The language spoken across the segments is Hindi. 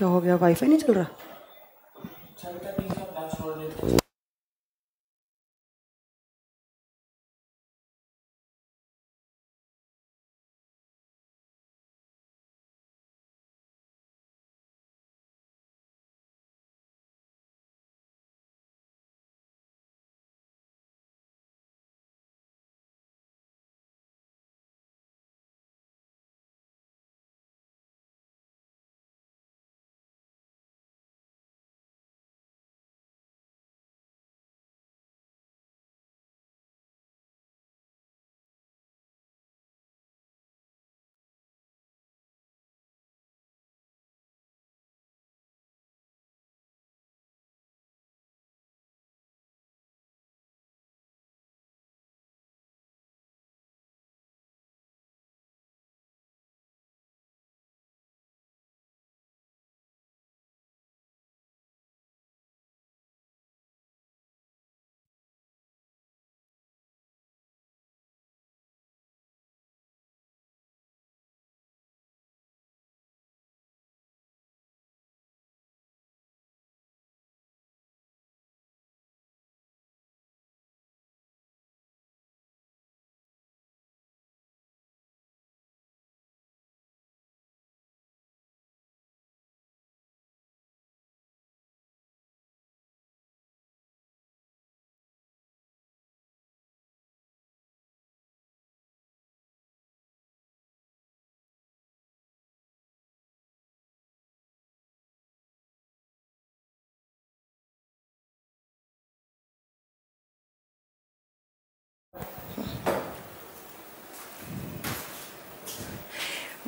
क्या हो गया वाईफाई नहीं चल रहा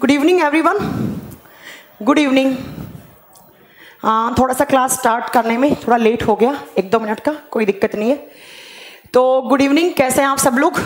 good evening everyone good evening थोड़ा सा क्लास स्टार्ट करने में थोड़ा लेट हो गया, एक दो मिनट का, कोई दिक्कत नहीं है। तो गुड इवनिंग कैसे हैं आप सब लोग?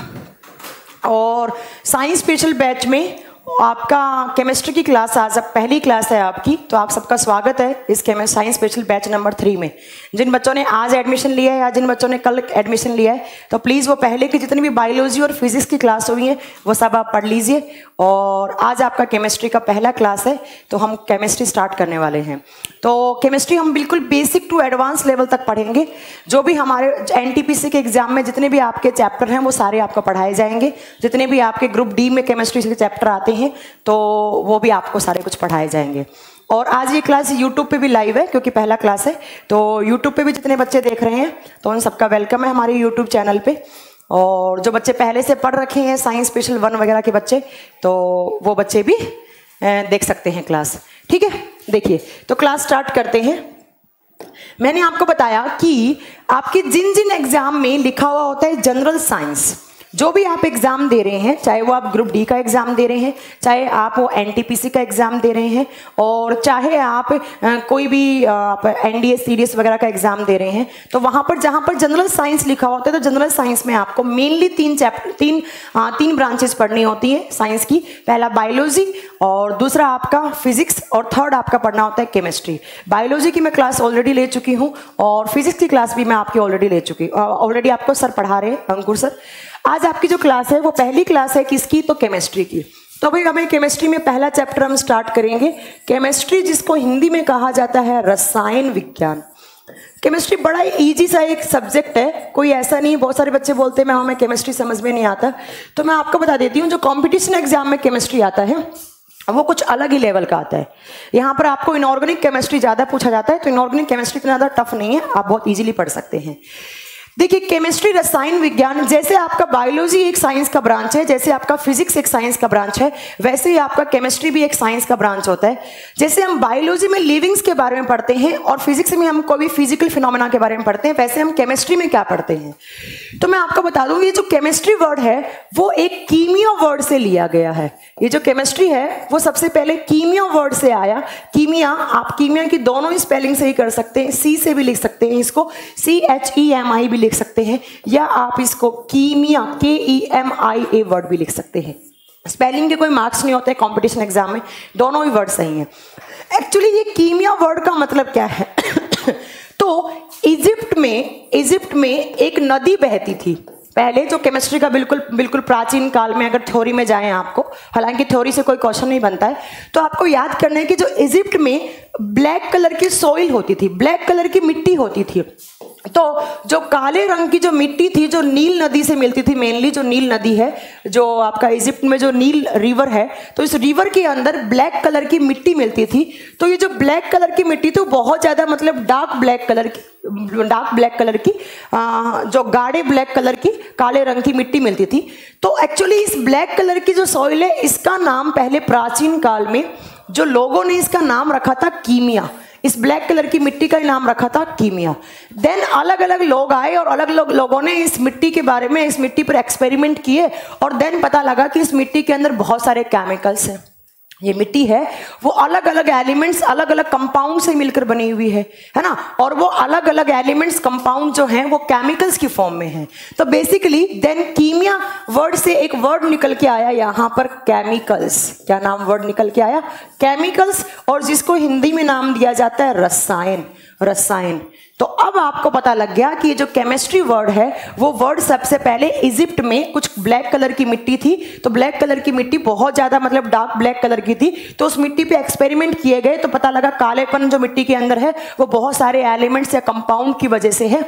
और साइंस स्पेशल बैच में आपका केमिस्ट्री की क्लास आज अब पहली क्लास है आपकी तो आप सबका स्वागत है इस chemist science special batch number three में। जिन बच्चों ने आज एडमिशन लिया है या जिन बच्चों ने कल एडमिशन लिया है तो प्लीज़ वो पहले की जितनी भी बायोलॉजी और फिजिक्स की क्लास हुई है, वो सब आप पढ़ लीजिए। और आज आपका केमिस्ट्री का पहला क्लास है तो हम केमिस्ट्री स्टार्ट करने वाले हैं। तो केमिस्ट्री हम बिल्कुल बेसिक टू एडवांस लेवल तक पढ़ेंगे। जो भी हमारे एनटीपीसी के एग्ज़ाम में जितने भी आपके चैप्टर हैं, वो सारे आपको पढ़ाए जाएँगे। जितने भी आपके ग्रुप डी में केमिस्ट्री के चैप्टर आते हैं तो वो भी आपको सारे कुछ पढ़ाए जाएँगे। और आज ये क्लास यूट्यूब पे भी लाइव है, क्योंकि पहला क्लास है। तो यूट्यूब पे भी जितने बच्चे देख रहे हैं तो उन सबका वेलकम है हमारे यूट्यूब चैनल पे। और जो बच्चे पहले से पढ़ रखे हैं साइंस स्पेशल वन वगैरह के बच्चे तो वो बच्चे भी देख सकते हैं क्लास ठीक है? देखिए तो क्लास स्टार्ट करते हैं। मैंने आपको बताया कि आपके जिन जिन एग्ज़ाम में लिखा हुआ होता है जनरल साइंस जो भी आप एग्ज़ाम दे रहे हैं चाहे वो आप ग्रुप डी का एग्ज़ाम दे रहे हैं चाहे आप वो एनटीपीसी का एग्ज़ाम दे रहे हैं और चाहे आप कोई भी आप एनडीए सीडीएस वगैरह का एग्ज़ाम दे रहे हैं तो वहाँ पर जहाँ पर जनरल साइंस लिखा होता है तो जनरल साइंस में आपको मेनली तीन चैप्टर तीन आ, तीन ब्रांचेस पढ़नी होती है साइंस की। पहला बायोलॉजी और दूसरा आपका फिजिक्स और थर्ड आपका पढ़ना होता है केमिस्ट्री बायोलॉजी की मैं क्लास ऑलरेडी ले चुकी हूँ और फिजिक्स की क्लास भी मैं आपकी ऑलरेडी ले चुकी ऑलरेडी आपको सर पढ़ा रहे अंकुर सर आज आपकी जो क्लास है, वो पहली क्लास है किसकी? तो केमिस्ट्री की। तो भाई हमें केमिस्ट्री में पहला चैप्टर हम स्टार्ट करेंगे। केमिस्ट्री जिसको हिंदी में कहा जाता है रसायन विज्ञान। केमिस्ट्री बड़ा इजी सा एक सब्जेक्ट है। कोई ऐसा नहीं, बहुत सारे बच्चे बोलते हैं, मैं, हमें केमिस्ट्री समझ में नहीं आता। तो मैं आपको बता देती हूँ, जो कॉम्पिटिशन एग्ज़ाम में केमिस्ट्री आता है, वो कुछ अलग ही लेवल का आता है। यहाँ पर आपको इनऑर्गेनिक केमिस्ट्री ज़्यादा पूछा जाता है तो इनऑर्गेनिक केमिस्ट्री इतना ज़्यादा टफ नहीं है, आप बहुत इजीली पढ़ सकते हैं। देखिए केमिस्ट्री रसायन विज्ञान, जैसे आपका बायोलॉजी एक साइंस का ब्रांच है, जैसे आपका फिजिक्स एक साइंस का ब्रांच है, वैसे ही आपका केमिस्ट्री भी एक साइंस का ब्रांच होता है। जैसे हम बायोलॉजी में लिविंग्स के बारे में पढ़ते हैं और फिजिक्स में हम कोई फ़िज़िकल फिनोमिना के बारे में पढ़ते हैं, वैसे हम केमिस्ट्री में क्या पढ़ते हैं? तो मैं आपको बता दूँगी ये जो केमिस्ट्री वर्ड है, वो एक कीमिया वर्ड से लिया गया है। ये जो केमिस्ट्री है, वो सबसे पहले कीमिया वर्ड से आया। कीमिया आप कीमिया की दोनों स्पेलिंग से ही कर सकते हैं सी से भी लिख सकते हैं इसको। सी एच ई एम आई भी लिख सकते हैं, या आप इसको कीमिया के E M I a word भी लिख सकते हैं। स्पेलिंग के कोई मार्क्स नहीं होते कंपटीशन एग्ज़ाम में, दोनों ही वर्ड सही हैं। एक्चुअली ये कीमिया वर्ड का मतलब क्या है? तो इजिप्ट में इजिप्ट में एक नदी बहती थी। पहले जो केमिस्ट्री का बिल्कुल बिल्कुल प्राचीन काल में अगर थ्योरी में जाएँ आपको, हालाँकि थ्योरी से कोई क्वेश्चन नहीं बनता है तो आपको याद करना है कि जो इजिप्ट में ब्लैक कलर की सोइल होती थी ब्लैक कलर की मिट्टी होती थी तो जो काले रंग की जो मिट्टी थी जो नील नदी से मिलती थी मेनली जो नील नदी है जो आपका इजिप्ट में जो नील रिवर है तो इस रिवर के अंदर ब्लैक कलर की मिट्टी मिलती थी। तो ये जो ब्लैक कलर की मिट्टी थी बहुत ज़्यादा मतलब डार्क ब्लैक कलर की डार्क ब्लैक कलर की आ, जो गाढ़े ब्लैक कलर की काले रंग की मिट्टी मिलती थी। तो एक्चुअली इस ब्लैक कलर की जो सॉइल है इसका नाम पहले प्राचीन काल में जो लोगों ने इसका नाम रखा था कीमिया। इस ब्लैक कलर की मिट्टी का नाम रखा था कीमिया। देन अलग अलग लोग आए और अलग अलग लोगों ने इस मिट्टी के बारे में, इस मिट्टी पर एक्सपेरिमेंट किए और देन पता लगा कि इस मिट्टी के अंदर बहुत सारे केमिकल्स हैं। ये मिट्टी है, वो अलग अलग एलिमेंट्स अलग अलग कंपाउंड से मिलकर बनी हुई है है ना? और वो अलग अलग एलिमेंट्स कंपाउंड जो हैं, वो केमिकल्स की फॉर्म में हैं। तो बेसिकली देन कीमिया वर्ड से एक वर्ड निकल के आया यहाँ पर केमिकल्स क्या नाम वर्ड निकल के आया? केमिकल्स और जिसको हिंदी में नाम दिया जाता है, रसायन। रसायन। तो अब आपको पता लग गया कि ये जो केमिस्ट्री वर्ड है, वो वर्ड सबसे पहले इजिप्ट में कुछ ब्लैक कलर की मिट्टी थी। तो ब्लैक कलर की मिट्टी बहुत ज़्यादा मतलब डार्क ब्लैक कलर की थी। तो उस मिट्टी पे एक्सपेरिमेंट किए गए तो पता लगा कालेपन जो मिट्टी के अंदर है, वो बहुत सारे एलिमेंट्स या कंपाउंड की वजह से है।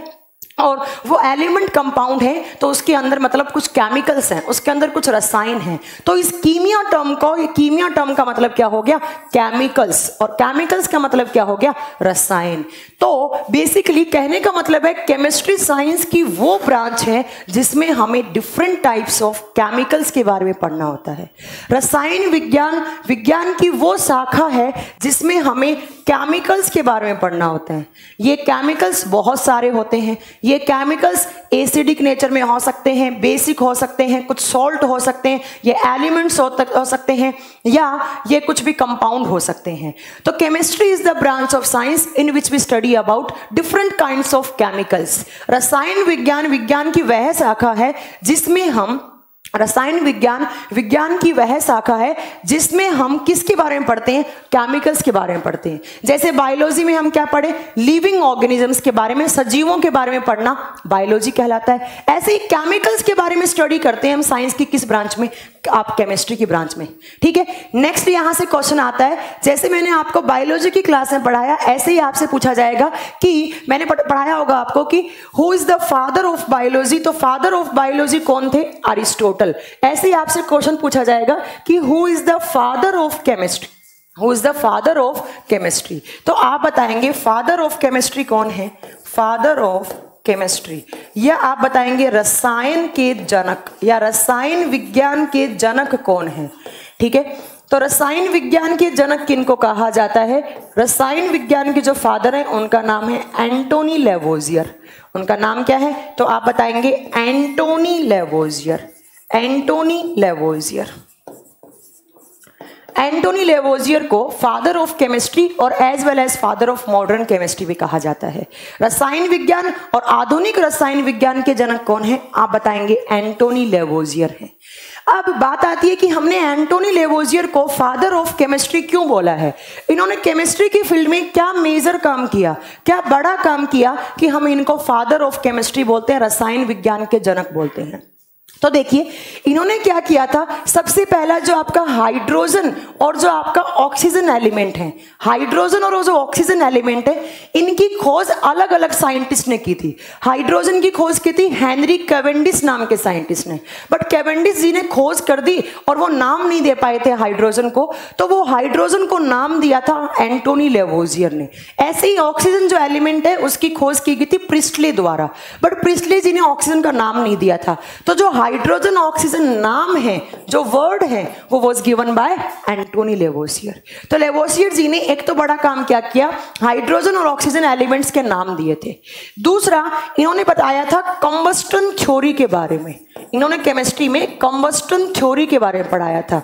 और वो एलिमेंट कंपाउंड है तो उसके अंदर मतलब कुछ केमिकल्स हैं, उसके अंदर कुछ रसायन हैं। तो इस कीमिया टर्म को, ये कीमिया टर्म का मतलब क्या हो गया? केमिकल्स और केमिकल्स का मतलब क्या हो गया? रसायन। तो बेसिकली कहने का मतलब है केमिस्ट्री साइंस की वो ब्रांच है, जिसमें हमें डिफरेंट टाइप्स ऑफ़ केमिकल्स के बारे में पढ़ना होता है। रसायन विज्ञान विज्ञान की वो शाखा है, जिसमें हमें केमिकल्स के बारे में पढ़ना होता है। ये केमिकल्स बहुत सारे होते हैं ये केमिकल्स एसिडिक नेचर में हो सकते हैं बेसिक हो सकते हैं कुछ सॉल्ट हो सकते हैं ये एलिमेंट्स हो, हो सकते हैं या ये कुछ भी कंपाउंड हो सकते हैं। तो chemistry is the branch of science in which we study about different kind of chemicals रसायन विज्ञान विज्ञान की वह शाखा है जिसमें हम रसायन विज्ञान विज्ञान की वह शाखा है जिसमें हम किसके बारे में पढ़ते हैं? केमिकल्स के बारे में पढ़ते हैं। जैसे बायोलॉजी में हम क्या पढ़े? लिविंग ऑर्गेनिजम्स के बारे में, सजीवों के बारे में पढ़ना बायोलॉजी कहलाता है। ऐसे ही केमिकल्स के बारे में स्टडी करते हैं हम साइंस की किस ब्रांच में? आप केमिस्ट्री की ब्रांच में, ठीक है? नेक्स्ट यहाँ से क्वेश्चन आता है, जैसे मैंने आपको बायोलॉजी की क्लास में पढ़ाया, ऐसे ही आपसे पूछा जाएगा कि, मैंने पढ़ाया होगा आपको कि who is the father of biology तो फादर ऑफ़ बायोलॉजी कौन थे? अरिस्टोटल ऐसे ही आपसे क्वेश्चन पूछा जाएगा कि who is the father of chemistry who is the father of chemistry तो आप बताएँगे फादर ऑफ़ केमिस्ट्री कौन है? फादर ऑफ़ केमिस्ट्री या आप बताएँगे रसायन के जनक, या रसायन विज्ञान के जनक कौन है? ठीक है? तो रसायन विज्ञान के जनक किनको कहा जाता है? रसायन विज्ञान के जो फादर हैं, उनका नाम है एंटोनी लेवोजियर। उनका नाम क्या है? तो आप बताएँगे Antoine Lavoisier. Antoine Lavoisier. Antoine Lavoisier को फादर ऑफ़ केमिस्ट्री और as well as father of modern chemistry भी कहा जाता है। रसायन विज्ञान और आधुनिक रसायन विज्ञान के जनक कौन है? आप बताएँगे एंटोनी लेवोजियर है। अब बात आती है कि हमने एंटोनी लेवोजियर को फादर ऑफ़ केमिस्ट्री क्यों बोला है? इन्होंने केमिस्ट्री की फ़ील्ड में क्या मेजर काम किया? क्या बड़ा काम किया कि हम इनको फादर ऑफ़ केमिस्ट्री बोलते हैं, रसायन विज्ञान के जनक बोलते हैं? तो देखिए, इन्होंने क्या किया था? सबसे पहला जो आपका हाइड्रोजन और जो आपका ऑक्सीजन एलिमेंट है, हाइड्रोजन और जो ऑक्सीजन एलिमेंट है, इनकी खोज अलग अलग साइंटिस्ट ने की थी। हाइड्रोजन की खोज की थी हेनरी कैवेंडिस नाम के साइंटिस्ट ने। बट कैवेंडिस जी ने खोज कर दी और वो नाम नहीं दे पाए थे हाइड्रोजन को तो वो हाइड्रोजन को नाम दिया था एंटोनी लेवोजियर ने। ऐसे ही ऑक्सीजन जो एलिमेंट है, उसकी खोज की गई थी प्रिस्टले द्वारा। बट प्रिस्टले जी ने ऑक्सीजन का नाम नहीं दिया था। तो जो हाइड्रोजन ऑक्सीजन नाम है, जो वर्ड है, वो was given by Antoine Lavoisier तो लेवोसियर जी ने एक तो बड़ा काम क्या किया? हाइड्रोजन और ऑक्सीजन एलिमेंट्स के नाम दिए थे। दूसरा, इन्होंने बताया था कम्बस्टन थ्योरी के बारे में। इन्होंने केमिस्ट्री में कम्बस्टन थ्योरी के बारे में पढ़ाया था।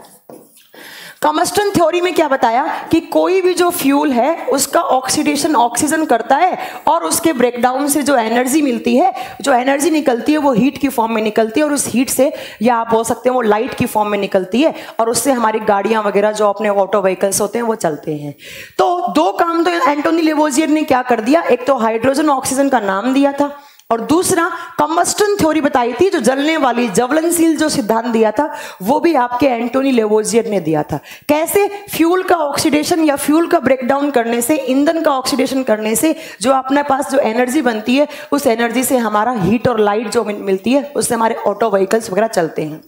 कमस्टन थ्योरी में क्या बताया कि कोई भी जो फ्यूल है, उसका ऑक्सीडेशन ऑक्सीजन करता है और उसके ब्रेकडाउन से जो एनर्जी मिलती है, जो एनर्जी निकलती है, वो हीट की फॉर्म में निकलती है और उस हीट से, या आप बोल सकते हैं वो लाइट की फॉर्म में निकलती है और उससे हमारी गाड़ियाँ वगैरह जो अपने ऑटो व्हीकल्स होते हैं, वो चलते हैं। तो दो काम तो एंटोनी लेवोजियर ने क्या कर दिया? एक तो हाइड्रोजन ऑक्सीजन का नाम दिया था। और दूसरा कम्बस्टन थ्योरी बताई थी, जो जलने वाली ज्वलनशील जो सिद्धांत दिया था, वो भी आपके एंटोनी लेवोजियर ने दिया था। कैसे? फ्यूल का ऑक्सीडेशन या फ्यूल का ब्रेकडाउन करने से, ईंधन का ऑक्सीडेशन करने से, जो अपने पास जो एनर्जी बनती है, उस एनर्जी से हमारा हीट और लाइट जो मिलती है, उससे हमारे ऑटो व्हीकल्स वगैरह चलते हैं।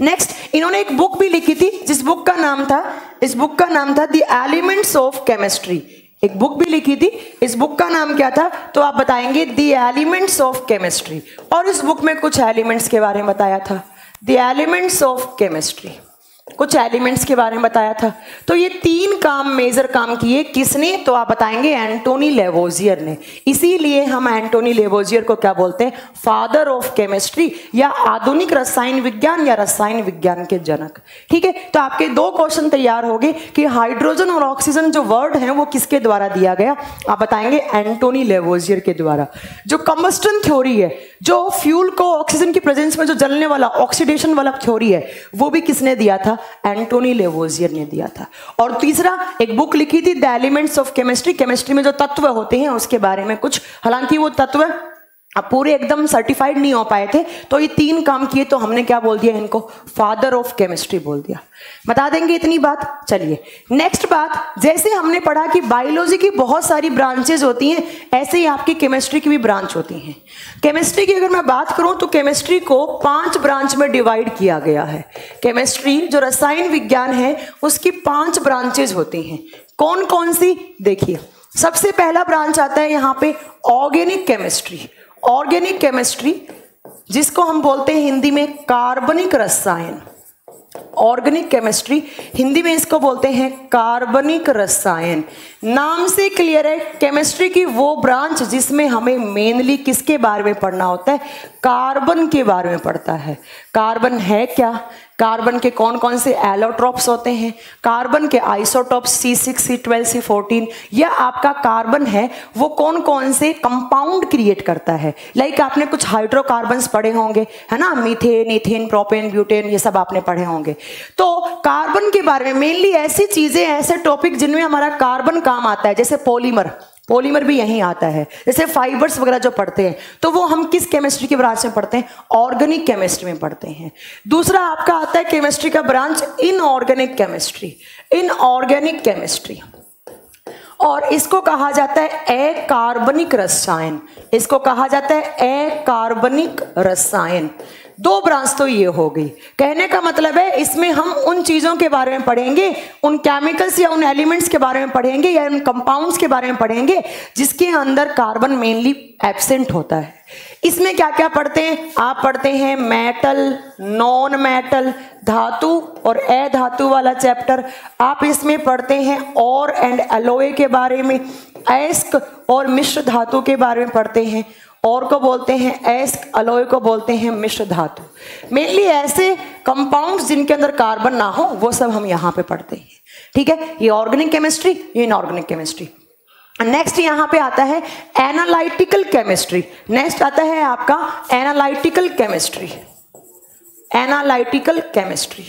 नेक्स्ट इन्होंने एक बुक भी लिखी थी, जिस बुक का नाम था, इस बुक का नाम था द एलिमेंट्स ऑफ़ केमिस्ट्री एक बुक भी लिखी थी। इस बुक का नाम क्या था? तो आप बताएँगे द एलिमेंट्स ऑफ़ केमिस्ट्री और इस बुक में कुछ एलिमेंट्स के बारे में बताया था। द एलिमेंट्स ऑफ़ केमिस्ट्री कुछ एलिमेंट्स के बारे में बताया था। तो ये तीन काम, मेजर काम किए। किसने? तो आप बताएँगे एंटोनी लेवोजियर ने। इसीलिए हम एंटोनी लेवोजियर को क्या बोलते हैं? फादर ऑफ़ केमिस्ट्री या आधुनिक रसायन विज्ञान या रसायन विज्ञान के जनक। ठीक है? तो आपके दो क्वेश्चन तैयार हो गए कि हाइड्रोजन और ऑक्सीजन जो वर्ड है, वो किसके द्वारा दिया गया? आप बताएँगे एंटोनी लेवोजियर के द्वारा। जो कम्बस्टन थ्योरी है, जो फ्यूल को ऑक्सीजन की प्रेजेंस में जो जलने वाला ऑक्सीडेशन वाला थ्योरी है, वो भी किसने दिया था? एंटोनी लेवोजियर ने दिया था। और तीसरा, एक बुक लिखी थी, the elements of chemistry. Chemistry में जो तत्व होते हैं, उसके बारे में कुछ। हालाँकि वो तत्व अब पूरे एकदम सर्टिफाइड नहीं हो पाए थे तो ये तीन काम किए तो हमने क्या बोल दिया इनको? फादर ऑफ़ केमिस्ट्री बोल दिया। बता देंगे इतनी बात? चलिए। नेक्स्ट बात, जैसे हमने पढ़ा कि बायोलॉजी की बहुत सारी ब्रांचेज होती हैं, ऐसे ही आपकी केमिस्ट्री की भी ब्रांच होती हैं। केमिस्ट्री की अगर मैं बात करूँ तो केमिस्ट्री को पाँच ब्रांच में डिवाइड किया गया है। केमिस्ट्री जो रसायन विज्ञान है, उसकी पाँच ब्रांचेज होती हैं। कौन कौन सी? देखिए, सबसे पहला ब्रांच आता है यहाँ पे ऑर्गेनिक केमिस्ट्री ऑर्गेनिक केमिस्ट्री, जिसको हम बोलते हैं हिंदी में कार्बनिक रसायन। ऑर्गेनिक केमिस्ट्री, हिंदी में इसको बोलते हैं कार्बनिक रसायन। नाम से क्लियर है, केमिस्ट्री की वो ब्रांच जिसमें हमें मेनली किसके बारे में पढ़ना होता है? कार्बन के बारे में पढ़ता है। कार्बन है क्या? कार्बन के कौन कौन से एलोट्रॉप्स होते हैं? कार्बन के isotopes C six C twelve C fourteen या आपका कार्बन है, वो कौन कौन से कंपाउंड क्रिएट करता है? लाइक like आपने कुछ हाइड्रोकार्बन पढ़े होंगे, है ना? मीथेन, इथेन प्रोपेन ब्यूटेन ये सब आपने पढ़े होंगे। तो कार्बन के बारे में मेनली ऐसी चीज़ें, ऐसे टॉपिक जिनमें हमारा कार्बन काम आता है, जैसे पोलीमर पॉलीमर भी यहीं आता है। जैसे फाइबर्स वगैरह जो पढ़ते हैं तो वो हम किस केमिस्ट्री की ब्रांच में पढ़ते हैं? ऑर्गेनिक केमिस्ट्री में पढ़ते हैं। दूसरा आपका आता है केमिस्ट्री का branch inorganic chemistry inorganic chemistry और इसको कहा जाता है अकार्बनिक रसायन। इसको कहा जाता है अकार्बनिक रसायन। दो ब्रांच तो ये हो गई। कहने का मतलब है, इसमें हम उन चीज़ों के बारे में पढ़ेंगे, उन केमिकल्स या उन एलिमेंट्स के बारे में पढ़ेंगे या उन कंपाउंड्स के बारे में पढ़ेंगे, जिसके अंदर कार्बन मेनली एबसेंट होता है। इसमें क्या क्या पढ़ते हैं? आप पढ़ते हैं मेटल नॉन मेटल धातु और अधातु वाला चैप्टर आप इसमें पढ़ते हैं और एंड एलोए के बारे में एस्क और मिश्र धातु के बारे में पढ़ते हैं। और को बोलते हैं एस अलोय को बोलते हैं मिश्र धातु। मेनली ऐसे कंपाउंड्स जिनके अंदर कार्बन ना हो, वो सब हम यहाँ पे पढ़ते हैं। ठीक है? ये ऑर्गेनिक केमिस्ट्री ये इनऑर्गेनिक केमिस्ट्री नेक्स्ट यहाँ पे आता है एनालाइटिकल केमिस्ट्री नेक्स्ट आता है आपका एनालाइटिकल केमिस्ट्री एनालाइटिकल केमिस्ट्री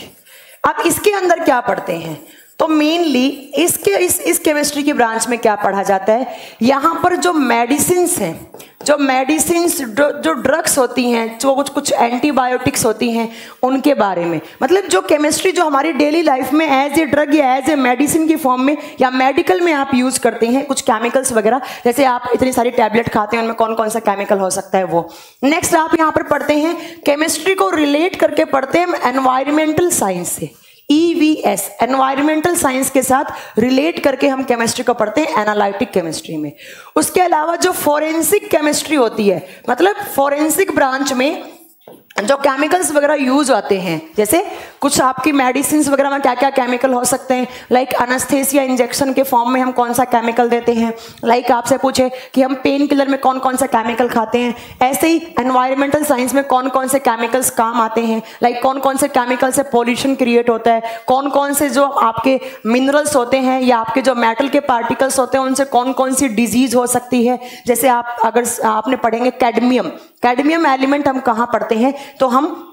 अब इसके अंदर क्या पढ़ते हैं? तो मेनली इसके, इस इस केमिस्ट्री की ब्रांच में क्या पढ़ा जाता है? यहाँ पर जो मेडिसिन हैं, जो मेडिसिन जो ड्रग्स होती हैं, जो कुछ कुछ एंटीबायोटिक्स होती हैं, उनके बारे में। मतलब जो केमिस्ट्री जो हमारी डेली लाइफ में एज ए ड्रग या एज ए मेडिसिन की फॉर्म में या मेडिकल में आप यूज़ करते हैं, कुछ केमिकल्स वगैरह, जैसे आप इतनी सारी टैबलेट खाते हैं, उनमें कौन कौन सा केमिकल हो सकता है वो। नेक्स्ट आप यहाँ पर पढ़ते हैं केमिस्ट्री को रिलेट करके पढ़ते हैं एनवायरमेंटल साइंस से। ईवीएस एनवायरमेंटल साइंस के साथ रिलेट करके हम केमिस्ट्री को पढ़ते हैं एनालिटिक केमिस्ट्री में। उसके अलावा जो फोरेंसिक केमिस्ट्री होती है मतलब फोरेंसिक ब्रांच में जो केमिकल्स वगैरह यूज़ होते हैं, जैसे कुछ आपकी मेडिसिन वगैरह में क्या क्या केमिकल हो सकते हैं? लाइक अनस्थेसिया इंजेक्शन के फॉर्म में हम कौन सा केमिकल देते हैं? लाइक आपसे पूछे कि हम पेन किलर में कौन कौन सा केमिकल खाते हैं? ऐसे ही एनवायरमेंटल साइंस में कौन कौन से केमिकल्स काम आते हैं? लाइक कौन कौन से केमिकल से पॉल्यूशन क्रिएट होता है? कौन कौन से जो आपके मिनरल्स होते हैं या आपके जो मेटल के पार्टिकल्स होते हैं, उनसे कौन कौन सी डिज़ीज़ हो सकती है? जैसे आप अगर आपने पढ़ेंगे कैडमियम कैडमियम एलिमेंट हम कहाँ पढ़ते हैं? तो हम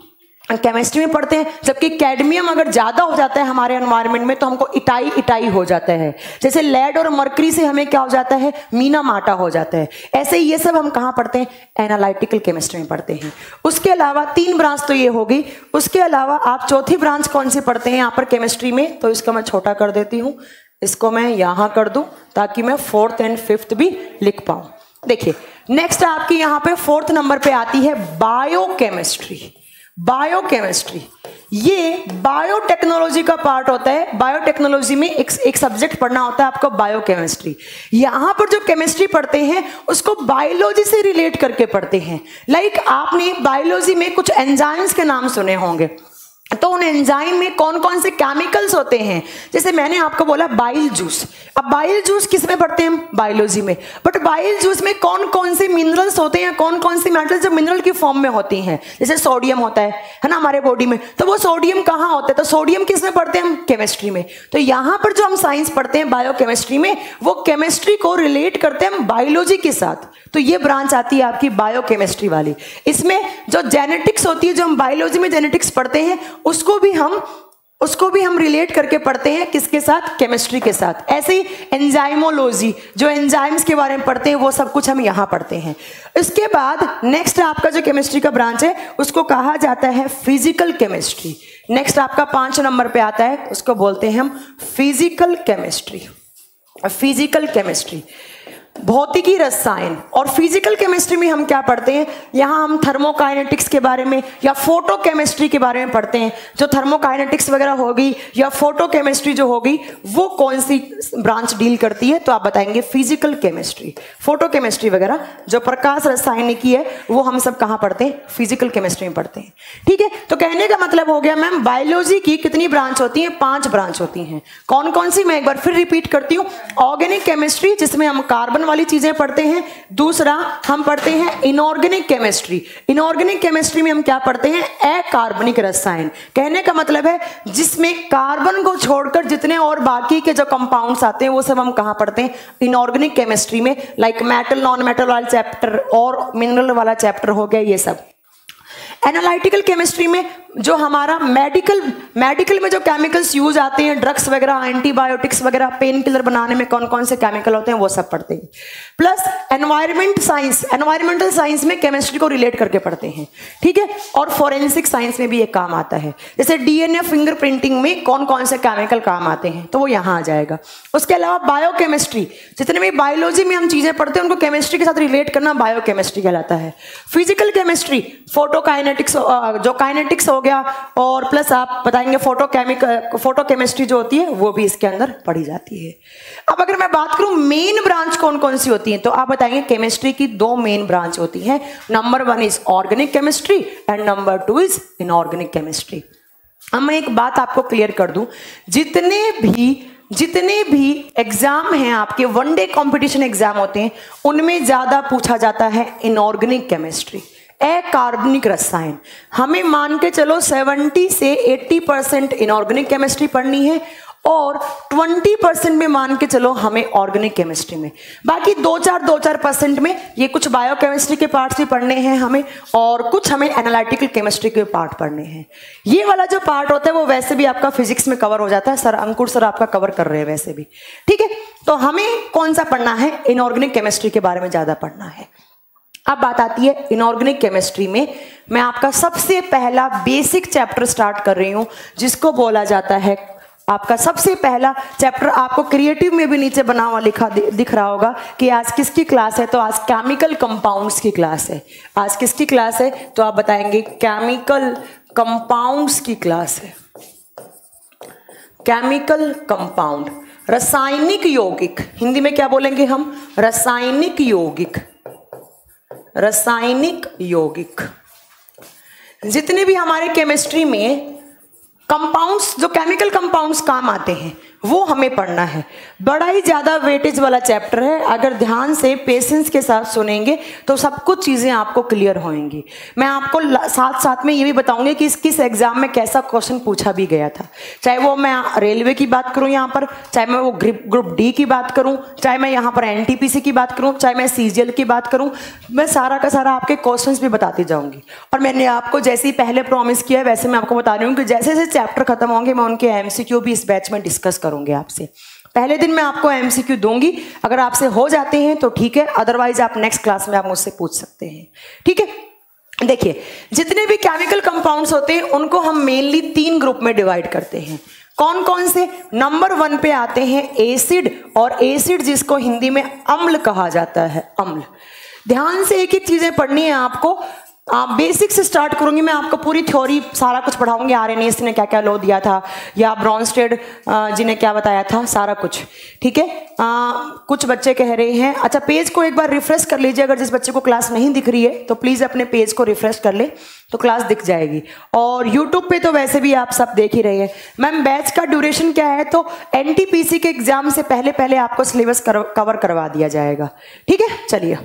केमिस्ट्री में पढ़ते हैं, जबकि कैडमियम अगर ज़्यादा हो जाता है हमारे एनवायरनमेंट में तो हमको इटाई इटाई हो जाता है। जैसे लेड और मरकरी से हमें क्या हो जाता है? मीना माटा हो जाता है। ऐसे ये सब हम कहाँ पढ़ते हैं? एनालिटिकल केमिस्ट्री में पढ़ते हैं। उसके अलावा तीन ब्रांच तो ये होगी। उसके अलावा आप चौथी ब्रांच कौन सी पढ़ते हैं यहाँ पर केमिस्ट्री में? तो इसको मैं छोटा कर देती हूँ। इसको मैं यहाँ कर दूँ, ताकि मैं फोर्थ एंड फिफ्थ भी लिख पाऊँ। देखिए नेक्स्ट आपकी यहाँ पे फोर्थ नंबर पे आती है बायोकेमिस्ट्री बायोकेमिस्ट्री ये बायोटेक्नोलॉजी का पार्ट होता है. बायोटेक्नोलॉजी में एक एक सब्जेक्ट पढ़ना होता है आपको बायोकेमिस्ट्री यहाँ पर जो केमिस्ट्री पढ़ते हैं, उसको बायोलॉजी से रिलेट करके पढ़ते हैं. लाइक like आपने बायोलॉजी में कुछ एंजाइम्स के नाम सुने होंगे. तो उन एंजाइम में कौन कौन से केमिकल्स होते हैं? जैसे मैंने आपको बोला बाइल जूस अब बाइल जूस किसमें पढ़ते हैं बायोलॉजी में। बट बाइल जूस में कौन कौन से मिनरल्स होते हैं कौन कौन सी मेटल्स जो मिनरल की फॉर्म में होती हैं? जैसे सोडियम होता है है ना हमारे बॉडी में? तो वो सोडियम कहाँ होता है? तो सोडियम किसमें पढ़ते हैं हम? केमिस्ट्री में। तो यहाँ पर जो हम साइंस पढ़ते हैं बायोकेमिस्ट्री में, वो केमिस्ट्री को रिलेट करते हैं हम बायोलॉजी के साथ। तो ये ब्रांच आती है आपकी बायोकेमिस्ट्री वाली। इसमें जो जेनेटिक्स होती है, जो हम बायोलॉजी में जेनेटिक्स पढ़ते हैं उसको भी हम, उसको भी हम रिलेट करके पढ़ते हैं किसके साथ? केमिस्ट्री के साथ। ऐसे ही एंजाइमोलॉजी जो एंजाइम्स के बारे में पढ़ते हैं, वो सब कुछ हम यहाँ पढ़ते हैं। इसके बाद नेक्स्ट आपका जो केमिस्ट्री का ब्रांच है, उसको कहा जाता है फ़िज़िकल केमिस्ट्री नेक्स्ट आपका पाँच नंबर पे आता है, उसको बोलते हैं हम फ़िज़िकल केमिस्ट्री फ़िज़िकल केमिस्ट्री भौतिकी रसायन और फ़िज़िकल केमिस्ट्री में हम क्या पढ़ते हैं? यहाँ हम थर्मोकाइनेटिक्स के बारे में या फ़ोटो केमिस्ट्री के बारे में पढ़ते हैं। जो थर्मोकाइनेटिक्स वगैरह होगी या फ़ोटो केमिस्ट्री जो होगी, वो कौन सी ब्रांच डील करती है? तो आप बताएँगे फ़िज़िकल केमिस्ट्री फ़ोटो केमिस्ट्री वगैरह, जो प्रकाश रसायनिकी है, वो हम सब कहाँ पढ़ते हैं? फ़िज़िकल केमिस्ट्री में पढ़ते हैं। ठीक है? तो कहने का मतलब हो गया मैम बायोलॉजी की कितनी ब्रांच होती है? पाँच ब्रांच होती हैं। कौन कौन सी? मैं एक बार फिर रिपीट करती हूँ। ऑर्गेनिक केमिस्ट्री जिसमें हम कार्बन वाली चीज़ें पढ़ते हैं, दूसरा हम पढ़ते हैं इनऑर्गेनिक केमिस्ट्री इनऑर्गेनिक केमिस्ट्री में हम क्या पढ़ते हैं? अकार्बनिक रसायन. कहने का मतलब है, जिसमें कार्बन को छोड़कर जितने और बाकी के जो कंपाउंड्स आते हैं, वो सब हम कहाँ पढ़ते हैं? इनऑर्गेनिक केमिस्ट्री में लाइक मेटल नॉन मेटल वाला चैप्टर और मिनरल वाला चैप्टर हो गया ये सब. एनालिटिकल केमिस्ट्री में जो हमारा मेडिकल मेडिकल में जो केमिकल्स यूज़ आते हैं ड्रग्स वगैरह एंटीबायोटिक्स वगैरह पेन किलर बनाने में कौन कौन से केमिकल होते हैं, वो सब पढ़ते हैं। Plus environment science environmental science में केमिस्ट्री को रिलेट करके पढ़ते हैं, ठीक है? और फॉरेंसिक साइंस में भी ये काम आता है। जैसे डीएनए फिंगरप्रिंटिंग में कौन कौन से केमिकल काम आते हैं तो वो यहाँ आ जाएगा। उसके अलावा बायोकेमिस्ट्री जितने भी बायोलॉजी में हम चीज़ें पढ़ते हैं, उनको केमिस्ट्री के साथ रिलेट करना बायोकेमिस्ट्री कहलाता है। फ़िज़िकल केमिस्ट्री फोटोकाइनेटिक्स जो काइनेटिक्स हो गया, और प्लस आप बताएँगे फ़ोटो केमिकल फ़ोटो केमिस्ट्री जो होती है, वो भी इसके अंदर पढ़ी जाती है। अब अगर मैं बात करूँ मेन ब्रांच कौन कौन सी होती है तो आप बताएँगे केमिस्ट्री की दो मेन ब्रांच होती है। Number one is organic chemistry and number two is inorganic chemistry अब मैं एक बात आपको क्लियर कर दूँ, जितने भी जितने भी एग्ज़ाम हैं आपके वनडे कंपटीशन एग्ज़ाम होते हैं, उनमें ज़्यादा पूछा जाता है इनऑर्गेनिक केमिस्ट्री अकार्बनिक रसायन। हमें मान के चलो 70 से 80 परसेंट इनऑर्गेनिक केमिस्ट्री पढ़नी है और 20 परसेंट में मान के चलो हमें ऑर्गेनिक केमिस्ट्री में। बाकी दो चार दो चार परसेंट में ये कुछ बायोकेमिस्ट्री के पार्ट्स भी पढ़ने हैं हमें और कुछ हमें एनालिटिकल केमिस्ट्री के पार्ट पढ़ने हैं। ये वाला जो पार्ट होता है वो वैसे भी आपका फिजिक्स में कवर हो जाता है। सर अंकुर सर आपका कवर कर रहे हैं वैसे भी। ठीक है? तो हमें कौन सा पढ़ना है? इनऑर्गेनिक केमिस्ट्री के बारे में ज़्यादा पढ़ना है। अब बात आती है इनऑर्गेनिक केमिस्ट्री में। मैं आपका सबसे पहला बेसिक चैप्टर स्टार्ट कर रही हूँ, जिसको बोला जाता है। आपका सबसे पहला चैप्टर आपको क्रिएटिव में भी नीचे बना हुआ लिखा दिख रहा होगा कि आज किसकी क्लास है तो आज केमिकल कंपाउंड्स की क्लास है। आज किसकी क्लास है तो आप बताएँगे केमिकल कंपाउंड्स की क्लास है। केमिकल कंपाउंड रासायनिक यौगिक, हिंदी में क्या बोलेंगे हम? रासायनिक यौगिक। रासायनिक यौगिक। जितने भी हमारे केमिस्ट्री में कंपाउंड्स जो केमिकल कंपाउंड्स काम आते हैं वो हमें पढ़ना है। बड़ा ही ज़्यादा वेटेज वाला चैप्टर है। अगर ध्यान से पेशेंस के साथ सुनेंगे तो सब कुछ चीज़ें आपको क्लियर होंगी मैं आपको साथ साथ में ये भी बताऊँगी कि इस, किस एग्ज़ाम में कैसा क्वेश्चन पूछा भी गया था। चाहे वो मैं रेलवे की बात करूँ यहाँ पर, चाहे मैं वो ग्रुप डी की बात करूँ, चाहे मैं यहाँ पर एनटीपीसी की बात करूँ, चाहे मैं सीजीएल की बात करूँ, मैं सारा का सारा आपके क्वेश्चन भी बताती जाऊँगी। और मैंने आपको जैसे ही पहले प्रॉमिस किया है, वैसे मैं आपको बता रही हूँ कि जैसे जैसे चैप्टर खत्म होंगे, मैं उनके एमसीक्यू भी इस बैच में डिस्कस करूँगी आपसे। पहले दिन मैं आपको एमसीक्यू दूँगी। अगर आपसे हो जाते हैं तो ठीक है अदरवाइज़ आप नेक्स्ट क्लास में आप मुझसे पूछ सकते हैं। ठीक है? देखिए, जितने भी केमिकल कंपाउंड्स होते हैं, उनको हम मेनली तीन ग्रुप में डिवाइड करते हैं। कौन कौन से? नंबर वन पे आते हैं एसिड और एसिड जिसको हिंदी में अम्ल कहा जाता है, अम्ल। ध्यान से एक एक चीज़ें पढ़नी है आपको। बेसिक से स्टार्ट करूँगी, मैं आपको पूरी थ्योरी सारा कुछ पढ़ाऊँगी। आर एन ने क्या क्या लो दिया था, या ब्रॉन्स्टेड जी ने क्या बताया था, सारा कुछ। ठीक है? कुछ बच्चे कह रहे हैं अच्छा पेज को एक बार रिफ्रेश कर लीजिए, अगर जिस बच्चे को क्लास नहीं दिख रही है तो प्लीज़ अपने पेज को रिफ्रेश कर ले तो क्लास दिख जाएगी। और यूट्यूब पे तो वैसे भी आप सब देख ही रहे हैं। मैम बैच का ड्यूरेशन क्या है? तो एनटीपीसी के एग्ज़ाम से पहले पहले आपको सिलेबस कवर करवा दिया जाएगा। ठीक है? चलिए।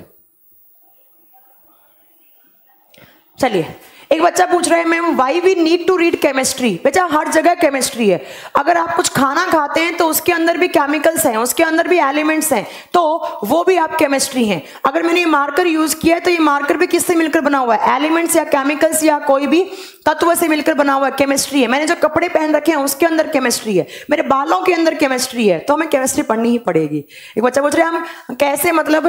चलिए। एक बच्चा पूछ रहा है, ma'am why we need to read chemistry बेटा, हर जगह केमिस्ट्री है। अगर आप कुछ खाना खाते हैं तो उसके अंदर भी केमिकल्स हैं, उसके अंदर भी एलिमेंट्स हैं तो वो भी आप केमिस्ट्री हैं। अगर मैंने ये मार्कर यूज़ किया है तो ये मार्कर भी किससे मिलकर बना हुआ है? एलिमेंट्स या केमिकल्स या कोई भी तत्व से मिलकर बना हुआ है केमिस्ट्री है। मैंने जो कपड़े पहन रखे हैं, उसके अंदर केमिस्ट्री है। मेरे बालों के अंदर केमिस्ट्री है। तो हमें केमिस्ट्री पढ़नी ही पड़ेगी। एक बच्चा पूछ रहे हम कैसे मतलब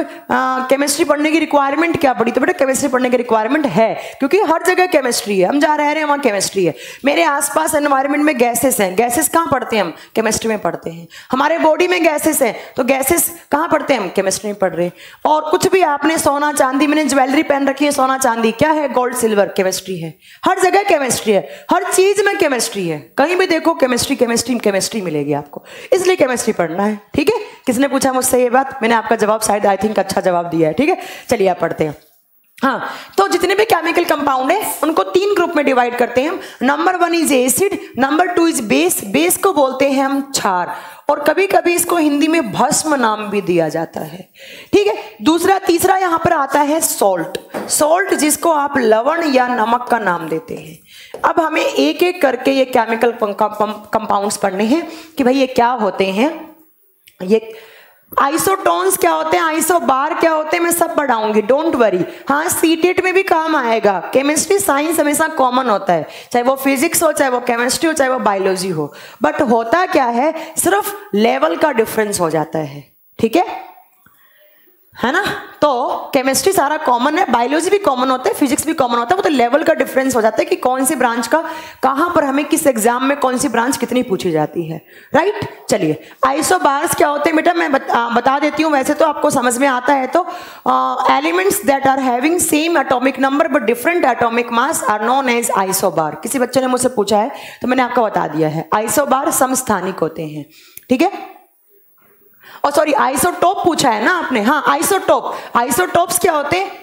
केमिस्ट्री पढ़ने की रिक्वायरमेंट क्या पड़ी? तो बेटा केमिस्ट्री पढ़ने की रिक्वायरमेंट है, क्योंकि हर जगह केमिस्ट्री है। हम रह रहे हैं, वहाँ केमिस्ट्री है। मेरे आसपास एनवायरमेंट में गैसेस हैं। गैसेस कहाँ पढ़ते हैं हम? केमिस्ट्री में पढ़ते हैं। हमारे बॉडी में गैसेस हैं। तो गैसेस कहाँ पढ़ते हैं हम? केमिस्ट्री में पढ़ रहे हैं। और कुछ भी आपने सोना चांदी, मैंने ज्वेलरी पहन रखी है सोना चांदी। क्या है? गोल्ड सिल्वर केमिस्ट्री है। हर जगह केमिस्ट्री है। हर चीज़ में केमिस्ट्री है। कहीं भी देखो केमिस्ट्री केमिस्ट्री केमिस्ट्री मिलेगी आपको। इसलिए केमिस्ट्री पढ़ना है। ठीक है? किसने पूछा मुझसे ये बात? मैंने आपका जवाब शायद आई थिंक अच्छा जवाब दिया है। ठीक है? चलिए आप पढ़ते हैं। हाँ तो जितने भी केमिकल कंपाउंड है, उनको तीन ग्रुप में डिवाइड करते हैं number one is acid number two is base base को बोलते हैं हम क्षार। और कभी कभी इसको हिंदी में भस्म नाम भी दिया जाता है। ठीक है? दूसरा, तीसरा यहाँ पर आता है सॉल्ट सॉल्ट जिसको आप लवण या नमक का नाम देते हैं। अब हमें एक एक करके ये केमिकल कंपाउंड्स पढ़ने हैं कि भाई ये क्या होते हैं? ये आइसोटोन्स क्या होते हैं? आइसो बार क्या होते हैं? मैं सब पढ़ाऊँगी डोंट वरी हाँ सी सीटेट में भी काम आएगा। केमिस्ट्री साइंस हमेशा कॉमन होता है। चाहे वो फिजिक्स हो, चाहे वो केमिस्ट्री हो, चाहे वो बायोलॉजी हो। बट होता क्या है? सिर्फ़ लेवल का डिफरेंस हो जाता है। ठीक है? है ना? तो केमिस्ट्री सारा कॉमन है बायोलॉजी भी कॉमन होता है फिजिक्स भी कॉमन होता है वो तो लेवल का डिफरेंस हो जाता है कि कौन सी ब्रांच का कहाँ पर हमें किस एग्ज़ाम में कौन सी ब्रांच कितनी पूछी जाती है। राइट चलिए आइसोबार्स क्या होते हैं बेटा? मैं बता, बता देती हूँ वैसे तो आपको समझ में आता है तो elements that are having same atomic number but different atomic mass are known as isobar किसी बच्चे ने मुझसे पूछा है तो मैंने आपको बता दिया है। आइसोबार समस्थानिक होते हैं ठीक है? और सॉरी आइसोटोप पूछा है ना आपने? हाँ आइसोटोप आइसोटोप्स क्या होते? हैं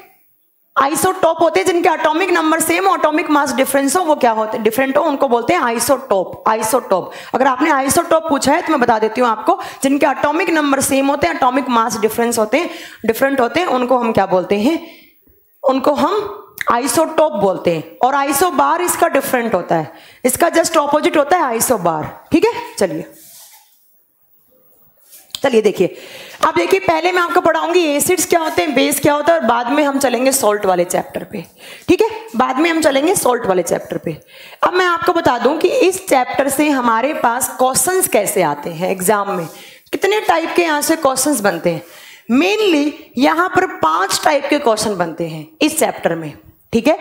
आइसोटोप होते हैं जिनके atomic number same atomic mass difference हो, वो क्या होते? हैं डिफरेंट हो, उनको बोलते हैं आइसोटोप आइसोटोप अगर आपने आइसोटोप पूछा है तो मैं बता देती हूँ आपको, जिनके एटॉमिक नंबर सेम होते हैं एटॉमिक मास डिफरेंस होते हैं डिफरेंट होते हैं, उनको हम क्या बोलते हैं? उनको हम आइसोटोप बोलते हैं। और आइसो बार इसका डिफरेंट होता है। इसका जस्ट ऑपोजिट होता है आइसो बार ठीक है? चलिए। चलिए देखिए। अब देखिए पहले मैं आपको पढ़ाऊँगी एसिड्स क्या होते हैं बेस क्या होता है और बाद में हम चलेंगे सॉल्ट वाले चैप्टर पे। ठीक है? बाद में हम चलेंगे सॉल्ट वाले चैप्टर पे। अब मैं आपको बता दूँ कि इस चैप्टर से हमारे पास क्वेश्चंस कैसे आते हैं एग्ज़ाम में? कितने टाइप के यहाँ से क्वेश्चन बनते हैं? मेनली यहाँ पर पाँच टाइप के क्वेश्चन बनते हैं इस चैप्टर में। ठीक है?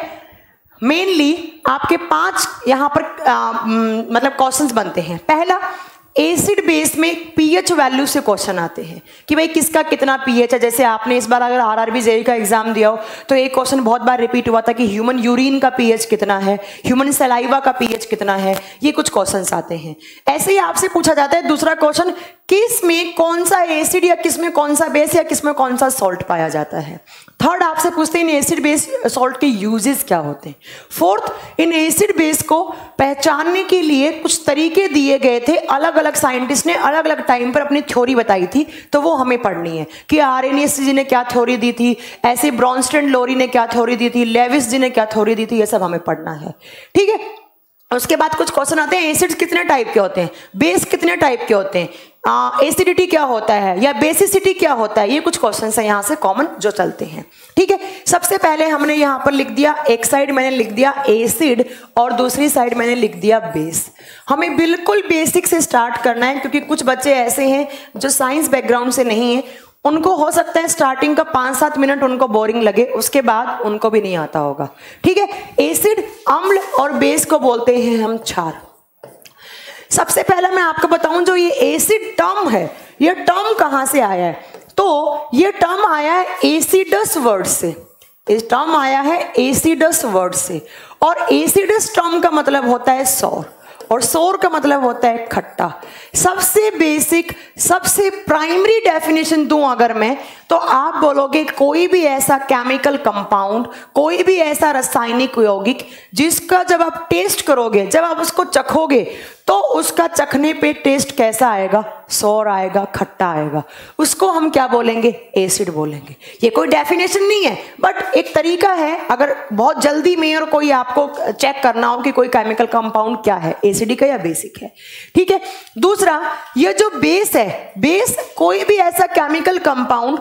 मेनली आपके पाँच यहाँ पर आ, मतलब क्वेश्चंस बनते हैं। पहला एसिड बेस में पीएच वैल्यू से क्वेश्चन आते हैं कि भाई किसका कितना पीएच है? जैसे आपने इस बार अगर आरआरबी जेई का एग्ज़ाम दिया हो तो एक क्वेश्चन बहुत बार रिपीट हुआ था कि ह्यूमन यूरिन का पीएच कितना है? ह्यूमन सलाइवा का पीएच कितना है? ये कुछ क्वेश्चन आते हैं। ऐसे ही आपसे पूछा जाता है, दूसरा क्वेश्चन किसमें कौन सा एसिड या किसमें कौन सा बेस या किसमें कौन सा सॉल्ट पाया जाता है? थर्ड आपसे पूछते हैं, इन एसिड बेस सॉल्ट के यूजेस क्या होते हैं? फोर्थ इन एसिड बेस को पहचानने के लिए कुछ तरीके दिए गए थे। अलग अलग साइंटिस्ट ने अलग अलग टाइम पर अपनी थ्योरी बताई थी तो वो हमें पढ़नी है कि आर एन एस जी ने क्या थ्योरी दी थी, ऐसे ब्रॉन्स्टेंड लोरी ने क्या थ्योरी दी थी लेविस जी ने क्या थ्योरी दी थी, ये सब हमें पढ़ना है। ठीक है? उसके बाद कुछ क्वेश्चन आते हैं एसिड्स कितने टाइप के होते हैं? बेस कितने टाइप के होते हैं? एसिडिटी क्या होता है? या बेसिसिटी क्या होता है? ये कुछ क्वेश्चन है यहाँ से कॉमन जो चलते हैं। ठीक है? सबसे पहले हमने यहाँ पर लिख दिया, एक साइड मैंने लिख दिया एसिड और दूसरी साइड मैंने लिख दिया बेस हमें बिल्कुल बेसिक से स्टार्ट करना है, क्योंकि कुछ बच्चे ऐसे हैं जो साइंस बैकग्राउंड से नहीं है। उनको हो सकता है स्टार्टिंग का पाँच सात मिनट उनको बोरिंग लगे, उसके बाद उनको भी नहीं आता होगा। ठीक है? एसिड अम्ल और बेस को बोलते हैं हम क्षार। सबसे पहले मैं आपको बताऊँ जो ये एसिड टर्म है, ये टर्म कहाँ से आया है? तो ये टर्म आया है एसिडस वर्ड से। इस टर्म आया है एसिडस वर्ड से। और एसिडस टर्म का मतलब होता है सौर। और सोर का मतलब होता है खट्टा। सबसे बेसिक सबसे प्राइमरी डेफिनेशन दूँ अगर मैं तो आप बोलोगे, कोई भी ऐसा केमिकल कंपाउंड कोई भी ऐसा रासायनिक यौगिक, जिसका जब आप टेस्ट करोगे, जब आप उसको चखोगे तो उसका चखने पे टेस्ट कैसा आएगा? सौर आएगा, खट्टा आएगा। उसको हम क्या बोलेंगे? एसिड बोलेंगे। ये कोई डेफिनेशन नहीं है बट एक तरीका है। अगर बहुत जल्दी में और कोई आपको चेक करना हो कि कोई केमिकल कंपाउंड क्या है एसिडिक है या बेसिक है। ठीक है? दूसरा, ये जो बेस है बेस कोई भी ऐसा केमिकल कंपाउंड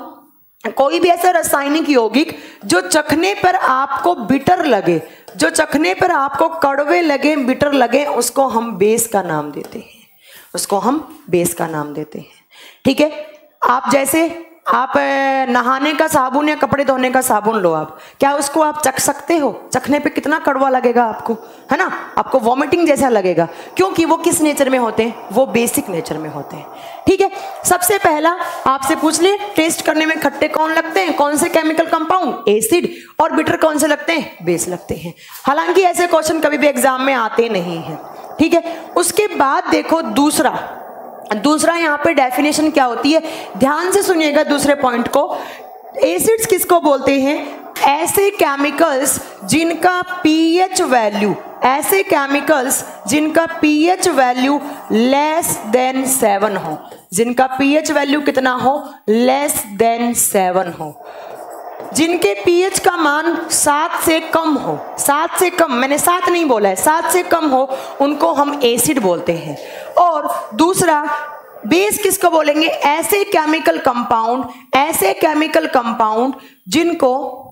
कोई भी ऐसा रासायनिक यौगिक जो चखने पर आपको बिटर लगे, जो चखने पर आपको कड़वे लगे बिटर लगे, उसको हम बेस का नाम देते हैं। उसको हम बेस का नाम देते हैं। ठीक है? आप जैसे आप नहाने का साबुन या कपड़े धोने का साबुन लो आप। क्या उसको आप चख सकते हो? चखने पे कितना कड़वा लगेगा आपको? है ना? आपको वॉमिटिंग जैसा लगेगा। क्योंकि वो किस नेचर में होते हैं? वो बेसिक नेचर में होते हैं। ठीक है? सबसे पहला आपसे पूछ ले टेस्ट करने में खट्टे कौन लगते हैं? कौन से केमिकल कंपाउंड एसिड और बिटर कौन से लगते हैं? बेस लगते हैं। हालाँकि ऐसे क्वेश्चन कभी भी एग्ज़ाम में आते नहीं है। ठीक है? उसके बाद देखो दूसरा। दूसरा यहाँ पे डेफिनेशन क्या होती है? ध्यान से सुनिएगा दूसरे पॉइंट को। एसिड्स किसको बोलते हैं? ऐसे केमिकल्स जिनका पीएच वैल्यू ऐसे केमिकल्स जिनका pH value less than seven हो। जिनका पीएच वैल्यू कितना हो? लेस देन सेवन हो। जिनके पीएच का मान सात से कम हो, सात से कम, मैंने सात नहीं बोला है, सात से कम हो, उनको हम एसिड बोलते हैं। और दूसरा, बेस किसको बोलेंगे? ऐसे केमिकल कंपाउंड, ऐसे केमिकल कंपाउंड जिनको,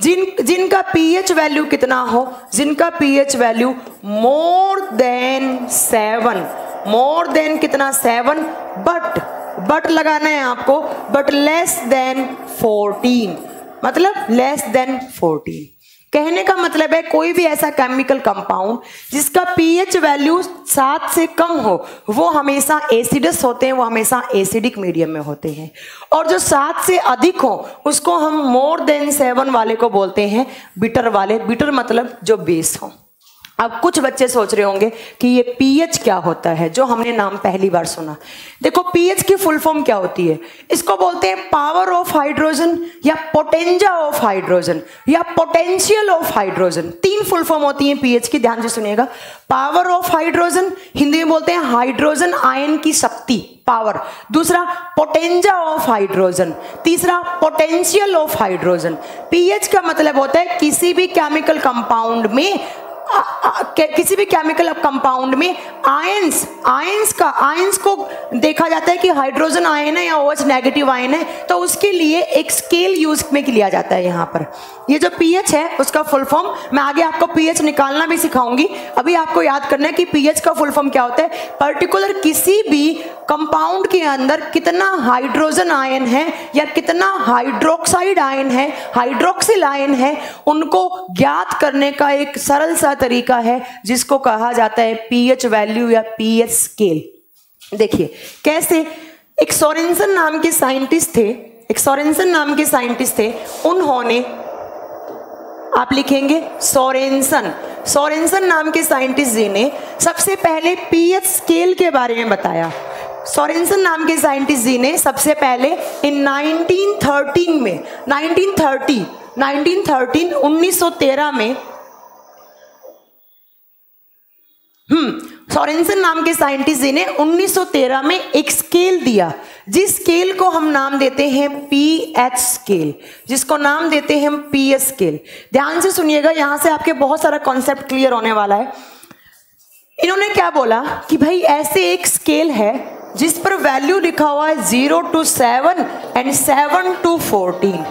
जिन, जिनका पीएच वैल्यू कितना हो, जिनका pH value more than seven, more than कितना सेवन, बट बट लगाना है आपको, बट लेस देन फोर्टीन मतलब लेस देन फोर्टीन कहने का मतलब है कोई भी ऐसा केमिकल कंपाउंड जिसका पीएच वैल्यू सात से कम हो, वो हमेशा एसिडस होते हैं, वो हमेशा एसिडिक मीडियम में होते हैं। और जो सात से अधिक हो, उसको हम मोर देन सेवन वाले को बोलते हैं बिटर वाले। बिटर मतलब जो बेस हो। अब कुछ बच्चे सोच रहे होंगे कि ये पीएच क्या होता है, जो हमने नाम पहली बार सुना। देखो, पीएच की फुल फॉर्म क्या होती है? इसको बोलते हैं पावर ऑफ़ हाइड्रोजन या पोटेंजा ऑफ़ हाइड्रोजन या पोटेंशियल ऑफ़ हाइड्रोजन। तीन फुल फॉर्म होती है पीएच की, ध्यान से सुनिएगा। पावर ऑफ़ हाइड्रोजन, हिंदी में बोलते हैं हाइड्रोजन आयन की शक्ति, पावर। दूसरा, पोटेंजा ऑफ़ हाइड्रोजन। तीसरा, पोटेंशियल ऑफ़ हाइड्रोजन। पीएच का मतलब होता है किसी भी केमिकल कंपाउंड में किसी भी केमिकल कंपाउंड में आयंस आयंस का आयंस को देखा जाता है कि हाइड्रोजन आयन है या ओएच नेगेटिव आयन है तो उसके लिए एक स्केल यूज़ में लिया जाता है यहाँ पर। ये जो पीएच है, उसका फुल फॉर्म मैं आगे आपको पीएच निकालना भी सिखाऊँगी। अभी आपको याद करना है कि पीएच का फुल फॉर्म क्या होता है। पर्टिकुलर किसी भी कंपाउंड के अंदर कितना हाइड्रोजन आयन है या कितना हाइड्रोक्साइड आयन है हाइड्रोक्सिल आयन है, उनको ज्ञात करने का एक सरल सा तरीका है जिसको कहा जाता है पीएच वैल्यू या पीएच स्केल। देखिए, कैसे एक सोरेंसन नाम के साइंटिस्ट थे, एक सोरेंसन नाम के साइंटिस्ट थे, उन्होंने आप लिखेंगे सोरेंसन सोरेंसन नाम के साइंटिस्ट जी ने सबसे पहले पीएच स्केल के बारे में बताया। सोरेंसन नाम के साइंटिस्ट जी ने सबसे पहले इन 1913 में 1930 1913 1913 में हम्म सोरेंसन नाम के साइंटिस्ट जी ने 1913 में एक स्केल दिया, जिस स्केल को हम नाम देते हैं पी एच स्केल जिसको नाम देते हैं हम पी एच स्केल ध्यान से सुनिएगा, यहाँ से आपके बहुत सारा कॉन्सेप्ट क्लियर होने वाला है। इन्होंने क्या बोला कि भाई, ऐसे एक स्केल है, जिस पर वैल्यू लिखा हुआ है zero to seven and seven to fourteen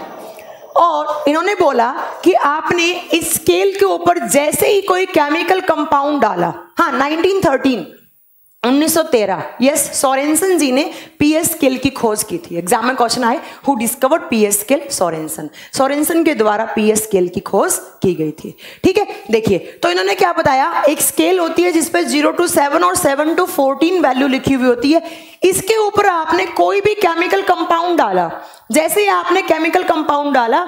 और इन्होंने बोला कि आपने इस स्केल के ऊपर जैसे ही कोई केमिकल कंपाउंड डाला हाँ 1913 1913 यस सोरेंसन जी ने पीएस स्केल की खोज की थी। एग्ज़ाम में क्वेश्चन आए who discovered pH scale Sorensen Sorensen के द्वारा पीएस स्केल की खोज की गई थी। ठीक है, देखिए तो इन्होंने क्या बताया? एक स्केल होती है जिसपे ज़ीरो टू सेवन और सेवन टू फोर्टीन वैल्यू लिखी हुई होती है। इसके ऊपर आपने कोई भी केमिकल कंपाउंड डाला, जैसे आपने केमिकल कंपाउंड डाला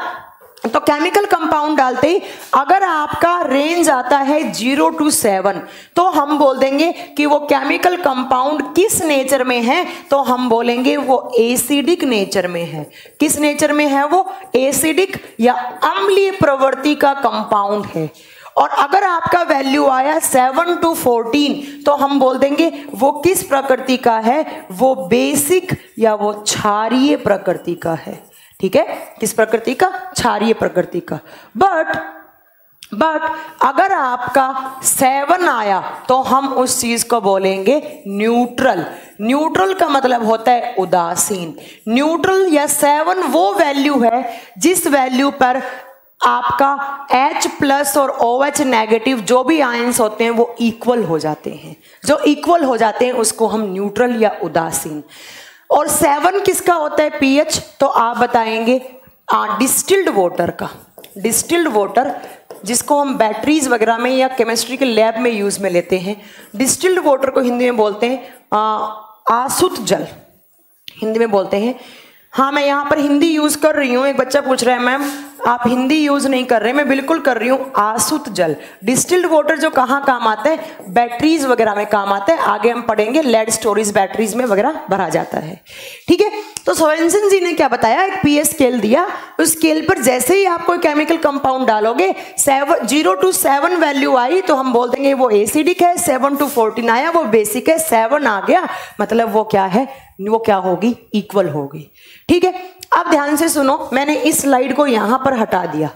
तो केमिकल कंपाउंड डालते ही अगर आपका रेंज आता है ज़ीरो टू सेवन तो हम बोल देंगे कि वो केमिकल कंपाउंड किस नेचर में है? तो हम बोलेंगे वो एसिडिक नेचर में है। किस नेचर में है वो? एसिडिक या अम्लीय प्रवृत्ति का कंपाउंड है। और अगर आपका वैल्यू आया सेवन टू फोर्टीन तो हम बोल देंगे वो किस प्रकृति का है? वो बेसिक या वो क्षारीय प्रकृति का है। ठीक है? किस प्रकृति का? क्षारीय प्रकृति का। बट बट अगर आपका सेवन आया तो हम उस चीज़ को बोलेंगे न्यूट्रल न्यूट्रल का मतलब होता है उदासीन. न्यूट्रल या सेवन वो वैल्यू है, जिस वैल्यू पर आपका H प्लस और OH नेगेटिव जो भी आयंस होते हैं, वो इक्वल हो जाते हैं. जो इक्वल हो जाते हैं, उसको हम न्यूट्रल या उदासीन. और सेवन किसका होता है पीएच तो आप बताएँगे डिस्टिल्ड वाटर का। डिस्टिल्ड वाटर जिसको हम बैटरीज वगैरह में या केमिस्ट्री के लैब में यूज़ में लेते हैं डिस्टिल्ड वाटर को हिंदी में बोलते हैं आसुत जल। हिंदी में बोलते हैं हाँ मैं यहाँ पर हिंदी यूज़ कर रही हूँ। एक बच्चा पूछ रहा है, मैम, आप हिंदी यूज़ नहीं कर रहे, मैं बिल्कुल कर रही हूँ। आसुत जल डिस्टिल्ड वाटर जो कहाँ काम आता है बैटरीज वगैरह में काम आता है। आगे हम पढ़ेंगे लेड स्टोरेज बैटरीज में वगैरह भरा जाता है। ठीक है? तो सोरेंसन जी ने क्या बताया? एक पीएस स्केल दिया। उस स्केल पर जैसे ही आप कोई केमिकल कंपाउंड डालोगे seven zero to seven value आई तो हम बोल देंगे वो एसिडिक है सेवन टू फोर्टीन आया, वो बेसिक है सेवन आ गया। मतलब वो क्या है? वो क्या होगी? इक्वल होगी। ठीक है? अब ध्यान से सुनो, मैंने इस स्लाइड को यहाँ पर हटा दिया।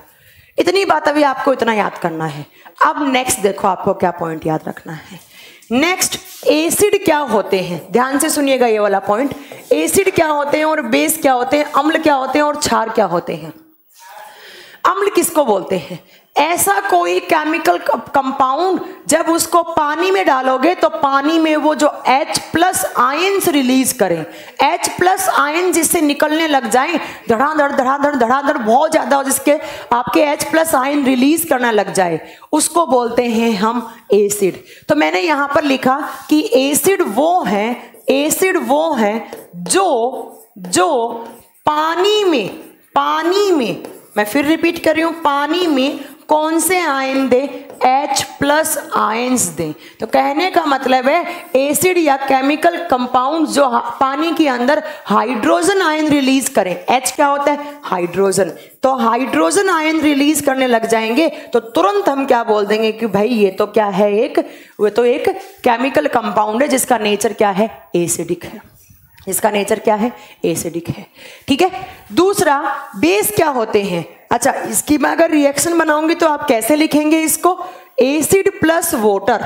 इतनी बात अभी आपको इतना याद करना है। अब नेक्स्ट देखो, आपको क्या पॉइंट याद रखना है। नेक्स्ट एसिड क्या होते हैं? ध्यान से सुनिएगा ये वाला पॉइंट एसिड क्या होते हैं और बेस क्या होते हैं? अम्ल क्या होते हैं और क्षार क्या होते हैं? अम्ल किसको बोलते हैं? ऐसा कोई केमिकल कंपाउंड जब उसको पानी में डालोगे तो पानी में वो जो H प्लस आयंस रिलीज़ करें। H प्लस आयन जिससे निकलने लग जाए, धड़ाधड़ धड़ाधड़ धड़ाधड़, बहुत ज़्यादा जिसके आपके H प्लस आयन रिलीज़ करना लग जाए। उसको बोलते हैं हम एसिड तो मैंने यहाँ पर लिखा कि एसिड वो है एसिड वो है जो जो पानी में पानी में, मैं फिर रिपीट कर रही हूँ, पानी में कौन से आयन दे? H प्लस आयंस दें। तो कहने का मतलब है एसिड या केमिकल कंपाउंड जो पानी के अंदर हाइड्रोजन आयन रिलीज़ करें। H क्या होता है? हाइड्रोजन तो हाइड्रोजन आयन रिलीज़ करने लग जाएँगे तो तुरंत हम क्या बोल देंगे कि भाई ये तो क्या है एक, वो तो एक केमिकल कंपाउंड है जिसका नेचर क्या है? एसिडिक है। इसका नेचर क्या है? एसिडिक है। ठीक है? दूसरा बेस क्या होते हैं? अच्छा इसकी मैं अगर रिएक्शन बनाऊँगी तो आप कैसे लिखेंगे इसको? Acid plus water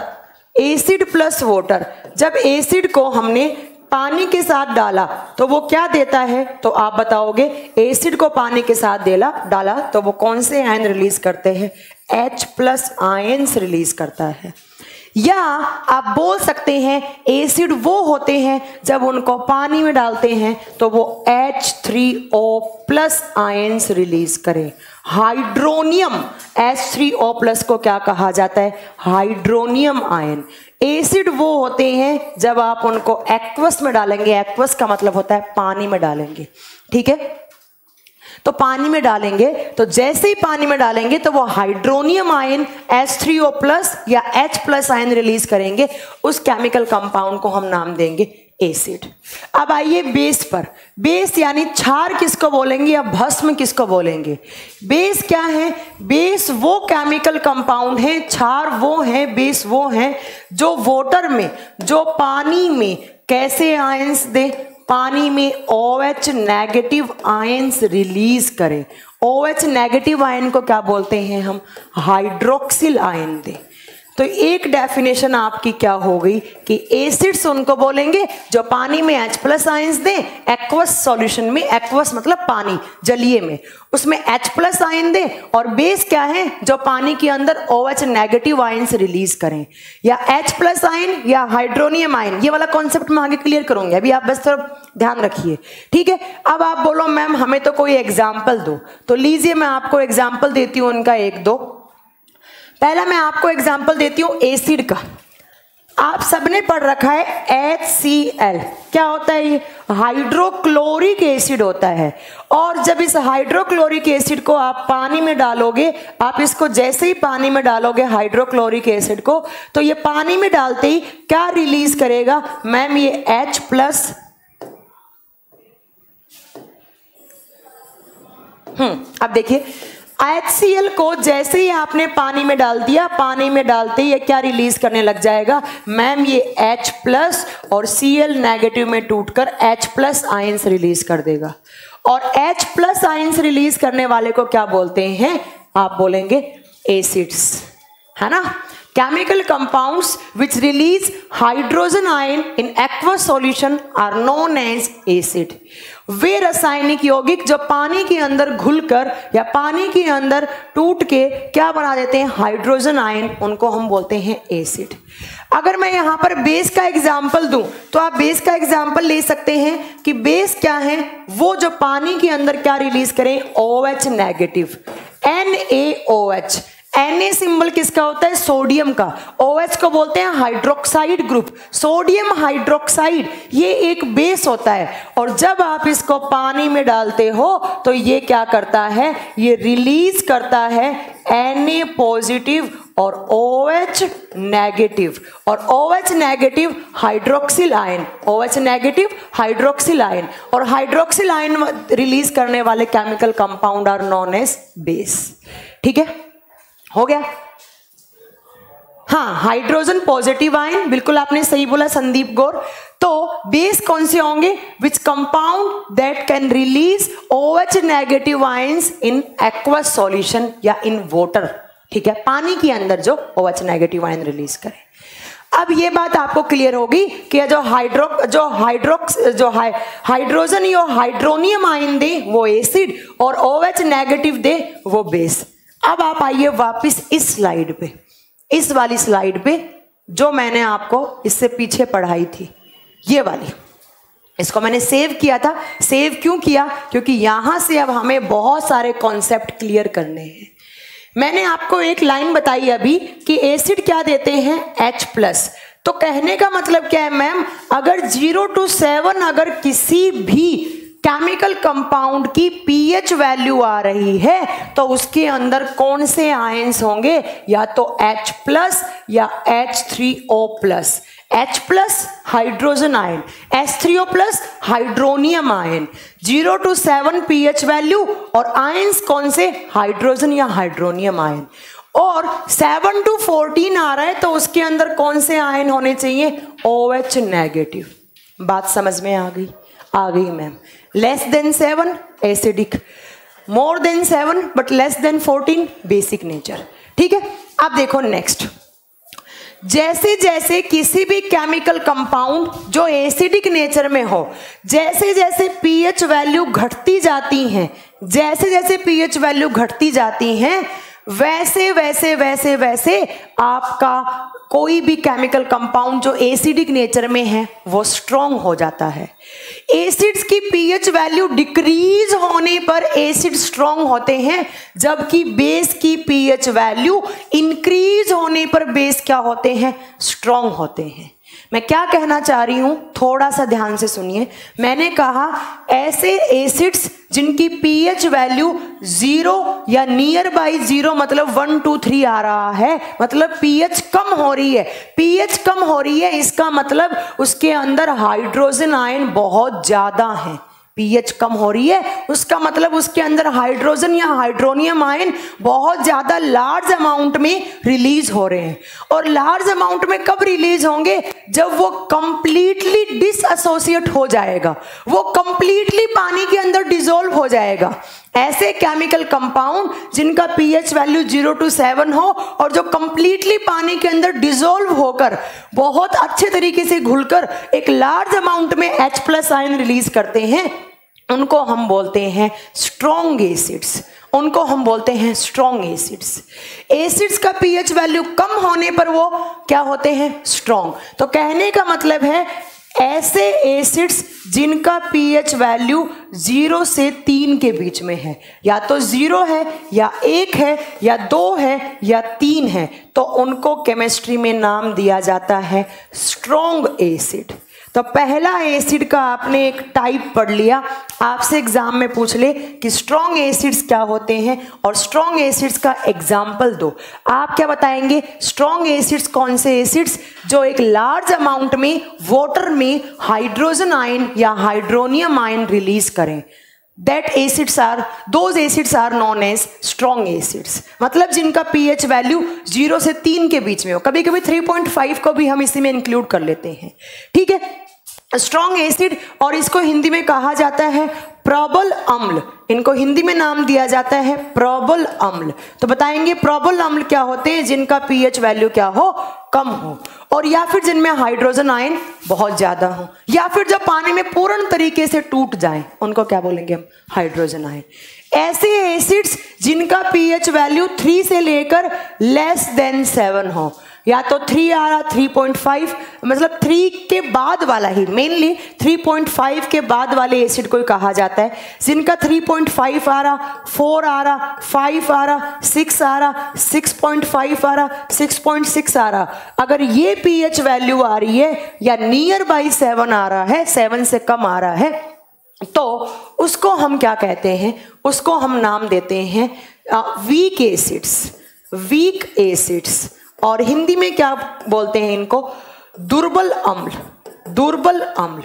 acid plus water जब एसिड को हमने पानी के साथ डाला तो वो क्या देता है? तो आप बताओगे एसिड को पानी के साथ देला, डाला तो वो कौन से आयन रिलीज़ करते हैं? H प्लस आयन्स रिलीज़ करता है। या आप बोल सकते हैं एसिड वो होते हैं जब उनको पानी में डालते हैं तो वो H3O प्लस आयंस रिलीज़ करें। हाइड्रोनियम H3O प्लस को क्या कहा जाता है? हाइड्रोनियम आयन एसिड वो होते हैं जब आप उनको एक्वस में डालेंगे। एक्वस का मतलब होता है पानी में डालेंगे। ठीक है? तो पानी में डालेंगे तो जैसे ही पानी में डालेंगे तो वो हाइड्रोनियम आयन H3O प्लस या H प्लस आयन रिलीज़ करेंगे। उस केमिकल कंपाउंड को हम नाम देंगे एसिड अब आइए बेस पर। बेस यानी क्षार किसको बोलेंगे या भस्म किसको बोलेंगे? बेस क्या है? बेस वो केमिकल कंपाउंड है, क्षार वो है बेस वो है, जो वोटर में, जो पानी में कैसे आयंस दे? पानी में O H negative ions release करें। ओ एच नेगेटिव आयन को क्या बोलते हैं हम? हाइड्रोक्सिल आयन दें। तो एक डेफिनेशन आपकी क्या हो गई कि एसिड्स उनको बोलेंगे जो पानी में H प्लस आयंस दें एक्वस सॉल्यूशन में एक्वस मतलब पानी, जलीय में। उसमें H प्लस आयन दें और बेस क्या है? जो पानी के अंदर OH नेगेटिव आयंस रिलीज़ करें। या H प्लस आयन या हाइड्रोनियम आयन ये वाला कॉन्सेप्ट मैं आगे क्लियर करूँगी। अभी आप बस थोड़ा ध्यान रखिए। ठीक है? अब आप बोलो, मैम, हमें तो कोई एग्ज़ाम्पल दो। तो लीजिए, मैं आपको एग्ज़ाम्पल देती हूँ उनका एक, दो। पहला मैं आपको एग्ज़ाम्पल देती हूँ एसिड का। आप सबने पढ़ रखा है एच सी एल क्या होता है ये? हाइड्रोक्लोरिक एसिड होता है। और जब इस हाइड्रोक्लोरिक एसिड को आप पानी में डालोगे, आप इसको जैसे ही पानी में डालोगे हाइड्रोक्लोरिक एसिड को तो ये पानी में डालते ही क्या रिलीज़ करेगा? मैम ये H प्लस हम्म अब देखिए। HCl को जैसे ही आपने पानी में डाल दिया, पानी में डालते ही क्या रिलीज़ करने लग जाएगा? मैम ये H प्लस और Cl नेगेटिव में टूटकर H प्लस आइंस रिलीज़ कर देगा। और H प्लस आइंस रिलीज़ करने वाले को क्या बोलते हैं? आप बोलेंगे एसिड्स है ना? Chemical compounds which release hydrogen ion in aqueous solution are known as acid. वे रासायनिक यौगिक जो पानी के अंदर घुलकर या पानी के अंदर टूट के क्या बना देते हैं? हाइड्रोजन आयन उनको हम बोलते हैं एसिड अगर मैं यहाँ पर बेस का एग्ज़ाम्पल दूँ तो आप बेस का एग्ज़ाम्पल ले सकते हैं कि बेस क्या है? वो जो पानी के अंदर क्या रिलीज़ करें? O H negative N A O H Na symbol किसका होता है? सोडियम का। OH को बोलते हैं हाइड्रोक्साइड ग्रुप सोडियम हाइड्रोक्साइड ये एक बेस होता है। और जब आप इसको पानी में डालते हो तो ये क्या करता है? ये रिलीज़ करता है Na पॉजिटिव और OH नेगेटिव और OH negative hydroxyl ion OH negative hydroxyl ion और हाइड्रोक्सिल आयन रिलीज़ करने वाले chemical compound are known as base ठीक है? हो गया? हाँ हाइड्रोजन पॉजिटिव आयन बिल्कुल आपने सही बोला संदीप गौर। तो बेस कौन से होंगे? Which compound that can release O H negative ions in aqua solution या इन वोटर ठीक है, पानी के अंदर जो O H negative ion release करे। अब ये बात आपको क्लियर होगी कि जो हाइड्रो जो हाइड्रोक्स जो हाइ हाइड्रोजन या हाइड्रोनियम आयन दे, वो एसिड और ओ एच नेगेटिव दे, वो बेस अब आप आइए वापस इस स्लाइड पे। इस वाली स्लाइड पे जो मैंने आपको इससे पीछे पढ़ाई थी, ये वाली। इसको मैंने सेव किया था। सेव क्यों किया? क्योंकि यहाँ से अब हमें बहुत सारे कॉन्सेप्ट क्लियर करने हैं। मैंने आपको एक लाइन बताई अभी कि एसिड क्या देते हैं? H प्लस तो कहने का मतलब क्या है मैम अगर ज़ीरो टू सेवन अगर किसी भी केमिकल कंपाउंड की पीएच वैल्यू आ रही है तो उसके अंदर कौन से आयंस होंगे? या तो H प्लस या H3O plus H plus hydrogen ion H3O plus hydronium ion zero to seven pH value और आयंस कौन से? हाइड्रोजन या हाइड्रोनियम आयन और सेवन टू फोर्टीन आ रहा है तो उसके अंदर कौन से आयन होने चाहिए? ओ एच नेगेटिव बात समझ में आ गई? आ गई ma'am less than seven acidic more than seven but less than fourteen basic nature ठीक है? अब देखो नेक्स्ट जैसे जैसे किसी भी केमिकल कंपाउंड जो एसिडिक नेचर में हो जैसे जैसे पीएच वैल्यू घटती जाती हैं जैसे जैसे पीएच वैल्यू घटती जाती हैं वैसे वैसे वैसे वैसे आपका कोई भी केमिकल कंपाउंड जो एसिडिक नेचर में है, वो स्ट्रॉन्ग हो जाता है। एसिड्स की पीएच वैल्यू डिक्रीज होने पर एसिड स्ट्रॉन्ग होते हैं, जबकि बेस की पीएच वैल्यू इंक्रीज होने पर बेस क्या होते हैं? स्ट्रॉन्ग होते हैं। मैं क्या कहना चाह रही हूँ? थोड़ा सा ध्यान से सुनिए। मैंने कहा, ऐसे एसिड्स जिनकी पीएच वैल्यू ज़ीरो या नियर बाई ज़ीरो मतलब वन टू थ्री आ रहा है मतलब पीएच कम हो रही है। पीएच कम हो रही है, इसका मतलब उसके अंदर हाइड्रोजन आयन बहुत ज़्यादा है। पीएच कम हो रही है। उसका मतलब उसके अंदर हाइड्रोजन या हाइड्रोनियम आयन बहुत ज़्यादा लार्ज अमाउंट में रिलीज़ हो रहे हैं। और लार्ज अमाउंट में कब रिलीज़ होंगे? जब वो कंप्लीटली डिसएसोसिएट हो जाएगा। वो कंप्लीटली पानी के अंदर डिजोल्व हो जाएगा। ऐसे केमिकल कंपाउंड जिनका pH value zero to seven हो और जो कंप्लीटली पानी के अंदर डिजोल्व होकर बहुत अच्छे तरीके से घुलकर एक लार्ज अमाउंट में H प्लस आयन रिलीज़ करते हैं उनको हम बोलते हैं स्ट्रॉन्ग एसिड्स उनको हम बोलते हैं स्ट्रॉन्ग एसिड्स एसिड्स का पीएच वैल्यू कम होने पर वो क्या होते हैं? स्ट्रॉन्ग तो कहने का मतलब है, ऐसे एसिड्स जिनका पीएच वैल्यू ज़ीरो से तीन के बीच में है। या तो ज़ीरो है, या एक है, या दो है, या तीन है। तो उनको केमिस्ट्री में नाम दिया जाता है स्ट्रॉन्ग एसिड तो पहला एसिड का आपने एक टाइप पढ़ लिया। आपसे एग्ज़ाम में पूछ ले कि स्ट्रॉन्ग एसिड्स क्या होते हैं और स्ट्रॉन्ग एसिड्स का एग्ज़ाम्पल दो। आप क्या बताएँगे? स्ट्रॉन्ग एसिड्स कौन से एसिड्स जो एक लार्ज अमाउंट में वॉटर में हाइड्रोजन आयन या हाइड्रोनियम आयन रिलीज़ करें। That acids are those acids are known as strong acids मतलब जिनका पीएच वैल्यू ज़ीरो से तीन के बीच में हो। कभी कभी थ्री पॉइंट फाइव को भी हम इसी में इंक्लूड कर लेते हैं। ठीक है? स्ट्रॉन्ग एसिड और इसको हिंदी में कहा जाता है प्रबल अम्ल। इनको हिंदी में नाम दिया जाता है प्रबल अम्ल। तो बताएँगे प्रबल अम्ल क्या होते हैं? जिनका पीएच वैल्यू क्या हो? कम हो। और या फिर जिनमें हाइड्रोजन आयन बहुत ज़्यादा हो, या फिर जब पानी में पूर्ण तरीके से टूट जाए, उनको क्या बोलेंगे हम? हाइड्रोजन आयन ऐसे एसिड्स जिनका पीएच वैल्यू थ्री से लेकर लेस देन सेवन हो या तो थ्री आ रहा थ्री पॉइंट फाइव मतलब थ्री के बाद वाला ही मेनली थ्री पॉइंट फाइव के बाद वाले एसिड को कहा जाता है। जिनका थ्री पॉइंट फाइव आ रहा फोर आ रहा फाइव आ रहा सिक्स आ रहा सिक्स पॉइंट फाइव आ रहा सिक्स पॉइंट सिक्स आ रहा। अगर ये पीएच वैल्यू आ रही है, या नियर बाई सेवन आ रहा है सेवन से कम आ रहा है तो उसको हम क्या कहते हैं? उसको हम नाम देते हैं वीक एसिड्स वीक एसिड्स और हिंदी में क्या बोलते हैं इनको? दुर्बल अम्ल दुर्बल अम्ल।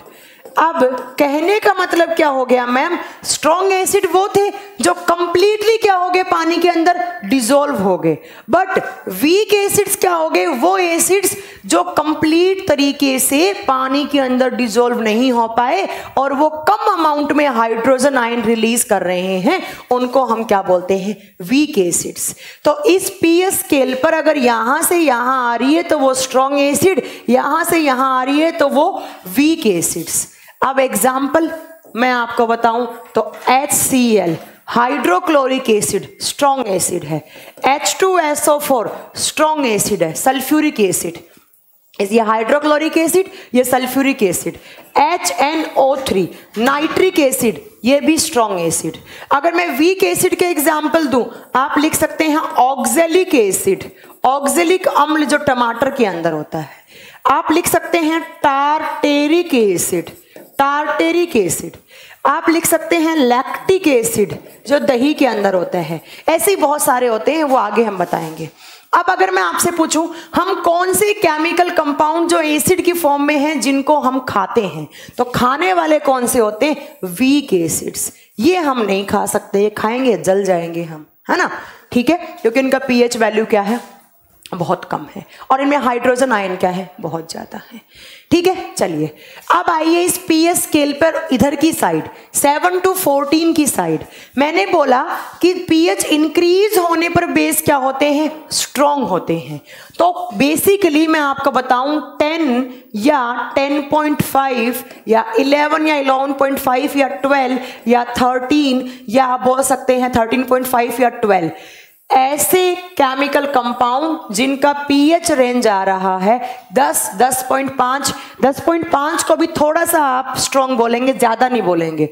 अब कहने का मतलब क्या हो गया मैम स्ट्रॉन्ग एसिड वो थे जो कंप्लीटली क्या हो गए, पानी के अंदर डिजोल्व हो गए। बट वीक एसिड्स क्या हो गए? वो एसिड्स जो कंप्लीट तरीके से पानी के अंदर डिजोल्व नहीं हो पाए और वो कम अमाउंट में हाइड्रोजन आयन रिलीज़ कर रहे हैं, उनको हम क्या बोलते हैं? वीक एसिड्स तो इस पीएस स्केल पर अगर यहाँ से यहाँ आ रही है तो वो स्ट्रॉन्ग एसिड यहाँ से यहाँ आ रही है तो वो वीक एसिड्स अब एग्ज़ाम्पल मैं आपको बताऊँ तो H C L hydrochloric acid strong acid है। H two S O four strong acid है सल्फ्यूरिक एसिड ये हाइड्रोक्लोरिक एसिड ये sulphuric acid H N O three nitric acid ये भी स्ट्रॉन्ग एसिड अगर मैं वीक एसिड के एग्ज़ाम्पल दूँ, आप लिख सकते हैं ऑक्जेलिक एसिड ऑक्जेलिक अम्ल जो टमाटर के अंदर होता है। आप लिख सकते हैं टार्टेरिक एसिड टार्टेरिक एसिड। आप लिख सकते हैं लैक्टिक एसिड, जो दही के अंदर होता है। ऐसे ही बहुत सारे होते हैं, वो आगे हम बताएँगे। अब अगर मैं आपसे पूछूँ, हम कौन से केमिकल कंपाउंड जो एसिड की फॉर्म में हैं, जिनको हम खाते हैं? तो खाने वाले कौन से होते हैं? वीक एसिड्स ये हम नहीं खा सकते, ये खाएँगे, जल जाएँगे हम। है ना? ठीक है? क्योंकि इनका पीएच वैल्यू क्या है? बहुत कम है। और इनमें हाइड्रोजन आयन क्या है? बहुत ज़्यादा है। ठीक है? चलिए। अब आइए इस पी एस स्केल पर इधर की साइड सेवन टू फोर्टीन की साइड मैंने बोला कि पीएच इंक्रीज होने पर बेस क्या होते हैं? स्ट्रॉन्ग होते हैं। तो बेसिकली मैं आपको बताऊँ टेन या टेन पॉइंट फाइव या इलेवन या इलेवन पॉइंट फाइव या ट्वेल्व या थर्टीन या आप बोल सकते हैं थर्टीन पॉइंट फाइव या ट्वेल्व ऐसे केमिकल कंपाउंड जिनका पीएच रेंज आ रहा है 10 10.5 10.5 को भी थोड़ा सा आप स्ट्रॉन्ग बोलेंगे, ज़्यादा नहीं बोलेंगे।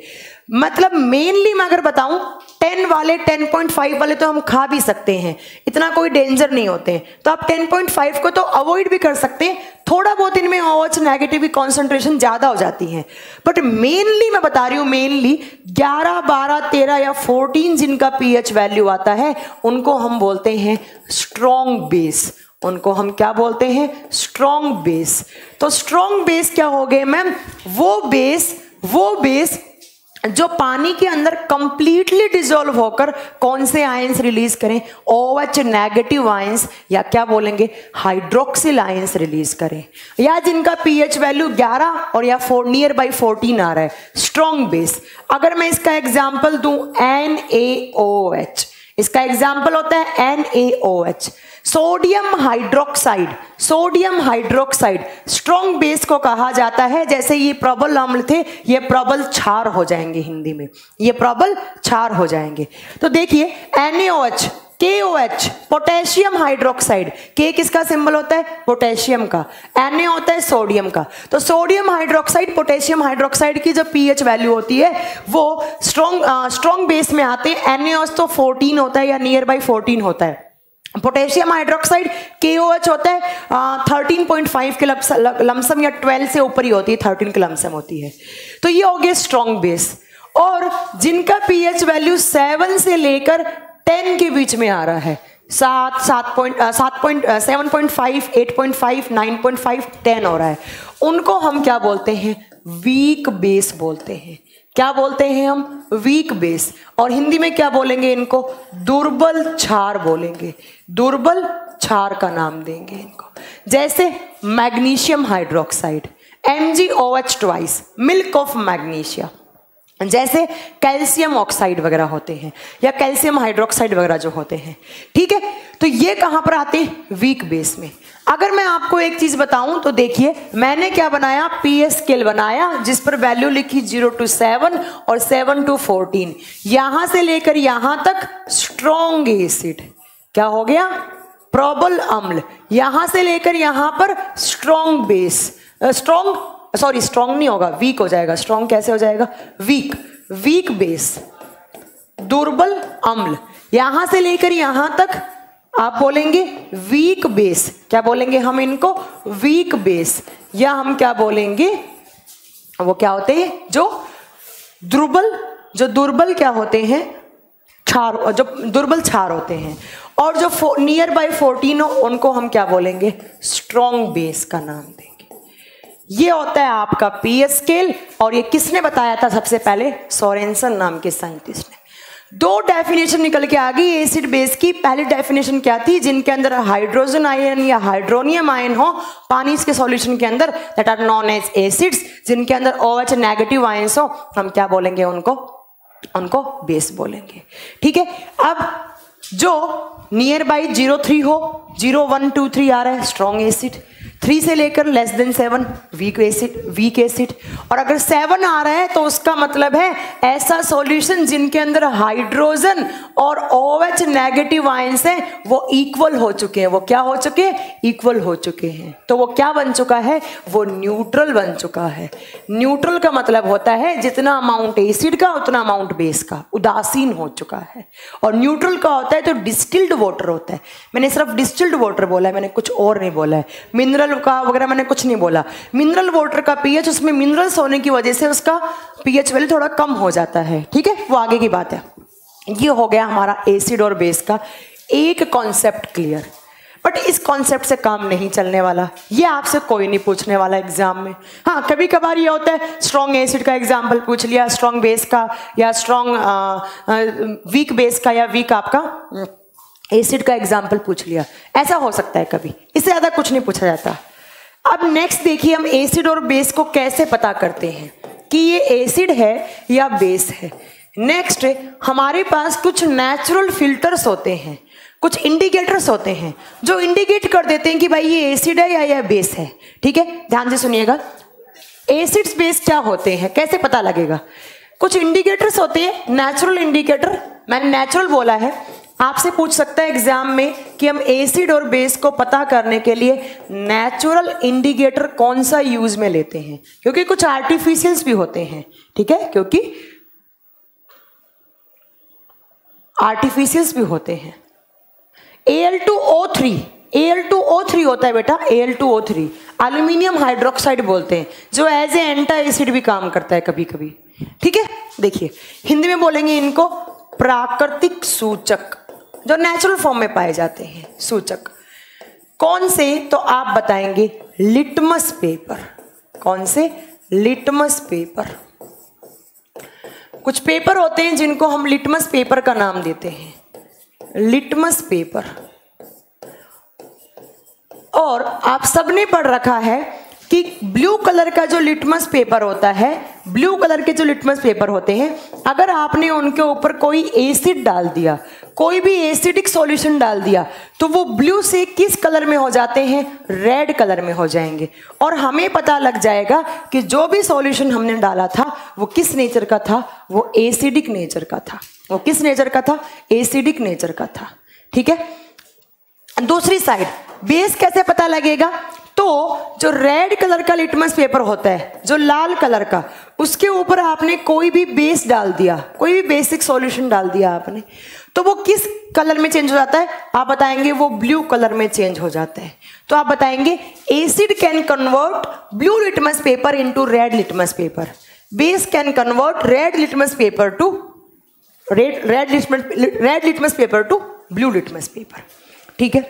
मतलब मेनली मैं अगर बताऊँ टेन वाले टेन पॉइंट फाइव वाले तो हम खा भी सकते हैं। इतना कोई डेंजर नहीं होते। हैं तो आप टेन पॉइंट फाइव को तो अवॉइड भी कर सकते हैं। थोड़ा बहुत इनमें ओएच नेगेटिव कॉन्सेंट्रेशन ज़्यादा हो जाती है। बट मेनली मैं बता रही हूँ मेनली ग्यारह, बारह, तेरह या फोर्टीन जिनका पीएच वैल्यू आता है, उनको हम बोलते हैं स्ट्रॉन्ग बेस उनको हम क्या बोलते हैं? स्ट्रॉन्ग बेस तो स्ट्रॉन्ग बेस क्या हो गए मैम वो बेस वो बेस जो पानी के अंदर कंप्लीटली डिजोल्व होकर कौन से आयंस रिलीज़ करें? ओ एच नेगेटिव आयंस या क्या बोलेंगे? हाइड्रोक्सिल आयंस रिलीज़ करें। या जिनका पीएच वैल्यू 11 और या फोर नियर बाई 14 आ रहा है। स्ट्रॉन्ग बेस अगर मैं इसका एग्जांपल दूँ एन एच इसका एग्ज़ाम्पल होता है N A O H sodium hydroxide sodium hydroxide strong base को कहा जाता है। जैसे ये प्रबल अम्ल थे, ये प्रबल क्षार हो जाएँगे हिंदी में। ये प्रबल क्षार हो जाएँगे। तो देखिए एनएच KOH पोटेशियम हाइड्रोक्साइड के किसका सिंबल होता है? पोटेशियम का। Na होता है सोडियम का। तो सोडियम हाइड्रोक्साइड पोटेशियम हाइड्रोक्साइड की जो पीएच वैल्यू होती है, वो स्ट्रॉन्ग स्ट्रॉन्ग बेस में आते हैं। NaOH तो 14 होता है या नियर बाई 14 होता है। पोटेशियम हाइड्रोक्साइड KOH होता है थर्टीन पॉइंट फाइव के लमसम या ट्वेल्व से ऊपर ही होती है थर्टीन के लमसम होती है। तो ये हो गया स्ट्रॉन्ग बेस और जिनका पीएच वैल्यू सेवन से लेकर टेन के बीच में आ रहा है, सात सात पॉइंट सात point seven point five eight point five nine point five ten हो रहा है, उनको हम क्या बोलते हैं? वीक बेस बोलते हैं। क्या बोलते हैं हम? वीक बेस और हिंदी में क्या बोलेंगे इनको? दुर्बल छार बोलेंगे। दुर्बल छार का नाम देंगे इनको। जैसे magnesium hydroxide M G O H twice milk of magnesia जैसे कैल्शियम ऑक्साइड वगैरह होते हैं, या कैल्शियम हाइड्रोक्साइड वगैरह जो होते हैं, ठीक है? तो ये कहाँ पर आते हैं? वीक बेस में। अगर मैं आपको एक चीज़ बताऊँ तो देखिए, मैंने क्या बनाया? पी एस स्केल बनाया, जिस पर वैल्यू लिखी ज़ीरो टू सेवन और सेवन टू फोर्टीन यहाँ से लेकर यहाँ तक स्ट्रॉन्ग एसिड क्या हो गया? प्रॉबल अम्ल। यहाँ से लेकर यहाँ पर strong base strong sorry strong नहीं होगा वीक हो जाएगा. स्ट्रॉन्ग कैसे हो जाएगा? वीक वीक बेस दुर्बल अम्ल. यहाँ से लेकर यहाँ तक आप बोलेंगे वीक बेस क्या बोलेंगे हम इनको? वीक बेस या हम क्या बोलेंगे? वो क्या होते हैं? जो दुर्बल जो दुर्बल क्या होते हैं? छार, जो दुर्बल छार होते हैं. और जो नियर बाई फोर्टीन हो, उनको हम क्या बोलेंगे? स्ट्रॉन्ग बेस का नाम देंगे. ये होता है आपका पी स्केल और ये किसने बताया था सबसे पहले? सोरेंसन नाम के साइंटिस्ट ने। दो डेफिनेशन निकल के आ गई एसिड बेस की। पहली डेफिनेशन क्या थी? जिनके अंदर हाइड्रोजन आयन या हाइड्रोनियम आयन हो, पानी के सॉल्यूशन के अंदर that are known as acids जिनके अंदर ओ एच नेगेटिव आयन्स हो, हम क्या बोलेंगे उनको? उनको बेस बोलेंगे। ठीक है? अब जो नियर बाई ज़ीरो थ्री हो ज़ीरो वन टू थ्री आ रहा है स्ट्रॉन्ग एसिड थ्री से लेकर less than seven weak acid weak acid और अगर सेवन आ रहा है तो उसका मतलब है ऐसा सॉल्यूशन जिनके अंदर हाइड्रोजन और एच नेगेटिव आयंस है, वो इक्वल हो चुके हैं। वो क्या हो चुके हैं? इक्वल हो चुके हैं। तो वो क्या बन चुका है? वो न्यूट्रल बन चुका है। न्यूट्रल का मतलब होता है जितना अमाउंट एसिड का, उतना अमाउंट बेस का। उदासीन हो चुका है। और न्यूट्रल का होता है तो डिस्टिल्ड वाटर होता है। मैंने सिर्फ़ डिस्टिल्ड वाटर बोला है, मैंने कुछ और नहीं बोला है। मिनरल का वगैरह मैंने कुछ नहीं बोला। मिनरल वाटर का पीएच उसमें मिनरल्स होने की वजह से उसका पीएच वैल्यू थोड़ा कम हो जाता है। ठीक है? वो आगे की बात है। ये हो गया हमारा एसिड और बेस का। एक कॉन्सेप्ट क्लियर बट इस कॉन्सेप्ट से काम नहीं चलने वाला। ये आपसे कोई नहीं पूछने वाला एग्ज़ाम में। हाँ कभी कभार ये होता है स्ट्रॉन्ग एसिड का एग्ज़ाम्पल पूछ लिया स्ट्रॉन्ग बेस का, या स्ट्रॉन्ग वीक बेस का, या वीक आपका एसिड का एग्ज़ाम्पल पूछ लिया। ऐसा हो सकता है कभी। इससे ज़्यादा कुछ नहीं पूछा जाता। अब नेक्स्ट देखिए हम एसिड और बेस को कैसे पता करते हैं कि ये एसिड है या बेस है। नेक्स्ट हमारे पास कुछ नेचुरल फिल्टर्स होते हैं। कुछ इंडिकेटर्स होते हैं जो इंडिकेट कर देते हैं कि भाई ये एसिड है या यह बेस है। ठीक है? ध्यान से सुनिएगा। एसिड्स बेस क्या होते हैं? कैसे पता लगेगा? कुछ इंडिकेटर्स होते हैं। नेचुरल इंडिकेटर मैंने नेचुरल बोला है। आपसे पूछ सकता है एग्ज़ाम में कि हम एसिड और बेस को पता करने के लिए नेचुरल इंडिकेटर कौन सा यूज़ में लेते हैं? क्योंकि कुछ आर्टिफिशियल्स भी होते हैं, ठीक है? क्योंकि आर्टिफिशियल्स भी होते हैं। Al2O3 Al2O3 होता है बेटा Al2O3 एल्यूमिनियम हाइड्रोक्साइड बोलते हैं, जो एज ए एंटा एसिड भी काम करता है कभी कभी ठीक है? देखिए, हिंदी में बोलेंगे इनको प्राकृतिक सूचक। जो नेचुरल फॉर्म में पाए जाते हैं, सूचक। कौन से? तो आप बताएँगे लिटमस पेपर कौन से? लिटमस पेपर कुछ पेपर होते हैं जिनको हम लिटमस पेपर का नाम देते हैं। लिटमस पेपर और आप सबने पढ़ रखा है कि ब्लू कलर का जो लिटमस पेपर होता है ब्लू कलर के जो लिटमस पेपर होते हैं, अगर आपने उनके ऊपर कोई एसिड डाल दिया कोई भी एसिडिक सॉल्यूशन डाल दिया तो वो ब्लू से किस कलर में हो जाते हैं? रेड कलर में हो जाएँगे। और हमें पता लग जाएगा कि जो भी सॉल्यूशन हमने डाला था, वो किस नेचर का था? वो एसिडिक नेचर का था। वो किस नेचर का था? एसिडिक नेचर का था। ठीक है? दूसरी साइड बेस कैसे पता लगेगा? तो जो रेड कलर का लिटमस पेपर होता है, जो लाल कलर का, उसके ऊपर आपने कोई भी बेस डाल दिया, कोई भी बेसिक सॉल्यूशन डाल दिया आपने तो वो किस कलर में चेंज हो जाता है? आप बताएँगे वो ब्लू कलर में चेंज हो जाता है। तो आप बताएँगे, acid can convert blue litmus paper into red litmus paper. Base can convert red litmus paper to red red litmus red litmus paper to blue litmus paper. ठीक है?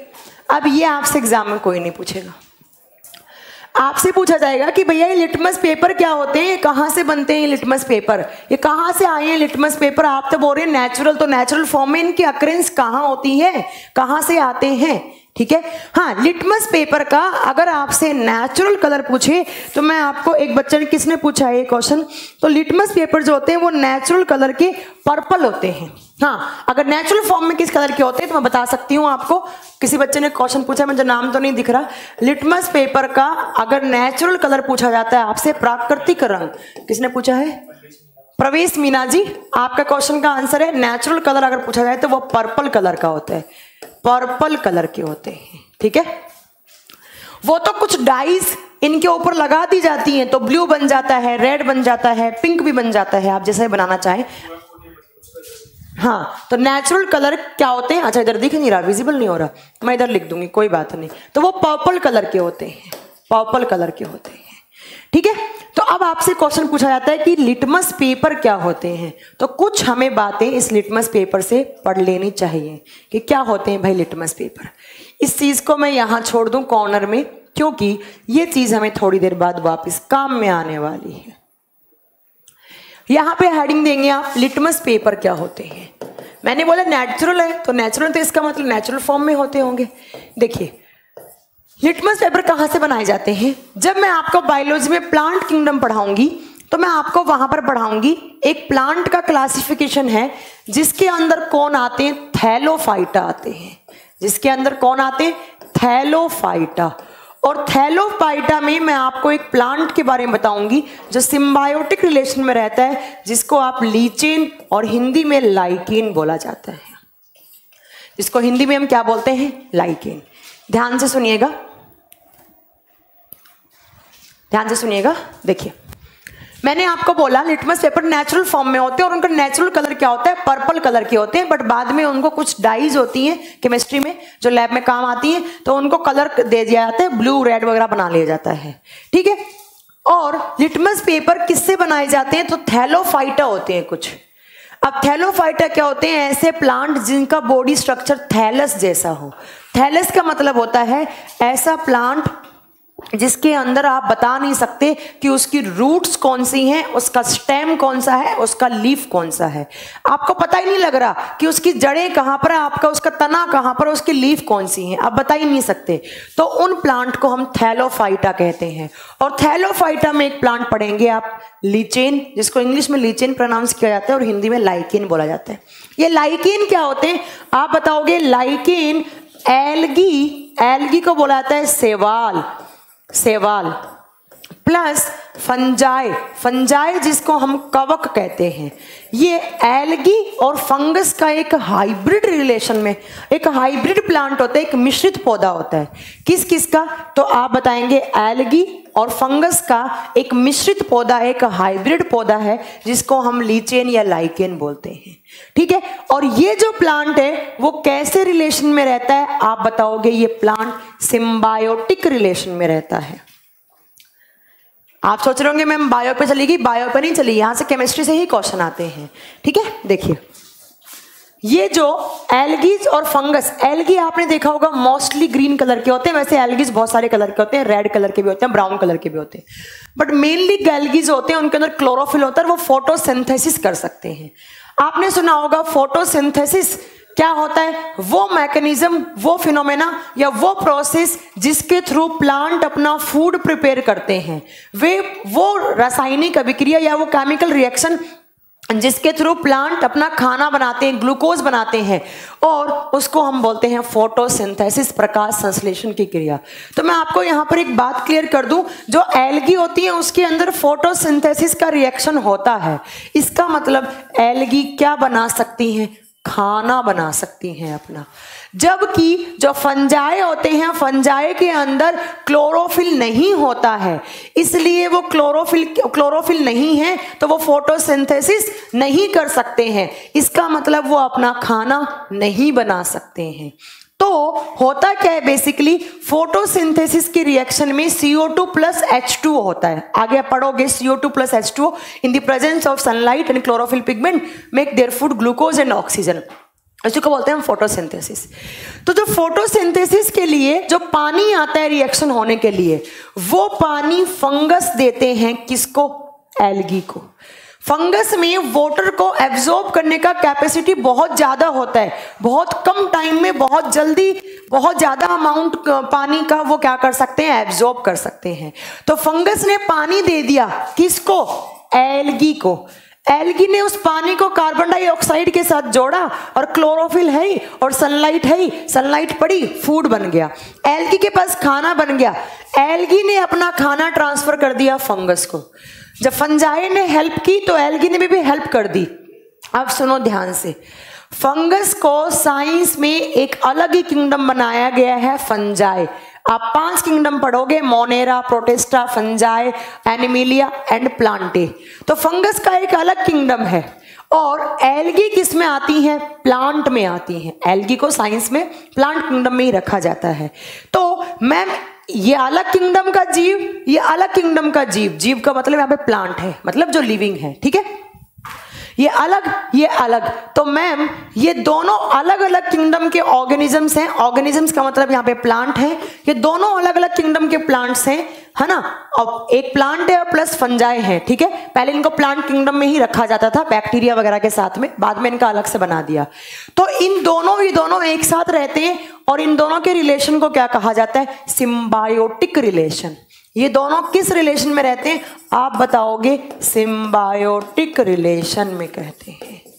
अब ये आपसे एग्ज़ाम में कोई नहीं पूछेगा। आपसे पूछा जाएगा कि भैया, ये लिटमस पेपर क्या होते हैं? ये कहाँ से बनते हैं ये लिटमस पेपर ये कहाँ से आए हैं लिटमस पेपर आप तो बोल रहे हैं नेचुरल तो नेचुरल फॉर्म में इनकी अक्रेंस कहाँ होती है? कहाँ से आते हैं? ठीक है? हाँ लिटमस पेपर का अगर आपसे नेचुरल कलर पूछे तो मैं आपको एक बच्चे ने किसने पूछा है ये क्वेश्चन तो लिटमस पेपर जो होते हैं, वो नेचुरल कलर के पर्पल होते हैं। हाँ अगर नेचुरल फॉर्म में किस कलर के होते हैं तो मैं बता सकती हूँ आपको। किसी बच्चे ने क्वेश्चन पूछा, मुझे नाम तो नहीं दिख रहा। लिटमस पेपर का अगर नेचुरल कलर पूछा जाता है आपसे, प्राकृतिक रंग, किसने पूछा है? प्रवेश मीना जी, आपका क्वेश्चन का आंसर है नेचुरल कलर अगर पूछा जाए तो वो पर्पल कलर का होता है। पर्पल कलर के होते हैं, ठीक है? वो तो कुछ डाइस इनके ऊपर लगा दी जाती हैं तो ब्लू बन जाता है रेड बन जाता है पिंक भी बन जाता है, आप जैसे बनाना चाहें। हाँ तो नेचुरल कलर क्या होते हैं? अच्छा इधर दिख नहीं रहा विजिबल नहीं हो रहा। मैं इधर लिख दूँगी, कोई बात नहीं। तो वो पर्पल कलर के होते हैं पर्पल कलर के होते हैं, ठीक है? तो अब आपसे क्वेश्चन पूछा जाता है कि लिटमस पेपर क्या होते हैं? तो कुछ हमें बातें इस लिटमस पेपर से पढ़ लेनी चाहिए कि क्या होते हैं भाई लिटमस पेपर। इस चीज़ को मैं यहाँ छोड़ दूँ कॉर्नर में, क्योंकि ये चीज़ हमें थोड़ी देर बाद वापस काम में आने वाली है। यहाँ पे हेडिंग देंगे आप, लिटमस पेपर क्या होते हैं? मैंने बोला नेचुरल है तो नेचुरल तो इसका मतलब नेचुरल फॉर्म में होते होंगे। देखिए लिटमस पेपर कहाँ से बनाए जाते हैं? जब मैं आपको बायोलॉजी में प्लांट किंगडम पढ़ाऊँगी तो मैं आपको वहाँ पर पढ़ाऊँगी, एक प्लांट का क्लासिफिकेशन है, जिसके अंदर कौन आते हैं? थैलोफाइटा आते हैं। जिसके अंदर कौन आते हैं? थैलोफाइटा और थैलोफाइटा में मैं आपको एक प्लांट के बारे में बताऊँगी, जो सिम्बायोटिक रिलेशन में रहता है, जिसको आप लीचेन और हिंदी में लाइकेन बोला जाता है। जिसको हिंदी में हम क्या बोलते हैं? लाइकेन। ध्यान से सुनिएगा। ध्यान से सुनिएगा। देखिए, मैंने आपको बोला, लिटमस पेपर नेचुरल फॉर्म में होते हैं और उनका नेचुरल कलर क्या होता है? पर्पल कलर के होते हैं बट बाद में उनको कुछ डाइज होती हैं केमिस्ट्री में, जो लैब में काम आती हैं तो उनको कलर दे दिया जाता है ब्लू रेड वगैरह बना लिया जाता है। ठीक है? और लिटमस पेपर किससे बनाए जाते हैं? तो थैलोफाइटा होते हैं कुछ। अब थैलोफाइटा क्या होते हैं? ऐसे प्लांट जिनका बॉडी स्ट्रक्चर थैलस जैसा हो। थैलस का मतलब होता है ऐसा प्लांट जिसके अंदर आप बता नहीं सकते कि उसकी रूट्स कौन सी हैं, उसका स्टेम कौन सा है, उसका लीफ कौन सा है। आपको पता ही नहीं लग रहा कि उसकी जड़ें कहाँ पर है, आपका उसका तना कहाँ पर उसकी लीफ कौन सी है। आप बता ही नहीं सकते। तो उन प्लांट को हम थैलोफाइटा कहते हैं। और थैलोफाइटा में एक प्लांट पढ़ेंगे आप लीचेन जिसको इंग्लिश में लीचेन प्रोनाउंस किया जाता है और हिंदी में लाइकेन बोला जाता है। ये लाइकेन क्या होते हैं? आप बताओगे लाइकेन एलगी एलगी को बोला जाता है सेवाल। सेवाल। प्लस फंजाई फंजाई जिसको हम कवक कहते हैं, ये एलगी और फंगस का एक हाइब्रिड रिलेशन में, एक हाइब्रिड प्लांट होता है, एक मिश्रित पौधा होता है। किस किस का? तो आप बताएँगे एलगी और फंगस का एक मिश्रित पौधा, एक हाइब्रिड पौधा है, जिसको हम लीचेन या लाइकेन बोलते हैं। ठीक है? और ये जो प्लांट है, वो कैसे रिलेशन में रहता है? आप बताओगे, ये प्लांट सिम्बायोटिक रिलेशन में रहता है। आप सोच रहे होंगे, मैम बायो पे चलेगी बायो पे नहीं चली यहाँ से केमिस्ट्री से ही क्वेश्चन आते हैं। ठीक है? देखिए। ये जो एल्गीज और फंगस एल्गी आपने देखा होगा मोस्टली ग्रीन कलर के होते हैं। वैसे एल्गीज बहुत सारे कलर के होते हैं रेड कलर के भी होते हैं ब्राउन कलर के भी होते हैं। बट मेनली एल्गीज होते हैं, उनके अंदर क्लोरोफिल होता है वो फोटोसिंथेसिस कर सकते हैं। आपने सुना होगा फोटोसिंथेसिस क्या होता है? वो मैकेनिज्म वो फिनोमेना या वो प्रोसेस जिसके थ्रू प्लांट अपना फ़ूड प्रिपेयर करते हैं। वे, वो रासायनिक अभिक्रिया या वो केमिकल रिएक्शन जिसके थ्रू प्लांट अपना खाना बनाते हैं ग्लूकोज बनाते हैं और उसको हम बोलते हैं फोटोसिंथेसिस प्रकाश संश्लेषण की क्रिया। तो मैं आपको यहाँ पर एक बात क्लियर कर दूँ। जो एलगी होती है, उसके अंदर फोटोसिंथेसिस का रिएक्शन होता है। इसका मतलब एलगी क्या बना सकती हैं? खाना बना सकती हैं अपना। जबकि जो फंजाए होते हैं, फंजाए के अंदर क्लोरोफिल नहीं होता है। इसलिए वो क्लोरोफिल क्लोरोफिल नहीं है तो वो फोटोसिंथेसिस नहीं कर सकते हैं। इसका मतलब वो अपना खाना नहीं बना सकते हैं। तो होता क्या है बेसिकली फोटोसिंथेसिस की रिएक्शन में CO2 प्लस H2 होता है। आगे आप पढ़ोगे CO2 plus H2 in the presence of sunlight and chlorophyll pigment make their food glucose and oxygen इसी को बोलते हैं? हम फोटोसिंथेसिस तो जो फोटोसिंथेसिस के लिए जो पानी आता है रिएक्शन होने के लिए, वो पानी फंगस देते हैं किसको? एल्गी को। फंगस में वाटर को एब्जॉर्ब करने का कैपेसिटी बहुत ज़्यादा होता है। बहुत कम टाइम में, बहुत जल्दी, बहुत ज़्यादा अमाउंट पानी का वो क्या कर सकते हैं? एब्जॉर्ब कर सकते हैं। तो फंगस ने पानी दे दिया किसको? एलगी को। एल्गी ने उस पानी को कार्बन डाइऑक्साइड के साथ जोड़ा और क्लोरोफिल है ही और सनलाइट है ही। सनलाइट पड़ी फ़ूड बन गया। एल्गी के पास खाना बन गया। एल्गी ने अपना खाना ट्रांसफ़र कर दिया फंगस को। जब फंजाई ने हेल्प की तो एल्गी ने भी, भी हेल्प कर दी। अब सुनो ध्यान से। फंगस को साइंस में एक अलग ही किंगडम बनाया गया है फंजाई। आप पाँच किंगडम पढ़ोगे, Monera, Protista, fungi, Animalia and Plantae. तो फंगस का एक अलग किंगडम है और एल्गी किसमें आती है? प्लांट में आती है। एल्गी को साइंस में प्लांट किंगडम में ही रखा जाता है। तो मैम, ये अलग किंगडम का जीव, ये अलग किंगडम का जीव। जीव का मतलब यहाँ पे प्लांट है मतलब जो लिविंग है, ठीक है? ये अलग ये अलग। तो मैम ये दोनों अलग अलग किंगडम के ऑर्गेनिजम्स हैं। ऑर्गेनिजम्स का मतलब यहाँ पे प्लांट है। ये दोनों अलग अलग किंगडम के प्लांट्स हैं, है ना? और एक प्लांट है और प्लस फंजाई है, ठीक है? पहले इनको प्लांट किंगडम में ही रखा जाता था बैक्टीरिया वगैरह के साथ में। बाद में इनका अलग से बना दिया। तो इन दोनों, ये दोनों एक साथ रहते हैं और इन दोनों के रिलेशन को क्या कहा जाता है? सिम्बायोटिक रिलेशन ये दोनों किस रिलेशन में रहते हैं? आप बताओगे सिम्बायोटिक रिलेशन में कहते हैं।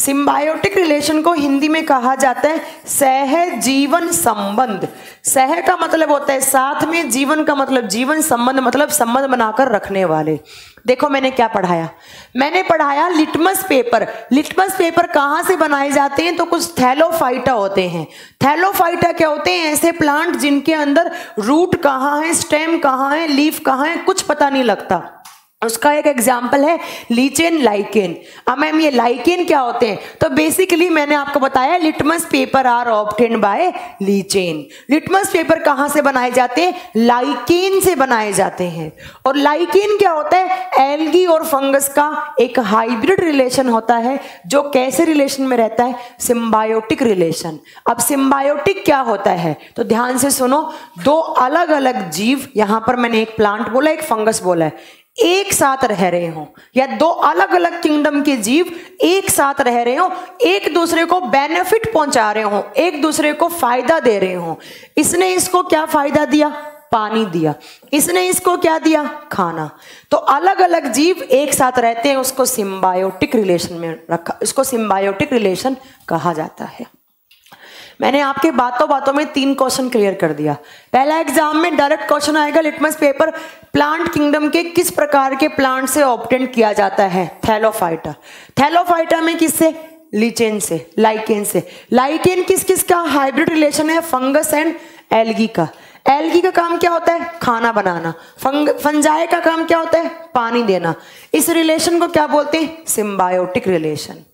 सिम्बायोटिक रिलेशन को हिंदी में कहा जाता है सह जीवन संबंध। सह का मतलब होता है साथ में जीवन का मतलब जीवन संबंध मतलब संबंध बनाकर रखने वाले। देखो मैंने क्या पढ़ाया। मैंने पढ़ाया लिटमस पेपर। लिटमस पेपर कहाँ से बनाए जाते हैं? तो कुछ थैलोफाइटा होते हैं। थैलोफाइटा क्या होते हैं? ऐसे प्लांट जिनके अंदर रूट कहाँ है, स्टेम कहाँ है, लीफ कहाँ है, कुछ पता नहीं लगता। उसका एक एग्ज़ाम्पल है लीचेन लाइकेन अब मैम ये लाइकेन क्या होते हैं? तो बेसिकली मैंने आपको बताया litmus paper are obtained by lichen litmus paper कहाँ से बनाए जाते हैं? लाइकेन से बनाए जाते हैं। और लाइकेन क्या होता है? एल्गी और फंगस का एक हाइब्रिड रिलेशन होता है, जो कैसे रिलेशन में रहता है? सिम्बायोटिक रिलेशन अब सिम्बायोटिक क्या होता है? तो ध्यान से सुनो, दो अलग अलग जीव, यहाँ पर मैंने एक प्लांट बोला, एक फंगस बोला है। एक साथ रह रहे हो, या दो अलग अलग किंगडम के जीव एक साथ रह रहे हो, एक दूसरे को बेनिफिट पहुँचा रहे हो, एक दूसरे को फ़ायदा दे रहे हो। इसने इसको क्या फ़ायदा दिया? पानी दिया। इसने इसको क्या दिया? खाना। तो अलग अलग जीव एक साथ रहते हैं, उसको सिम्बायोटिक रिलेशन में रखा इसको सिम्बायोटिक रिलेशन कहा जाता है। मैंने आपके बातों बातों में तीन क्वेश्चन क्लियर कर दिया। पहला एग्ज़ाम में डायरेक्ट क्वेश्चन आएगा लिटमस पेपर प्लांट किंगडम के किस प्रकार के प्लांट से ऑप्टेन किया जाता है? थैलोफाइटा थैलोफाइटा में किससे? लीचेन से लाइकेन से। लाइकेन किस किस का हाइब्रिड रिलेशन है? फंगस एंड एल्गी का। एल्गी का काम क्या होता है? खाना बनाना। फंग फंजाए का काम क्या होता है? पानी देना। इस रिलेशन को क्या बोलते हैं? सिम्बायोटिक रिलेशन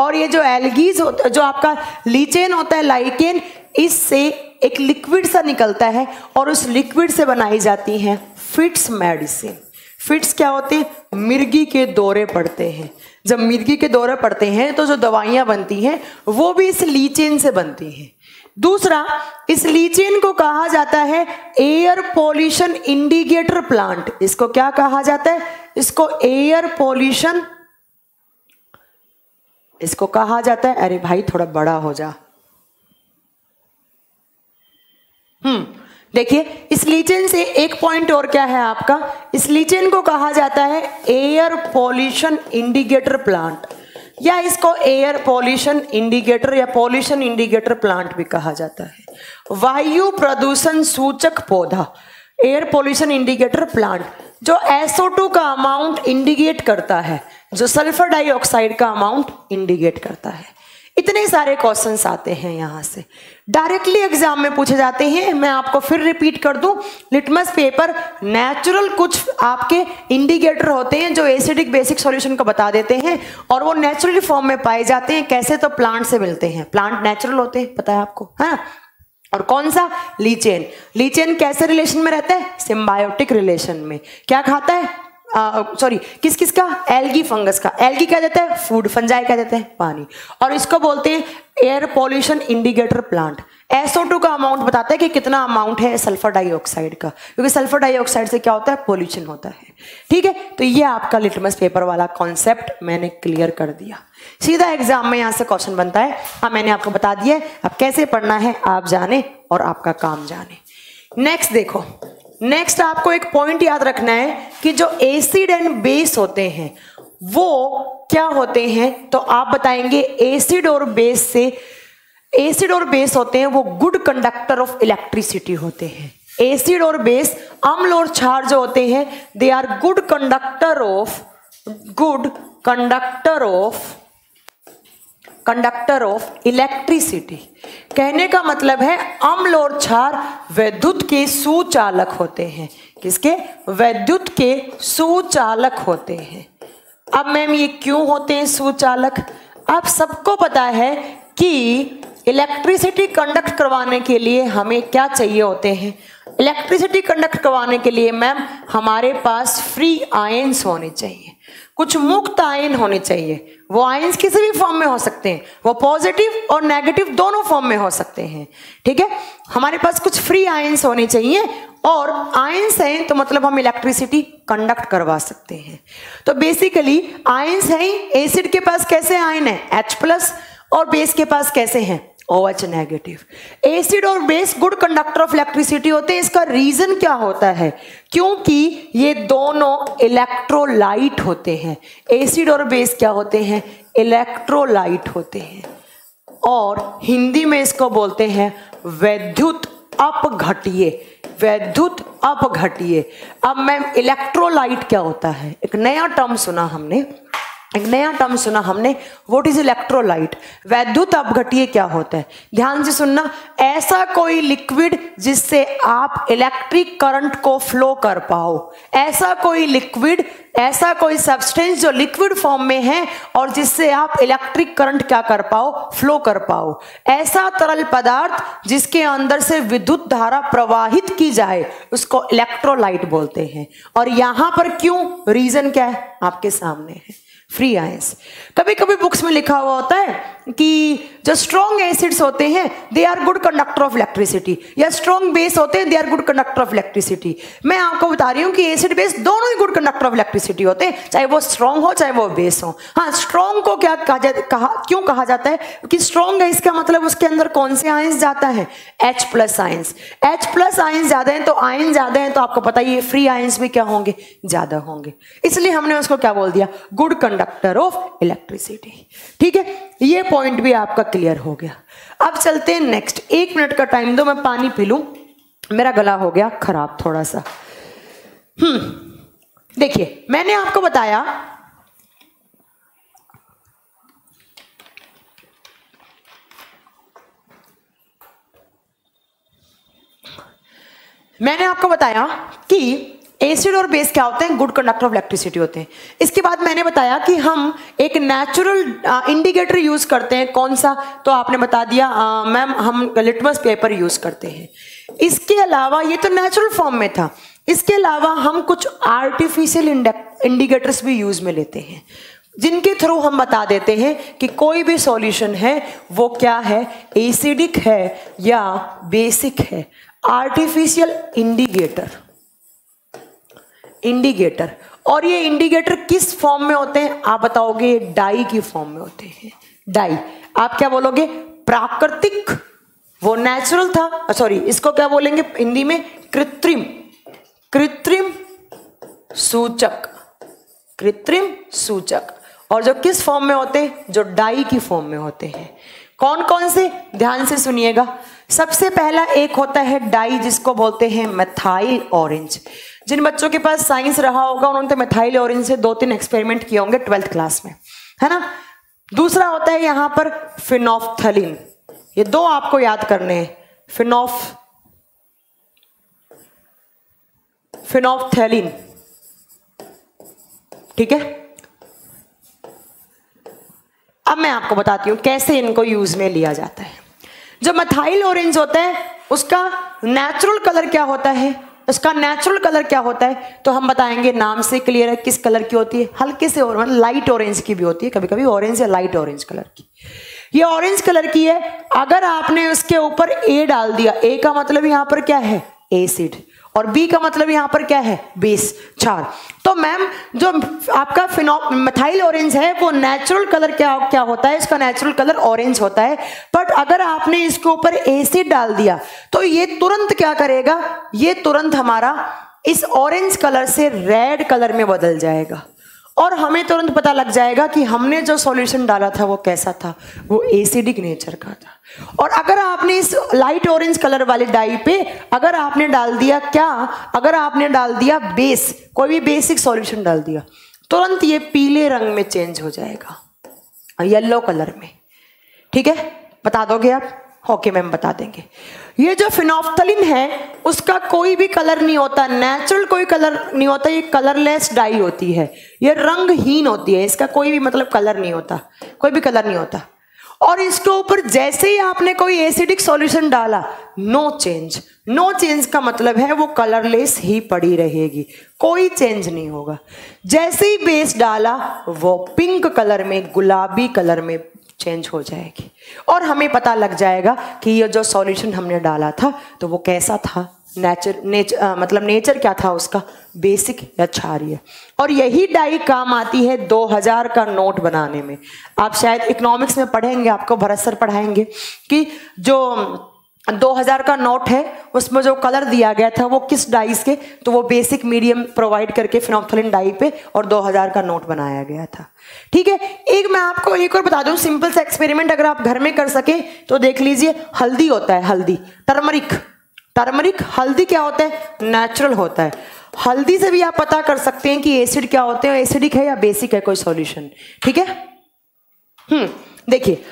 और ये जो एलगीज होता है, जो आपका लीचेन होता है लाइकेन इससे एक लिक्विड सा निकलता है और उस लिक्विड से बनाई जाती हैं फिट्स मेडिसिन फिट्स क्या होते मिर्गी के दौरे पड़ते हैं। जब मिर्गी के दौरे पड़ते हैं तो जो दवाइयाँ बनती हैं, वो भी इस लीचेन से बनती हैं। दूसरा, इस लीचेन को कहा जाता है एयर पॉल्यूशन इंडिकेटर प्लांट इसको क्या कहा जाता है? इसको एयर पॉल्यूशन इसको कहा जाता है, अरे भाई थोड़ा बड़ा हो जा। हम्म देखिए, इस लीचेन से एक पॉइंट और क्या है आपका? इस लीचेन को कहा जाता है एयर पॉल्यूशन इंडिकेटर प्लांट या इसको एयर पॉल्यूशन इंडिकेटर या पॉल्यूशन इंडिकेटर प्लांट भी कहा जाता है। वायु प्रदूषण सूचक पौधा एयर पॉल्यूशन इंडिकेटर प्लांट जो SO2 का अमाउंट इंडिकेट करता है। जो सल्फ़र डाइऑक्साइड का अमाउंट इंडिकेट करता है। इतने सारे क्वेश्चंस आते हैं यहाँ से। डायरेक्टली एग्ज़ाम में पूछे जाते हैं। मैं आपको फिर रिपीट कर दूँ। लिटमस पेपर नेचुरल कुछ आपके इंडिकेटर होते हैं जो एसिडिक बेसिक सॉल्यूशन को बता देते हैं और वो नेचुरली फॉर्म में पाए जाते हैं। कैसे? तो प्लांट से मिलते हैं। प्लांट नेचुरल होते हैं, पता है आपको? है? हाँ? और कौन सा? लीचेन लीचेन कैसे रिलेशन में रहता है? सिम्बायोटिक रिलेशन में। क्या खाता है? सॉरी किस किस का? एल्गी फंगस का। एल्गी क्या देता है? फ़ूड, फंजाई क्या देते हैं? पानी। और इसको बोलते हैं air pollution indicator plant. SO2 का अमाउंट बताता है कि कितना अमाउंट है सल्फ़र डाइऑक्साइड का। क्योंकि सल्फ़र डाइऑक्साइड से क्या होता है? पोल्यूशन होता है। ठीक है? तो ये आपका लिटमस पेपर वाला कॉन्सेप्ट मैंने क्लियर कर दिया। सीधा एग्ज़ाम में यहाँ से क्वेश्चन बनता है। हाँ मैंने आपको बता दिया अब कैसे पढ़ना है, आप जाने और आपका काम जाने। नेक्स्ट देखो। नेक्स्ट आपको एक पॉइंट याद रखना है कि जो एसिड एंड बेस होते हैं, वो क्या होते हैं? तो आप बताएँगे एसिड और बेस से एसिड और बेस होते हैं, वो गुड कंडक्टर ऑफ़ इलेक्ट्रिसिटी होते हैं। एसिड और बेस अम्ल और क्षार जो होते हैं they are good conductor of good conductor of conductor of electricity कहने का मतलब है, अम्ल और क्षार वैद्युत के सुचालक होते हैं। किसके? वैद्युत के सुचालक होते हैं। अब मैम, ये क्यों होते हैं सुचालक? आप सबको पता है कि इलेक्ट्रिसिटी कंडक्ट करवाने के लिए हमें क्या चाहिए होते हैं? इलेक्ट्रिसिटी कंडक्ट करवाने के लिए मैम, हमारे पास फ्री आयंस होने चाहिए। कुछ मुक्त आयन होने चाहिए। वो आयंस किसी भी फॉर्म में हो सकते हैं। वो पॉजिटिव और नेगेटिव दोनों फॉर्म में हो सकते हैं। ठीक है? हमारे पास कुछ फ्री आयंस होने चाहिए और आयंस हैं तो मतलब हम इलेक्ट्रिसिटी कंडक्ट करवा सकते हैं। तो बेसिकली आयंस हैं एसिड के पास कैसे आयन है? एच प्लस और बेस के पास कैसे हैं? ओ नेगेटिव एसिड और base good conductor of electricity होते हैं, इसका रीजन क्या होता है? क्योंकि ये दोनों इलेक्ट्रोलाइट होते हैं। एसिड और बेस क्या होते हैं? इलेक्ट्रोलाइट होते हैं। और हिंदी में इसको बोलते हैं, वैद्युत अपघटिये वैद्युत अपघटिये अब मैम इलेक्ट्रोलाइट क्या होता है? एक नया टर्म सुना हमने। एक नया टर्म सुना हमने व्हाट इज़ इलेक्ट्रोलाइट वैद्युत अपघटीय क्या होता है? ध्यान से सुनना, ऐसा कोई लिक्विड जिससे आप इलेक्ट्रिक करंट को फ्लो कर पाओ। ऐसा कोई लिक्विड ऐसा कोई सब्सटेंस जो लिक्विड फॉर्म में है और जिससे आप इलेक्ट्रिक करंट क्या कर पाओ? फ्लो कर पाओ। ऐसा तरल पदार्थ जिसके अंदर से विद्युत धारा प्रवाहित की जाए, उसको इलेक्ट्रोलाइट बोलते हैं। और यहाँ पर क्यों? रीजन क्या है? आपके सामने है। फ्री आयंस कभी कभी बुक्स में लिखा हुआ होता है कि जो स्ट्रॉन्ग एसिड्स होते हैं they are good conductor of electricity या स्ट्रॉन्ग बेस होते हैं they are good conductor of electricity मैं आपको बता रही हूँ कि एसिड बेस दोनों ही गुड कंडक्टर ऑफ़ इलेक्ट्रिसिटी होते हैं, चाहे वो स्ट्रॉन्ग हो, चाहे वो बेस हो। हाँ स्ट्रॉन्ग को क्या कहा जाता कहा, क्यों कहा जाता है? कि स्ट्रॉन्ग है इसका मतलब उसके अंदर कौन से आयंस जाता है? H plus ions H plus ions ज़्यादा है तो आयन ज़्यादा है तो आपको पता ही फ्री आयंस भी क्या होंगे? ज़्यादा होंगे। इसलिए हमने उसको क्या बोल दिया? Good conductor conductor of electricity ठीक है? ये पॉइंट भी आपका क्लियर हो गया। अब चलते हैं नेक्स्ट एक मिनट का टाइम दो, मैं पानी पी लू। मेरा गला हो गया खराब थोड़ा सा हम्म देखिए, मैंने आपको बताया, मैंने आपको बताया कि एसिड और बेस क्या होते हैं? गुड कंडक्टर ऑफ़ इलेक्ट्रिसिटी होते हैं। इसके बाद मैंने बताया कि हम एक नेचुरल इंडिकेटर यूज़ करते हैं। कौन सा? तो आपने बता दिया मैम हम लिटमस पेपर यूज़ करते हैं। इसके अलावा, ये तो नेचुरल फॉर्म में था। इसके अलावा, हम कुछ आर्टिफिशियल इंडिकेटर्स भी यूज़ में लेते हैं। जिनके थ्रू हम बता देते हैं कि कोई भी सॉल्यूशन है, वो क्या है? एसिडिक है या बेसिक है। Artificial indicator indicator. और ये इंडिकेटर किस फॉर्म में होते हैं? आप बताओगे डाई की फॉर्म में होते हैं। डाई। आप क्या बोलोगे? प्राकृतिक। वो नेचुरल था। सॉरी इसको क्या बोलेंगे? हिंदी में कृत्रिम। कृत्रिम सूचक। कृत्रिम सूचक। और जो किस फॉर्म में होते हैं? जो डाई की फॉर्म में होते हैं। कौन कौन से? ध्यान से सुनिएगा। सबसे पहला एक होता है डाई, जिसको बोलते हैं मेथाइल ऑरेंज जिन बच्चों के पास साइंस रहा होगा, उन्होंने मिथाइल ऑरेंज से दो तीन एक्सपेरिमेंट किए होंगे ट्वेल्थ क्लास में। है ना? दूसरा होता है यहाँ पर फिनोफ्थलिन ये दो आपको याद करने हैं। फिनोफ फिनोफ्थेलिन ठीक है? अब मैं आपको बताती हूँ कैसे इनको यूज़ में लिया जाता है। जो मथाइल ऑरेंज होता है, उसका नेचुरल कलर क्या होता है? उसका नेचुरल कलर क्या होता है? तो हम बताएँगे नाम से क्लियर है किस कलर की होती है। हल्के से और लाइट ऑरेंज की भी होती है। कभी कभी ऑरेंज या लाइट ऑरेंज कलर की। ये ऑरेंज कलर की है। अगर आपने उसके ऊपर ए डाल दिया ए का मतलब यहाँ पर क्या है? एसिड और बी का मतलब यहाँ पर क्या है? बेस चार तो मैम जो आपका फिनो मिथाइल ऑरेंज है, वो नेचुरल कलर क्या क्या होता है? इसका नेचुरल कलर ऑरेंज होता है। बट अगर आपने इसके ऊपर एसिड डाल दिया तो ये तुरंत क्या करेगा? ये तुरंत हमारा इस ऑरेंज कलर से रेड कलर में बदल जाएगा। और हमें तुरंत पता लग जाएगा कि हमने जो सॉल्यूशन डाला था वो कैसा था। वो एसिडिक नेचर का था। और अगर आपने इस लाइट ऑरेंज कलर वाले डाई पे अगर आपने डाल दिया क्या? अगर आपने डाल दिया बेस कोई भी बेसिक सॉल्यूशन डाल दिया, तुरंत ये पीले रंग में चेंज हो जाएगा। येलो कलर में। ठीक है? बता दोगे आप? ओके मैम बता देंगे। ये जो फिनोफ्थलिन है, उसका कोई भी कलर नहीं होता नेचुरल कोई कलर नहीं होता, ये कलरलेस डाई होती है। ये रंगहीन होती है, इसका कोई भी मतलब कलर नहीं होता, कोई भी कलर नहीं होता। और इसके ऊपर जैसे ही आपने कोई एसिडिक सॉल्यूशन डाला नो चेंज नो चेंज का मतलब है, वो कलरलेस ही पड़ी रहेगी, कोई चेंज नहीं होगा। जैसे ही बेस डाला, वो पिंक कलर में, गुलाबी कलर में चेंज हो जाएगी। और हमें पता लग जाएगा कि ये जो सॉल्यूशन हमने डाला था तो वो कैसा था? नेचर नेचर मतलब नेचर क्या था उसका? बेसिक या क्षारिय। और यही डाई काम आती है 2000 का नोट बनाने में। आप शायद इकोनॉमिक्स में पढ़ेंगे, आपको भरत सर पढ़ाएँगे कि जो 2000 का नोट है उसमें जो कलर दिया गया था वो किस डाइस के? तो वो बेसिक मीडियम प्रोवाइड करके फिनोफ्थलिन डाई पे और 2000 का नोट बनाया गया था। ठीक है? एक मैं आपको एक और बता दूँ सिंपल सा एक्सपेरिमेंट अगर आप घर में कर सके तो देख लीजिए, हल्दी होता है, हल्दी। टर्मरिक टर्मरिक हल्दी क्या होता है? नेचुरल होता है। हल्दी से भी आप पता कर सकते हैं कि एसिड क्या होते हैं। एसिडिक है या बेसिक है, कोई सॉल्यूशन ठीक है? हम्म देखिए,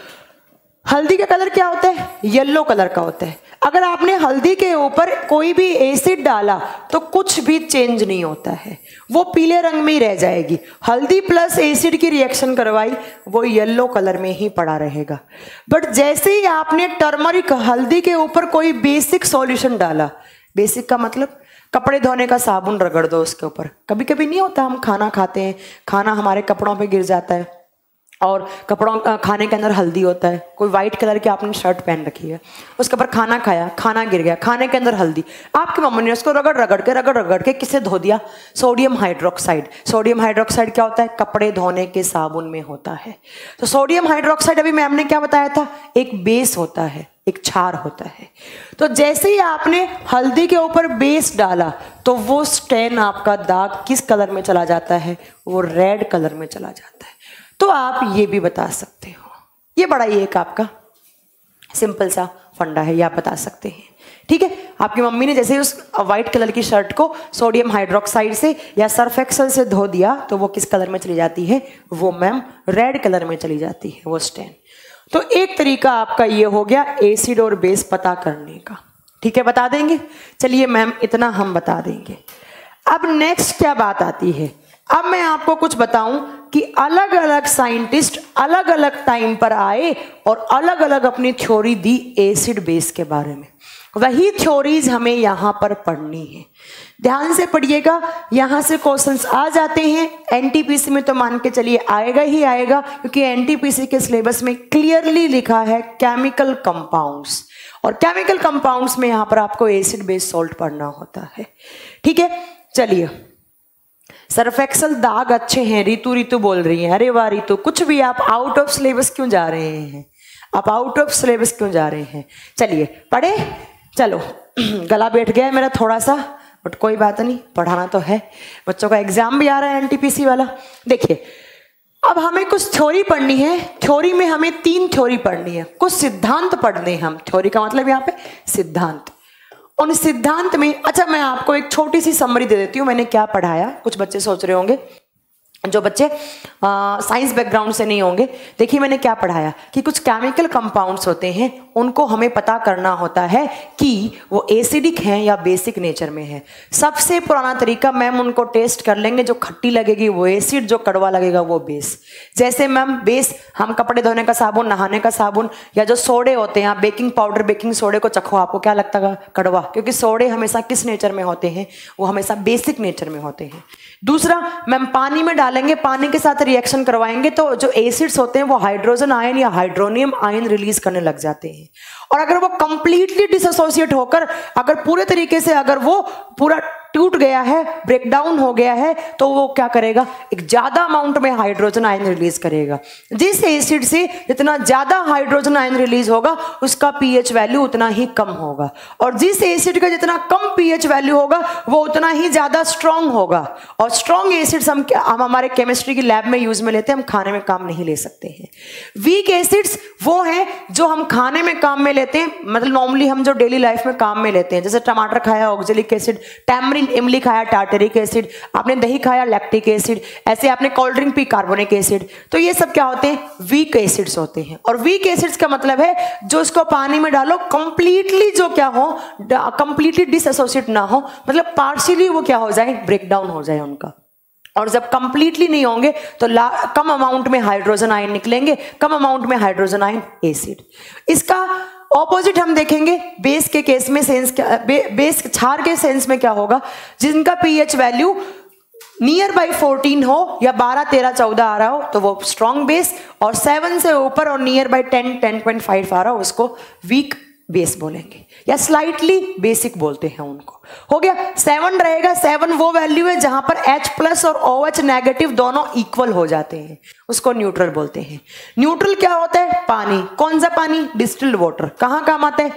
हल्दी का कलर क्या होता है? येलो कलर का होता है। अगर आपने हल्दी के ऊपर कोई भी एसिड डाला तो कुछ भी चेंज नहीं होता है। वो पीले रंग में ही रह जाएगी। हल्दी प्लस एसिड की रिएक्शन करवाई, वो येलो कलर में ही पड़ा रहेगा। बट जैसे ही आपने टर्मरिक हल्दी के ऊपर कोई बेसिक सॉल्यूशन डाला बेसिक का मतलब कपड़े धोने का साबुन रगड़ दो उसके ऊपर। कभी कभी नहीं होता हम खाना खाते हैं, खाना हमारे कपड़ों पे गिर जाता है। और कपड़ों खाने के अंदर हल्दी होता है। कोई वाइट कलर की आपने शर्ट पहन रखी है, उसके ऊपर खाना खाया, खाना गिर गया, खाने के अंदर हल्दी। आपकी मम्मी ने उसको रगड़ रगड़ के, रगड़ रगड़ के किसे धो दिया? सोडियम हाइड्रोक्साइड सोडियम हाइड्रोक्साइड क्या होता है? कपड़े धोने के साबुन में होता है। तो सोडियम हाइड्रोक्साइड अभी मैम ने क्या बताया था? एक बेस होता है, एक छार होता है। तो जैसे ही आपने हल्दी के ऊपर बेस डाला तो वो स्टेन आपका दाग किस कलर में चला जाता है? वो रेड कलर में चला जाता है। तो आप ये भी बता सकते हो। ये बड़ा ही एक आपका सिंपल सा फंडा है, ये आप बता सकते हैं। ठीक है? आपकी मम्मी ने जैसे उस व्हाइट कलर की शर्ट को सोडियम हाइड्रोक्साइड से या सर्फ एक्सल से धो दिया तो वो किस कलर में चली जाती है? वो मैम रेड कलर में चली जाती है, वो स्टेन। तो एक तरीका आपका ये हो गया एसिड और बेस पता करने का। ठीक है? बता देंगे? चलिए मैम, इतना हम बता देंगे। अब नेक्स्ट क्या बात आती है? अब मैं आपको कुछ बताऊँ कि अलग अलग साइंटिस्ट अलग अलग टाइम पर आए और अलग अलग अपनी थ्योरी दी एसिड बेस के बारे में। वही थ्योरीज हमें यहाँ पर पढ़नी है। ध्यान से पढ़िएगा, यहाँ से क्वेश्चंस आ जाते हैं। एनटीपीसी में तो मान के चलिए आएगा ही आएगा, क्योंकि एनटीपीसी के सिलेबस में क्लियरली लिखा है केमिकल कंपाउंड्स और केमिकल कंपाउंड्स में यहाँ पर आपको एसिड बेस सॉल्ट पढ़ना होता है। ठीक है? चलिए। सरफेक्सल दाग अच्छे हैं रितु रितु बोल रही है, अरे वाह रितु कुछ भी आप आउट ऑफ़ सिलेबस क्यों जा रहे हैं? आप आउट ऑफ़ सिलेबस क्यों जा रहे हैं? चलिए, पढ़े? चलो, गला बैठ गया है मेरा थोड़ा सा बट कोई बात नहीं, पढ़ाना तो है। बच्चों का एग्ज़ाम भी आ रहा है एनटीपीसी वाला। देखिए, अब हमें कुछ थ्योरी पढ़नी है थ्योरी में हमें तीन थ्योरी पढ़नी है। कुछ सिद्धांत पढ़ने हम। थ्योरी का मतलब यहाँ पे सिद्धांत। उन सिद्धांत में अच्छा मैं आपको एक छोटी सी समरी दे देती हूँ, मैंने क्या पढ़ाया, कुछ बच्चे सोच रहे होंगे। जो बच्चे साइंस बैकग्राउंड से नहीं होंगे, देखिए मैंने क्या पढ़ाया कि कुछ केमिकल कंपाउंड्स होते हैं, उनको हमें पता करना होता है कि वो एसिडिक हैं या बेसिक नेचर में है। सबसे पुराना तरीका मैम उनको टेस्ट कर लेंगे, जो खट्टी लगेगी वो एसिड जो कड़वा लगेगा वो बेस जैसे मैम बेस हम कपड़े धोने का साबुन, नहाने का साबुन, या जो सोडे होते हैं बेकिंग पाउडर बेकिंग सोडे को चखो, आपको क्या लगता है कड़वा? क्योंकि सोडे हमेशा किस नेचर में होते हैं? वो हमेशा बेसिक नेचर में होते हैं। दूसरा, मैम, पानी में डालेंगे, पानी के साथ रिएक्शन करवाएँगे तो जो एसिड्स होते हैं, वो हाइड्रोजन आयन या हाइड्रोनियम आयन रिलीज़ करने लग जाते हैं। और अगर वो कंप्लीटली डिसोसिएट होकर, अगर पूरे तरीके से अगर वो पूरा टूट गया है ब्रेकडाउन हो गया है तो वो क्या करेगा? एक ज़्यादा अमाउंट में हाइड्रोजन आयन रिलीज़ करेगा। जिस एसिड से जितना ज़्यादा हाइड्रोजन आयन रिलीज़ होगा, उसका पीएच वैल्यू उतना ही कम होगा। और जिस एसिड का जितना कम पीएच वैल्यू होगा, वो उतना ही ज़्यादा स्ट्रांग होगा। और स्ट्रांग एसिड्स हम हम हमारे केमिस्ट्री की लैब में यूज़ में लेते हैं, हम खाने में काम नहीं ले सकते हैं। वीक एसिड्स वो हैं जो हम खाने में काम में लेते हैं मतलब नॉर्मली हम जो डेली लाइफ में काम में लेते हैं, जैसे टमाटर खाया ऑक्जेलिक एसिड टैमरिन इमली खाया टार्टरिक एसिड आपने दही खाया लैक्टिक एसिड ऐसे आपने कोल्ड ड्रिंक पी कार्बोनिक एसिड तो ये सब क्या होते हैं? वीक एसिड्स होते हैं। और वीक एसिड्स का मतलब है, जो इसको पानी में डालो कंप्लीटली जो क्या हो कंप्लीटली डिसोसिएट ना हो मतलब पार्शियली वो क्या हो जाए ब्रेक डाउन हो जाए उनका। और जब कंप्लीटली नहीं होंगे तो कम अमाउंट में हाइड्रोजन आयन निकलेंगे, कम अमाउंट में हाइड्रोजन आयन एसिड इसका ऑपोजिट हम देखेंगे बेस के केस में सेंस क्या बे, बेस छार के सेंस में क्या होगा? जिनका पीएच वैल्यू नियर बाई 14 हो या 12 13 14 आ रहा हो तो वो स्ट्रॉन्ग बेस और 7 से ऊपर और नियर बाई 10 10.5 आ रहा हो उसको वीक बेस बोलेंगे, या स्लाइटली बेसिक बोलते हैं उनको। हो गया सेवन रहेगा सेवन वो वैल्यू है जहाँ पर H प्लस और ओ OH नेगेटिव दोनों इक्वल हो जाते हैं। उसको न्यूट्रल बोलते हैं। न्यूट्रल क्या होता है? पानी। कौन सा पानी? डिस्टिल्ड वाटर कहाँ काम आता है?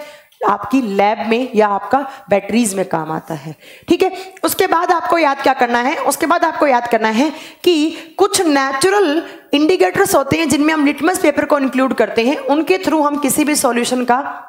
आपकी लैब में या आपका बैटरीज में काम आता है। ठीक है? उसके बाद आपको याद क्या करना है? उसके बाद आपको याद करना है कि कुछ नेचुरल इंडिकेटर्स होते हैं जिनमें हम लिटमस पेपर को इंक्लूड करते हैं। उनके थ्रू हम किसी भी सॉल्यूशन का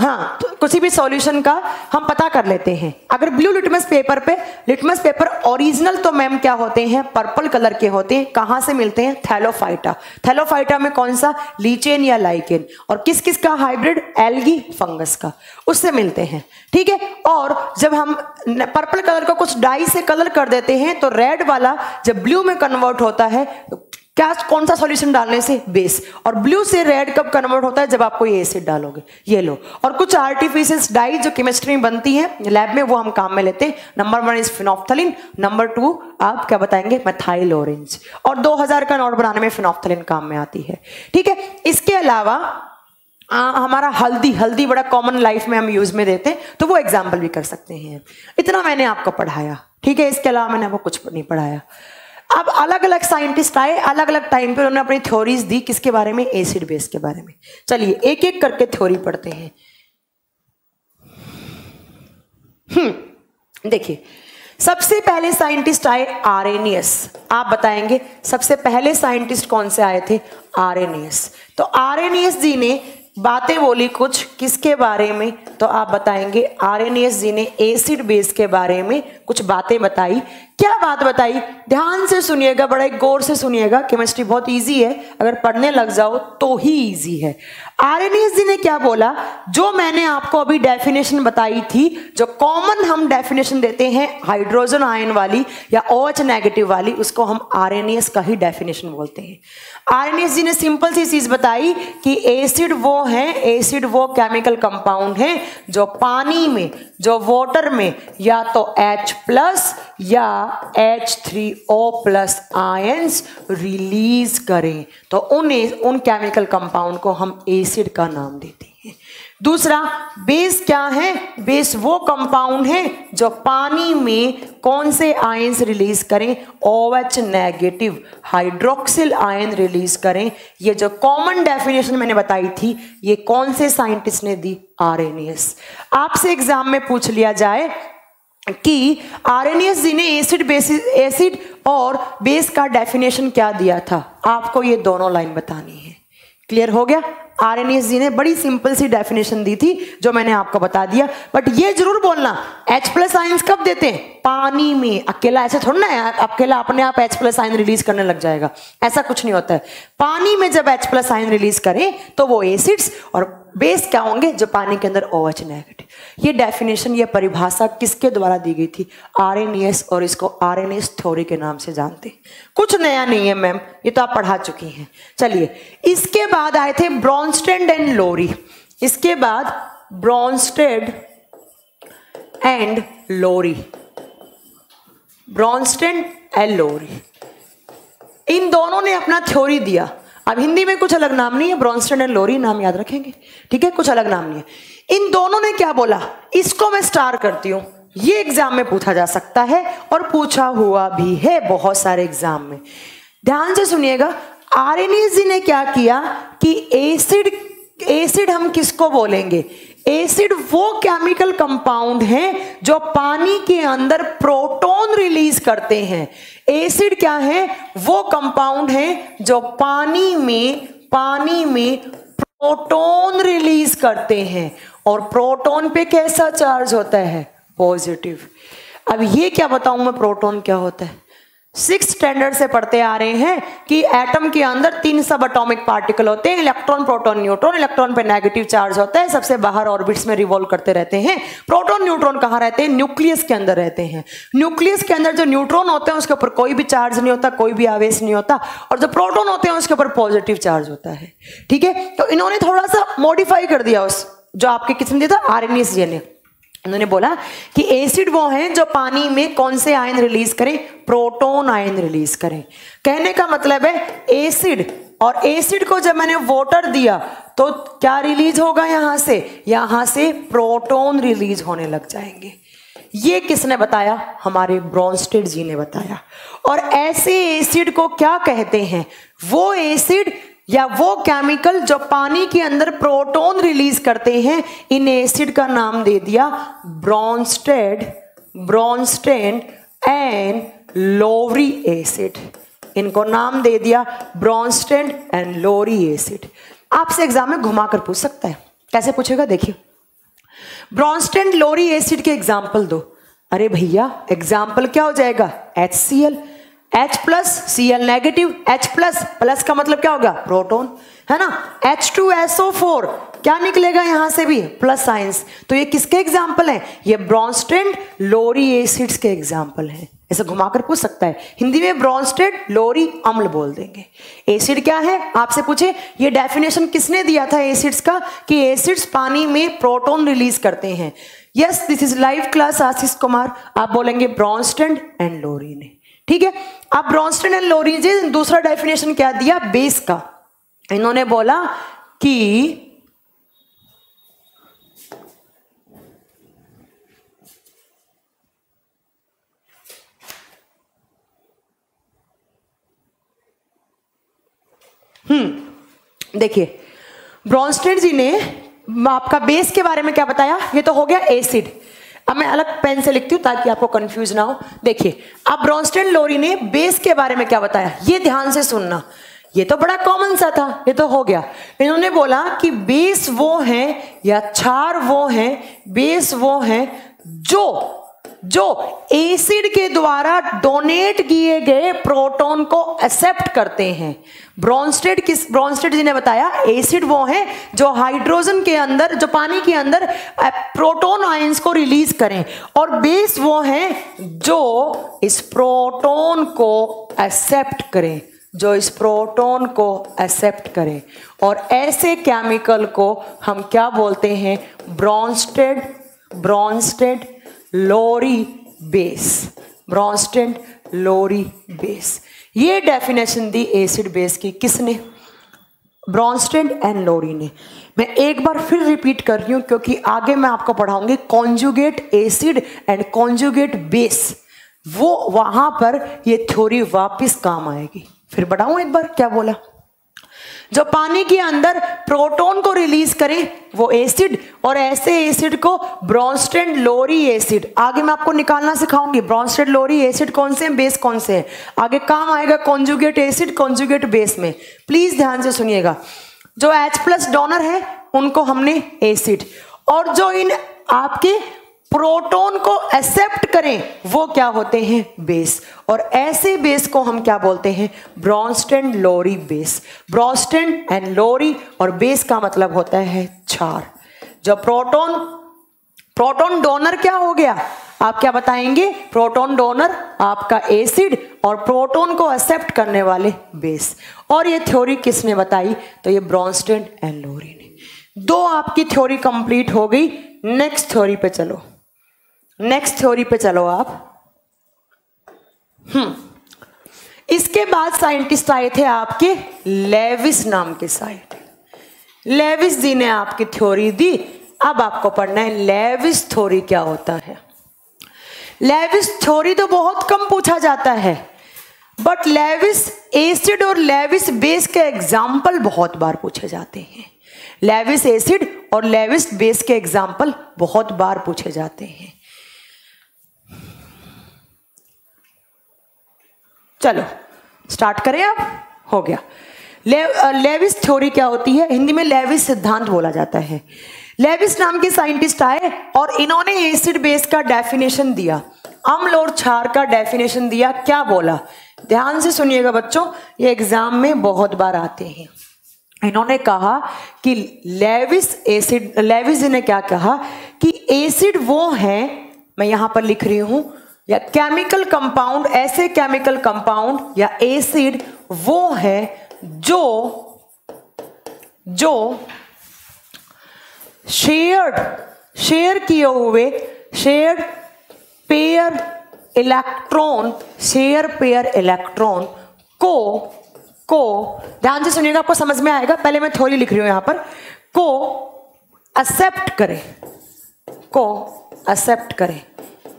हाँ तो किसी भी सॉल्यूशन का हम पता कर लेते हैं। अगर ब्लू लिटमस पेपर पे लिटमस पेपर ओरिजिनल तो मैम क्या होते हैं? पर्पल कलर के होते हैं। कहाँ से मिलते हैं? थैलोफाइटा थैलोफाइटा में कौन सा? लीचेन या लाइकेन और किस किस का? हाइब्रिड एल्गी फंगस का। उससे मिलते हैं। ठीक है? और जब हम पर्पल कलर को कुछ डाई से कलर कर देते हैं तो रेड वाला जब ब्लू में कन्वर्ट होता है क्या कौन सा सॉल्यूशन डालने से? बेस और ब्लू से रेड कब कन्वर्ट होता है? जब आपको ये एसिड डालोगे। ये लो। और कुछ आर्टिफिशियल डाई जो केमिस्ट्री में बनती है लैब में वो हम काम में लेते हैं। Number one is phenolphthalein number two आप क्या बताएँगे? मैथाइल ऑरेंज और 2000 का नोट बनाने में फिनोफ्थलिन काम में आती है। ठीक है? इसके अलावा आ, हमारा हल्दी हल्दी बड़ा कॉमन लाइफ में हम यूज़ में देते हैं तो वो एग्ज़ाम्पल भी कर सकते हैं। इतना मैंने आपको पढ़ाया। ठीक है? इसके अलावा मैंने आपको कुछ नहीं पढ़ाया। अब अलग अलग साइंटिस्ट आए अलग अलग टाइम पे उन्होंने अपनी थ्योरीज दी किसके बारे में? एसिड बेस के बारे में। चलिए एक एक करके थ्योरी पढ़ते हैं। हम्म देखिए, सबसे पहले साइंटिस्ट आए आरएनएस आप बताएँगे, सबसे पहले साइंटिस्ट कौन से आए थे? आरएनएस तो आरएनएस जी ने बातें बोली कुछ किसके बारे में? तो आप बताएँगे आरएनएस जी ने एसिड बेस के बारे में कुछ बातें बताई। क्या बात बताई? ध्यान से सुनिएगा, बड़ा गौर से सुनिएगा केमिस्ट्री बहुत इजी है। अगर पढ़ने लग जाओ तो ही इजी है। आरएनएस जी ने क्या बोला? जो मैंने आपको अभी डेफिनेशन बताई थी, जो कॉमन हम डेफिनेशन देते हैं हाइड्रोजन आयन वाली या ओ नेगेटिव वाली, उसको हम आरएनएस का ही डेफिनेशन बोलते हैं। आरएनएस जी ने सिंपल सी चीज़ बताई कि एसिड वो है एसिड वो केमिकल कंपाउंड है, जो पानी में, जो वाटर में, या तो H प्लस या H3O प्लस आयंस रिलीज़ करें। तो उन उन केमिकल कंपाउंड को हम एसिड का नाम देते हैं। दूसरा बेस क्या है? बेस वो कंपाउंड है जो पानी में कौन से आयंस रिलीज़ करें? OH negative hydroxyl ion release करें। ये जो कॉमन डेफिनेशन मैंने बताई थी, ये कौन से साइंटिस्ट ने दी? आरएनएस आपसे एग्ज़ाम में पूछ लिया जाए कि आरएनएस जी ने एसिड बेसिस एसिड और बेस का डेफिनेशन क्या दिया था? आपको ये दोनों लाइन बतानी है। क्लियर हो गया? आरएनएस जी ने बड़ी सिंपल सी डेफिनेशन दी थी, जो मैंने आपको बता दिया। बट ये ज़रूर बोलना, H प्लस आइंस कब देते हैं? पानी में। अकेला, ऐसे थोड़ा ना अकेला अपने आप H प्लस आइन रिलीज़ करने लग जाएगा। ऐसा कुछ नहीं होता है। पानी में जब H प्लस आइन रिलीज़ करें तो वो एसिड्स और बेस क्या होंगे जो पानी के अंदर ओ OH नेगेटिव ये डेफिनेशन ये परिभाषा किसके द्वारा दी गई थी? आरएनएस और इसको आरएनएस थ्योरी के नाम से जानते कुछ नया नहीं है मैम ये तो आप पढ़ा चुकी हैं। चलिए, इसके बाद आए थे ब्रॉन्स्टेड एंड लोरी इसके बाद Bronsted and Lowry Bronsted and Lowry इन दोनों ने अपना थ्योरी दिया। अब हिंदी में कुछ अलग नाम नहीं है ब्रॉन्स्टन एंड लोरी नाम याद रखेंगे। ठीक है? कुछ अलग नाम नहीं है। इन दोनों ने क्या बोला? इसको मैं स्टार करती हूँ। ये एग्ज़ाम में पूछा जा सकता है और पूछा हुआ भी है बहुत सारे एग्ज़ाम में। ध्यान से सुनिएगा आर ने क्या किया कि एसिड एसिड हम किसको बोलेंगे? एसिड वो केमिकल कंपाउंड हैं जो पानी के अंदर प्रोटॉन रिलीज़ करते हैं। एसिड क्या है? वो कंपाउंड है जो पानी में पानी में प्रोटॉन रिलीज़ करते हैं। और प्रोटॉन पे कैसा चार्ज होता है? पॉजिटिव। अब ये क्या बताऊँ मैं, प्रोटॉन क्या होता है? सिक्स स्टैंडर्ड से पढ़ते आ रहे हैं कि एटम के अंदर तीन सब अटोमिक पार्टिकल होते हैं इलेक्ट्रॉन प्रोटॉन न्यूट्रॉन इलेक्ट्रॉन पे नेगेटिव चार्ज होता है, सबसे बाहर ऑर्बिट्स में रिवॉल्व करते रहते हैं। प्रोटॉन न्यूट्रॉन कहाँ रहते हैं? न्यूक्लियस के अंदर रहते हैं। न्यूक्लियस के अंदर जो न्यूट्रॉन होते हैं, उसके ऊपर कोई भी चार्ज नहीं होता, कोई भी आवेश नहीं होता। और जो प्रोटोन होते हैं, उसके ऊपर पॉजिटिव चार्ज होता है। ठीक है? तो इन्होंने थोड़ा सा मॉडिफाई कर दिया उस, जो आपके किस्म दिया था? आर एन उन्होंने बोला कि एसिड वो हैं जो पानी में कौन से आयन रिलीज़ करें? प्रोटोन आयन रिलीज़ करें। कहने का मतलब है एसिड, और एसिड को जब मैंने वाटर दिया तो क्या रिलीज़ होगा यहाँ से? यहाँ से प्रोटोन रिलीज़ होने लग जाएँगे। ये किसने बताया? हमारे ब्रॉन्स्टेड जी ने बताया। और ऐसे एसिड को क्या कहते हैं? वो एसिड या वो केमिकल जो पानी के अंदर प्रोटॉन रिलीज़ करते हैं इन एसिड का नाम दे दिया, Bronsted Bronsted and Lowry acid. इनको नाम दे दिया ब्रॉन्स्टेड एंड लोरी एसिड। आपसे एग्ज़ाम में घुमाकर पूछ सकता है। कैसे पूछेगा? देखिए। ब्रॉन्स्टेड लोरी एसिड के एग्ज़ाम्पल दो। अरे भैया एग्ज़ाम्पल क्या हो जाएगा? H C L H plus C L negative H plus plus का मतलब क्या होगा? प्रोटोन है ना? एच टू एसओ फोर क्या निकलेगा यहाँ से भी? प्लस साइंस तो ये किसके एग्ज़ाम्पल है? ये ब्रॉन्स्टेड लोरी एसिड्स के एग्ज़ाम्पल है। ऐसे घुमाकर पूछ सकता है। हिंदी में ब्रॉन्स्टेड लोरी अम्ल बोल देंगे। एसिड क्या है? आपसे पूछे, ये डेफिनेशन किसने दिया था एसिड्स का? कि एसिड्स पानी में प्रोटोन रिलीज़ करते हैं। Yes this is live class Ashish Kumar. आप बोलेंगे ब्रॉन्स्टेड एंड लोरी ने। ठीक है? अब ब्रॉन्स्टन एंड लोरीजे दूसरा डेफिनेशन क्या दिया? बेस का। इन्होंने बोला कि हम्म देखिए ब्रॉन्स्टेड जी ने आपका बेस के बारे में क्या बताया? ये तो हो गया एसिड अब मैं अलग पेन से लिखती हूँ ताकि आपको कंफ्यूज ना हो। देखिए, अब ब्रॉन्स्टेन लोरी ने बेस के बारे में क्या बताया? ये ध्यान से सुनना। ये तो बड़ा कॉमन सा था, ये तो हो गया। इन्होंने बोला कि बेस वो है या छार वो है बेस वो है जो जो एसिड के द्वारा डोनेट किए गए प्रोटॉन को एक्सेप्ट करते हैं। ब्रॉन्स्टेड किस, ब्रॉन्स्टेड जी ने बताया, एसिड वो है जो हाइड्रोजन के अंदर, जो पानी के अंदर प्रोटॉन आयंस को रिलीज़ करें। और बेस वो है जो इस प्रोटॉन को एक्सेप्ट करें, जो इस प्रोटॉन को एक्सेप्ट करें। और ऐसे केमिकल को हम क्या बोलते हैं? Bronsted Bronsted Lowry base Bronsted Lowry base ये डेफिनेशन दी एसिड बेस की किसने? ब्रॉन्स्टेड एंड लोरी ने. मैं एक बार फिर रिपीट कर रही हूँ क्योंकि आगे मैं आपको पढ़ाऊँगी conjugate acid and conjugate base वो वहाँ पर ये थ्योरी वापस काम आएगी. फिर बढ़ाऊं एक बार क्या बोला? जो पानी के अंदर प्रोटॉन को रिलीज़ करे, वो एसिड, और ऐसे एसिड को ब्रॉन्स्टेड लोरी एसिड। आगे मैं आपको निकालना सिखाऊँगी। ब्रॉन्स्टेड लोरी एसिड कौन से हैं? बेस कौन से हैं? आगे काम आएगा कॉन्जुगेट एसिड, कॉन्जुगेट बेस में। प्लीज़ ध्यान से सुनिएगा। जो एच प्लस डोनर है, उनको हमने एसिड। और जो इन आपके प्रोटॉन को एक्सेप्ट करें, वो क्या होते हैं? बेस और ऐसे बेस को हम क्या बोलते हैं? ब्रॉन्स्टेंड लोरी बेस ब्रॉन्स्टेंड एंड लोरी और बेस का मतलब होता है क्षार। जब प्रोटॉन प्रोटॉन डोनर क्या हो गया? आप क्या बताएँगे? प्रोटॉन डोनर आपका एसिड और प्रोटॉन को एक्सेप्ट करने वाले बेस और ये थ्योरी किसने बताई? तो ये ब्रॉन्स्टेंड एंड लोरी ने। दो आपकी थ्योरी कंप्लीट हो गई। नेक्स्ट थ्योरी पे चलो। नेक्स्ट थ्योरी पे चलो आप। हम्म। इसके बाद साइंटिस्ट आए थे आपके, लेविस नाम के साइड लेविस जी ने आपकी थ्योरी दी। अब आपको पढ़ना है, लेविस थ्योरी क्या होता है? लेविस थ्योरी तो बहुत कम पूछा जाता है। बट लेविस एसिड और लेविस बेस के एग्ज़ाम्पल बहुत बार पूछे जाते हैं। लेविस एसिड और लेविस बेस के एग्ज़ाम्पल बहुत बार पूछे जाते हैं। चलो स्टार्ट करें अब हो गया। ले, लेविस थ्योरी क्या होती है? हिंदी में लेविस सिद्धांत बोला जाता है। लेविस नाम के साइंटिस्ट आए और इन्होंने एसिड बेस का डेफिनेशन दिया अम्ल और क्षार का डेफिनेशन दिया क्या बोला? ध्यान से सुनिएगा बच्चों ये एग्ज़ाम में बहुत बार आते हैं। इन्होंने कहा कि लेविस एसिड लेविस ने क्या कहा कि एसिड वो है मैं यहाँ पर लिख रही हूँ या केमिकल कंपाउंड ऐसे केमिकल कंपाउंड या एसिड वो है जो जो शेयर्ड शेयर किए हुए shared pair electron share pair electron को को, ध्यान से सुनिएगा, आपको समझ में आएगा, पहले मैं थोड़ी लिख रही हूँ यहाँ पर, को एक्सेप्ट करे, को एक्सेप्ट करे।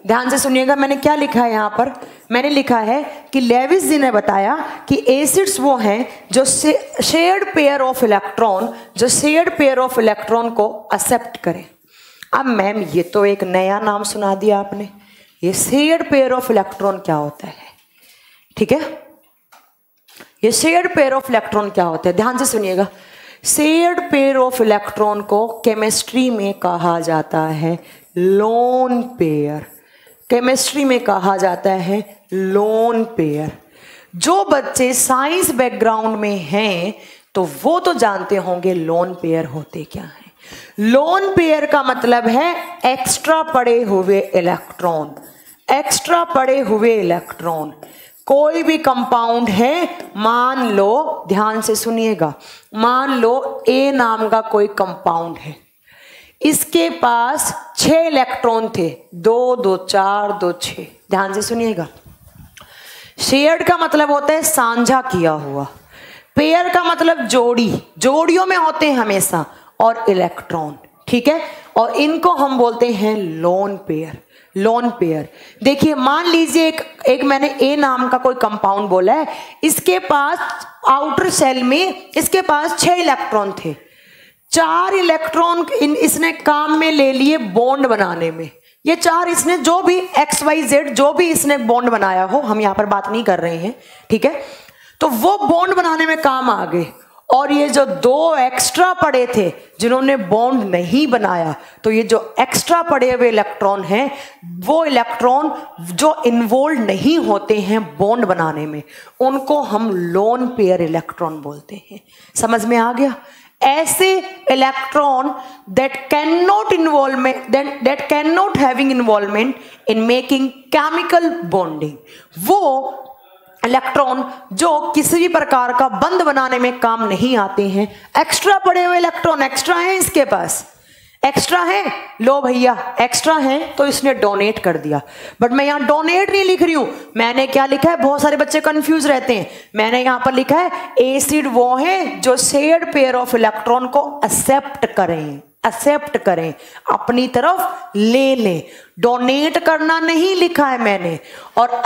ध्यान से सुनिएगा, मैंने क्या लिखा है यहाँ पर? मैंने लिखा है कि लेविस जी ने बताया कि एसिड्स वो हैं जो शेयर्ड पेयर ऑफ़ इलेक्ट्रॉन, जो शेयर्ड पेयर ऑफ़ इलेक्ट्रॉन को एक्सेप्ट करें। अब मैम, ये तो एक नया नाम सुना दिया आपने। ये शेयर्ड पेयर ऑफ़ इलेक्ट्रॉन क्या होता है? ठीक है? ये शेयर्ड पेयर ऑफ़ इलेक्ट्रॉन क्या होता है? ध्यान से सुनिएगा। शेयर्ड पेयर ऑफ़ इलेक्ट्रॉन को केमिस्ट्री में कहा जाता है लोन पेयर केमिस्ट्री में कहा जाता है लोन पेयर जो बच्चे साइंस बैकग्राउंड में हैं तो वो तो जानते होंगे लोन पेयर होते क्या है. लोन पेयर का मतलब है एक्स्ट्रा पड़े हुए इलेक्ट्रॉन एक्स्ट्रा पड़े हुए इलेक्ट्रॉन कोई भी कंपाउंड है, मान लो, ध्यान से सुनिएगा, मान लो ए नाम का कोई कंपाउंड है. इसके पास छह इलेक्ट्रॉन थे। दो दो, चार, दो छ ध्यान से सुनिएगा। शेयर्ड का मतलब होता है साझा किया हुआ। पेयर का मतलब जोड़ी। जोड़ियों में होते हैं हमेशा। और इलेक्ट्रॉन। ठीक है? और इनको हम बोलते हैं लोन पेयर। Lone pair. देखिए, मान लीजिए एक एक मैंने ए नाम का कोई कंपाउंड बोला है। इसके पास आउटर सेल में, इसके पास छह इलेक्ट्रॉन थे। चार इलेक्ट्रॉन इसने काम में ले लिए बॉन्ड बनाने में। ये चार इसने जो भी एक्स वाई जेड जो भी इसने बॉन्ड बनाया हो, हम यहाँ पर बात नहीं कर रहे हैं, ठीक है? तो वो बॉन्ड बनाने में काम आ गए। और ये जो दो एक्स्ट्रा पड़े थे, जिन्होंने बॉन्ड नहीं बनाया तो ये जो एक्स्ट्रा पड़े हुए इलेक्ट्रॉन हैं, वो इलेक्ट्रॉन जो इन्वॉल्व नहीं होते हैं बॉन्ड बनाने में, उनको हम लोन पेयर इलेक्ट्रॉन बोलते हैं। समझ में आ गया? ऐसे electron that can not involvement that can not having involvement in making chemical bonding वो इलेक्ट्रॉन जो किसी भी प्रकार का बंद बनाने में काम नहीं आते हैं. एक्स्ट्रा पड़े हुए इलेक्ट्रॉन एक्स्ट्रा हैं इसके पास. एक्स्ट्रा है? लो भैया एक्स्ट्रा है तो इसने डोनेट कर दिया। बट मैं यहाँ डोनेट नहीं लिख रही हूँ। मैंने क्या लिखा है? बहुत सारे बच्चे कंफ्यूज रहते हैं। मैंने यहाँ पर लिखा है एसिड वो है जो शेड पेयर ऑफ़ इलेक्ट्रॉन को एक्सेप्ट करें एक्सेप्ट करें, अपनी तरफ़ ले लें। डोनेट करना नहीं लिखा है मैंने। और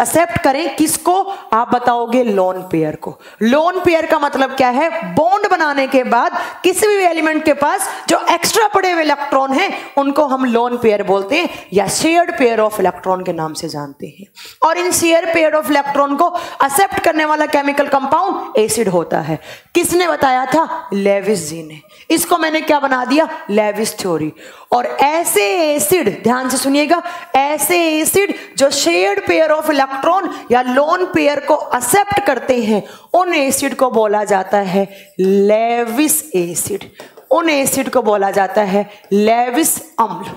एक्सेप्ट करें किसको? आप बताओगे लोन पेयर को। लोन पेयर का मतलब क्या है? बॉन्ड बनाने के बाद किसी भी एलिमेंट के पास जो एक्स्ट्रा पड़े हुए इलेक्ट्रॉन हैं, उनको हम लोन पेयर बोलते हैं या शेयर्ड पेयर ऑफ़ इलेक्ट्रॉन के नाम से जानते हैं। और इन शेयर पेयर ऑफ़ इलेक्ट्रॉन को एक्सेप्ट करने वाला केमिकल कंपाउंड एसिड होता है। किसने बताया था? लेविस जी ने। इसको मैंने क्या बना दिया? लेविस थ्योरी और ऐसे एसिड ध्यान से सुनिएगा, ऐसे एसिड जो शेयर्ड पेयर ऑफ़ इलेक्ट्रॉन या लोन पेयर को एक्सेप्ट करते हैं, उन एसिड को बोला जाता है लेविस एसिड उन एसिड को बोला जाता है लेविस अम्ल।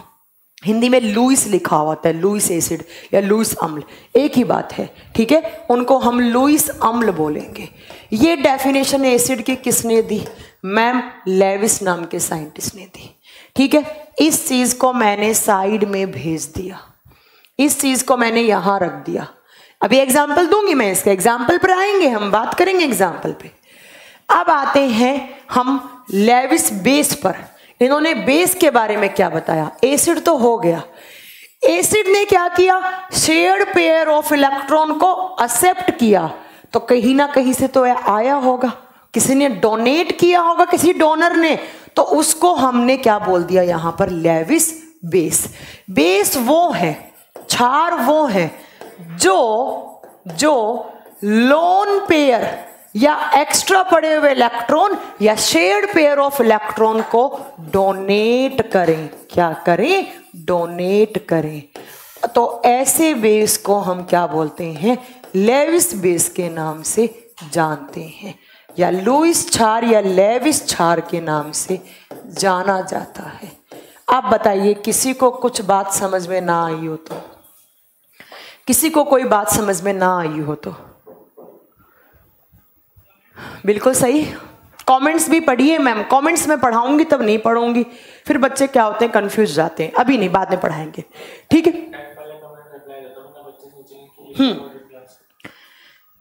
हिंदी में लुइस लिखा होता है लुइस एसिड या लुइस अम्ल। एक ही बात है, ठीक है? उनको हम लुइस अम्ल बोलेंगे। ये डेफिनेशन एसिड की किसने दी? मैम लेविस नाम के साइंटिस्ट ने दी। ठीक है? इस चीज़ को मैंने साइड में भेज दिया। इस चीज़ को मैंने यहाँ रख दिया। अभी एग्ज़ाम्पल दूँगी मैं, इसका एग्ज़ाम्पल पर आएँगे, हम बात करेंगे एग्ज़ाम्पल पे। अब आते हैं हम लेविस बेस पर। इन्होंने बेस के बारे में क्या बताया? एसिड तो हो गया। एसिड ने क्या किया? शेयर्ड पेयर ऑफ़ इलेक्ट्रॉन को एक्सेप्ट किया। तो कहीं ना कहीं से तो आया होगा। किसी ने डोनेट किया होगा, किसी डोनर ने। तो उसको हमने क्या बोल दिया यहाँ पर? Lewis base. बेस वो है, छार वो है, जो जो लोन पेयर या एक्स्ट्रा पड़े हुए इलेक्ट्रॉन या शेयर्ड पेयर ऑफ़ इलेक्ट्रॉन को डोनेट करें। क्या करें? डोनेट करें। तो ऐसे बेस को हम क्या बोलते हैं? लेविस बेस के नाम से जानते हैं। या लुइस छार या लेविस छार के नाम से जाना जाता है। आप बताइए, किसी को कुछ बात समझ में ना आई हो तो? किसी को कोई बात समझ में ना आई हो तो? बिल्कुल सही। कमेंट्स भी पढ़िए मैम। कमेंट्स में पढ़ाऊँगी तब नहीं पढ़ूँगी। फिर बच्चे क्या होते हैं? कंफ्यूज जाते हैं। अभी नहीं, बाद में पढ़ाएँगे। ठीक है? हम्म।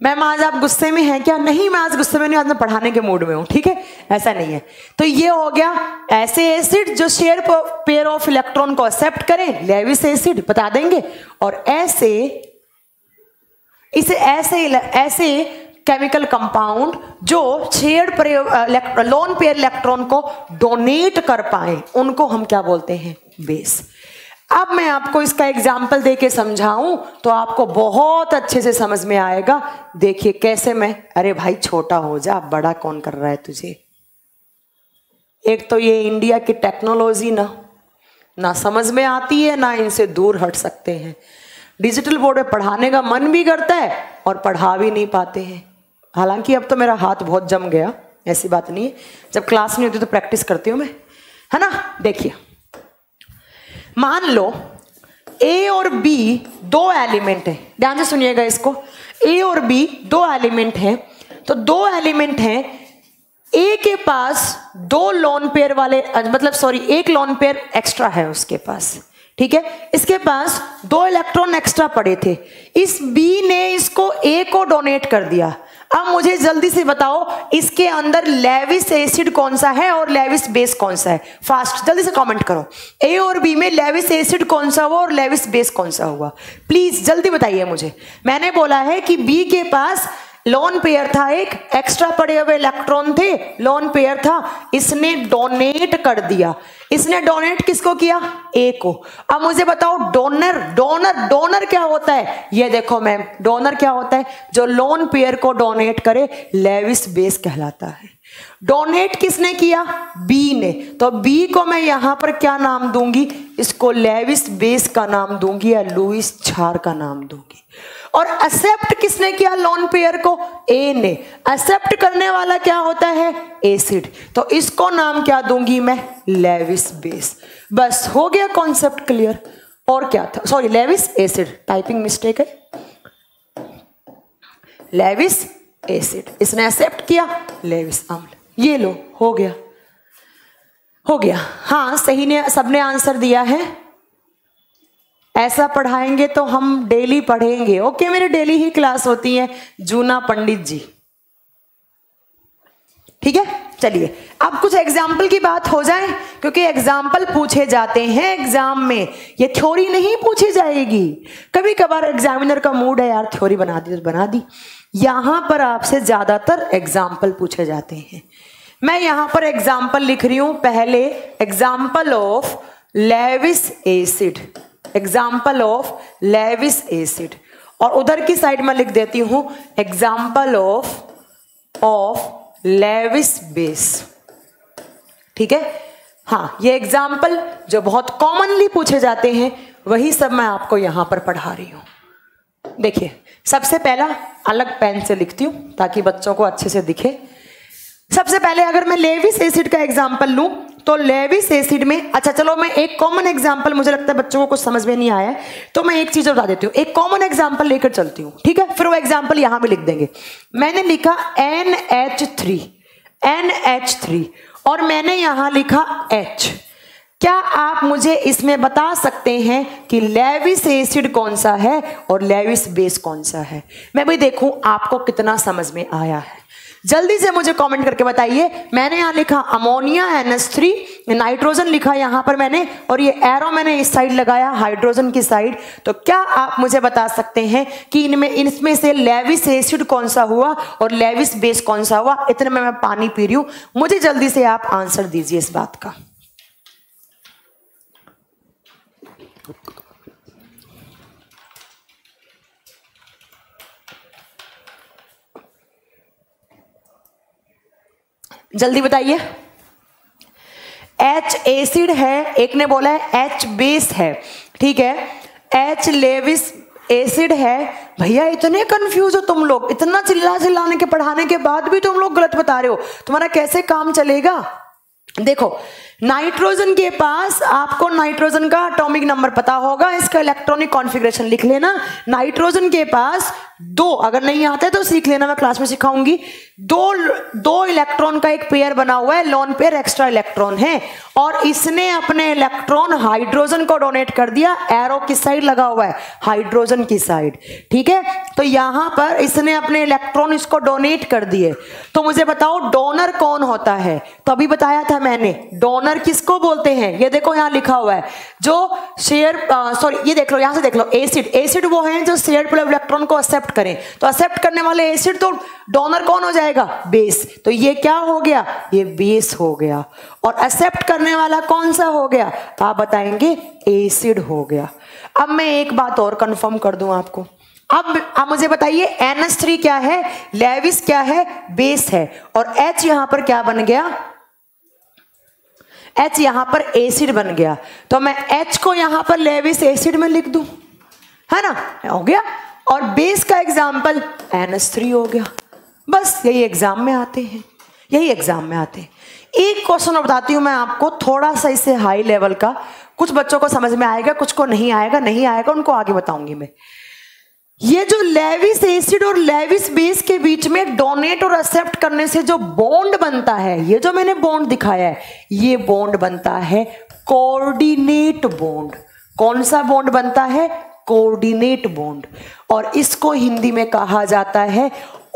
मैम आज आप गुस्से में हैं क्या? नहीं, मैं आज गुस्से में नहीं, आज मैं पढ़ाने के मूड में हूँ, ठीक है? ऐसा नहीं है। तो ये हो गया, ऐसे एसिड जो शेयर पेयर ऑफ़ इलेक्ट्रॉन को एक्सेप्ट करें लेविस एसिड बता देंगे, और ऐसे, इसे ऐसे ऐसे केमिकल कंपाउंड जो शेयर लोन पेयर इलेक्ट्रॉन को डोनेट कर पाए, उनको हम क्या बोलते हैं? बेस अब मैं आपको इसका एग्ज़ाम्पल दे के समझाऊं तो आपको बहुत अच्छे से समझ में आएगा। देखिए कैसे मैं, अरे भाई छोटा हो जा बड़ा कौन कर रहा है तुझे? एक तो ये इंडिया की टेक्नोलॉजी ना ना समझ में आती है, ना इनसे दूर हट सकते हैं। डिजिटल बोर्ड में पढ़ाने का मन भी करता है और पढ़ा भी नहीं पाते हैं। हालाँकि अब तो मेरा हाथ बहुत जम गया, ऐसी बात नहीं है। जब क्लास नहीं होती तो प्रैक्टिस करती हूँ मैं, है ना? देखिए। मान लो ए और बी दो एलिमेंट है। ध्यान से सुनिएगा इसको। ए और बी दो एलिमेंट हैं। तो दो एलिमेंट हैं। ए के पास दो लोन पेयर वाले मतलब सॉरी एक लोन पेयर एक्स्ट्रा है उसके पास। ठीक है? इसके पास दो इलेक्ट्रॉन एक्स्ट्रा पड़े थे। इस बी ने इसको ए को डोनेट कर दिया। अब मुझे जल्दी से बताओ, इसके अंदर लेविस एसिड कौन सा है और लेविस बेस कौन सा है? फास्ट जल्दी से कमेंट करो। ए और बी में लेविस एसिड कौन सा हुआ और लेविस बेस कौन सा हुआ? प्लीज़ जल्दी बताइए मुझे। मैंने बोला है कि बी के पास लोन पेयर था एक एक्स्ट्रा पड़े हुए इलेक्ट्रॉन थे लोन पेयर था, इसने डोनेट कर दिया। इसने डोनेट किसको किया? ए को। अब मुझे बताओ डोनर डोनर डोनर क्या होता है? ये देखो मैम डोनर क्या होता है? जो लोन पेयर को डोनेट करे लेविस बेस कहलाता है। डोनेट किसने किया? बी ने। तो बी को मैं यहाँ पर क्या नाम दूँगी? इसको लेविस बेस का नाम दूँगी या लुइस छार का नाम दूँगी। और एक्सेप्ट किसने किया लोन पेयर को? ए ने। एक्सेप्ट करने वाला क्या होता है? एसिड तो इसको नाम क्या दूँगी मैं? लेविस बेस बस, हो गया कॉन्सेप्ट क्लियर और क्या था? Sorry Lewis acid typing mistake है। लेविस एसिड इसने एक्सेप्ट किया? लेविस अम्ल ये लो, हो गया। हो गया। हाँ सही ने, सबने आंसर दिया है। ऐसा पढ़ाएँगे तो हम डेली पढ़ेंगे। ओके, मेरे डेली ही क्लास होती है, जूना पंडित जी। ठीक है? चलिए, अब कुछ एग्ज़ाम्पल की बात हो जाए, क्योंकि एग्ज़ाम्पल पूछे जाते हैं एग्ज़ाम में। ये थ्योरी नहीं पूछी जाएगी। कभी कभार एग्जामिनर का मूड है, यार थ्योरी बना दी तो बना दी। यहाँ पर आपसे ज़्यादातर एग्ज़ाम्पल पूछे जाते हैं। मैं यहाँ पर एग्ज़ाम्पल लिख रही हूँ, पहले example of Lewis acid example of Lewis acid और उधर की साइड में लिख देती हूँ example of of Lewis base ठीक है? हाँ ये एग्ज़ाम्पल जो बहुत कॉमनली पूछे जाते हैं, वही सब मैं आपको यहाँ पर पढ़ा रही हूँ। देखिए, सबसे पहला अलग पेन से लिखती हूँ, ताकि बच्चों को अच्छे से दिखे। सबसे पहले अगर मैं लेविस एसिड का एग्ज़ाम्पल लू तो लेविस एसिड में अच्छा चलो मैं एक कॉमन एग्जांपल मुझे लगता है बच्चों को कुछ समझ में नहीं आया तो मैं एक चीज़ बता देती हूँ। एक कॉमन एग्जांपल लेकर चलती हूँ, ठीक है? फिर वो एग्जांपल यहाँ भी लिख देंगे। मैंने लिखा N H three N H three और मैंने यहाँ लिखा एच क्या आप मुझे इसमें बता सकते हैं कि लेविस एसिड कौन सा है और लेविस बेस कौन सा है? मैं भी देखूँ, आपको कितना समझ में आया है। जल्दी से मुझे कमेंट करके बताइए। मैंने यहाँ लिखा अमोनिया एनएस थ्री नाइट्रोजन लिखा यहाँ पर मैंने, और ये एरो मैंने इस साइड लगाया हाइड्रोजन की साइड तो क्या आप मुझे बता सकते हैं कि इनमें इनमें से लेविस एसिड कौन सा हुआ और लेविस बेस कौन सा हुआ? इतने में मैं पानी पी रही हूँ। मुझे जल्दी से आप आंसर दीजिए इस बात का। जल्दी बताइए। एच एसिड है, एक ने बोला है एच बेस है, ठीक है? एच लेविस एसिड है। भैया, इतने कंफ्यूज हो तुम लोग। इतना चिल्ला चिल्लाने के, पढ़ाने के बाद भी तुम लोग गलत बता रहे हो। तुम्हारा कैसे काम चलेगा? देखो नाइट्रोजन के पास आपको नाइट्रोजन का एटॉमिक नंबर पता होगा। इसका इलेक्ट्रॉनिक कॉन्फ़िगरेशन लिख लेना। नाइट्रोजन के पास दो, अगर नहीं आता है तो सीख लेना, मैं क्लास में सिखाऊँगी। दो दो इलेक्ट्रॉन का एक पेयर बना हुआ है लोन पेयर एक्स्ट्रा इलेक्ट्रॉन है। और इसने अपने इलेक्ट्रॉन हाइड्रोजन को डोनेट कर दिया एरो किस साइड लगा हुआ है? हाइड्रोजन की साइड ठीक है? तो यहाँ पर इसने अपने इलेक्ट्रॉन इसको डोनेट कर दिए। तो मुझे बताओ डोनर कौन होता है? तो अभी बताया था मैंने डोनर किसको बोलते हैं? ये देखो यहाँ लिखा हुआ है, जो शेयर सॉरी ये देख लो, यहाँ से देख लो एसिड एसिड वो है जो शेयर इलेक्ट्रॉन को एक्सेप्ट करें। तो एक्सेप्ट करने वाले एसिड तो डोनर कौन हो जाएगा? बेस तो ये क्या हो गया? ये बेस हो गया। और एक्सेप्ट करने वाला कौन सा हो गया? तो आप बताएँगे एसिड हो गया। अब मैं एक बात और कंफर्म कर दूँ आपको। अब आप मुझे बताइए NH3 क्या है? लेविस क्या है? बेस है। और एच यहाँ पर क्या बन गया? एच यहाँ पर एसिड बन गया। तो मैं एच को यहाँ पर लेविस एसिड में लिख दूँ। है ना? हो गया? और बेस का एग्ज़ाम्पल एन थ्री हो गया। बस यही एग्ज़ाम में आते हैं, यही एग्ज़ाम में आते हैं। एक क्वेश्चन बताती हूँ मैं आपको, थोड़ा सा इससे हाई लेवल का, कुछ बच्चों को समझ में आएगा, कुछ को नहीं आएगा नहीं आएगा, उनको आगे बताऊँगी मैं। ये जो लेविस एसिड और लेविस बेस के बीच में डोनेट और एक्सेप्ट करने से जो बॉन्ड बनता है, ये जो मैंने बॉन्ड दिखाया है, ये बॉन्ड बनता है कोऑर्डिनेट बॉन्ड कौन सा बॉन्ड बनता है? कोऑर्डिनेट बॉन्ड और इसको हिंदी में कहा जाता है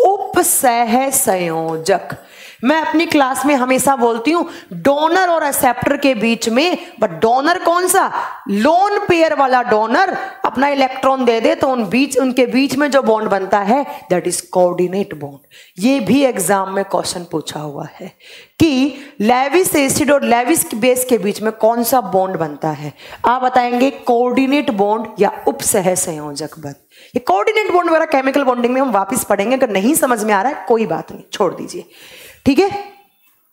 उपसह संयोजक मैं अपनी क्लास में हमेशा बोलती हूँ, डोनर और एक्सेप्टर के बीच में बट डोनर कौन सा? लोन पेयर वाला डोनर अपना इलेक्ट्रॉन दे दे तो उन बीच, उनके बीच में जो बॉन्ड बनता है दैट इज़ कोऑर्डिनेट बॉन्ड ये भी एग्ज़ाम में क्वेश्चन पूछा हुआ है कि लेविस एसिड और लेविस बेस के बीच में कौन सा बॉन्ड बनता है? आप बताएँगे कोऑर्डिनेट बॉन्ड या उपसह संयोजक बंध ये कोऑर्डिनेट बॉन्ड वगैरह केमिकल बॉन्डिंग में हम वापस पढ़ेंगे, अगर नहीं समझ में आ रहा है, कोई बात नहीं, छोड़ दीजिए। ठीक है?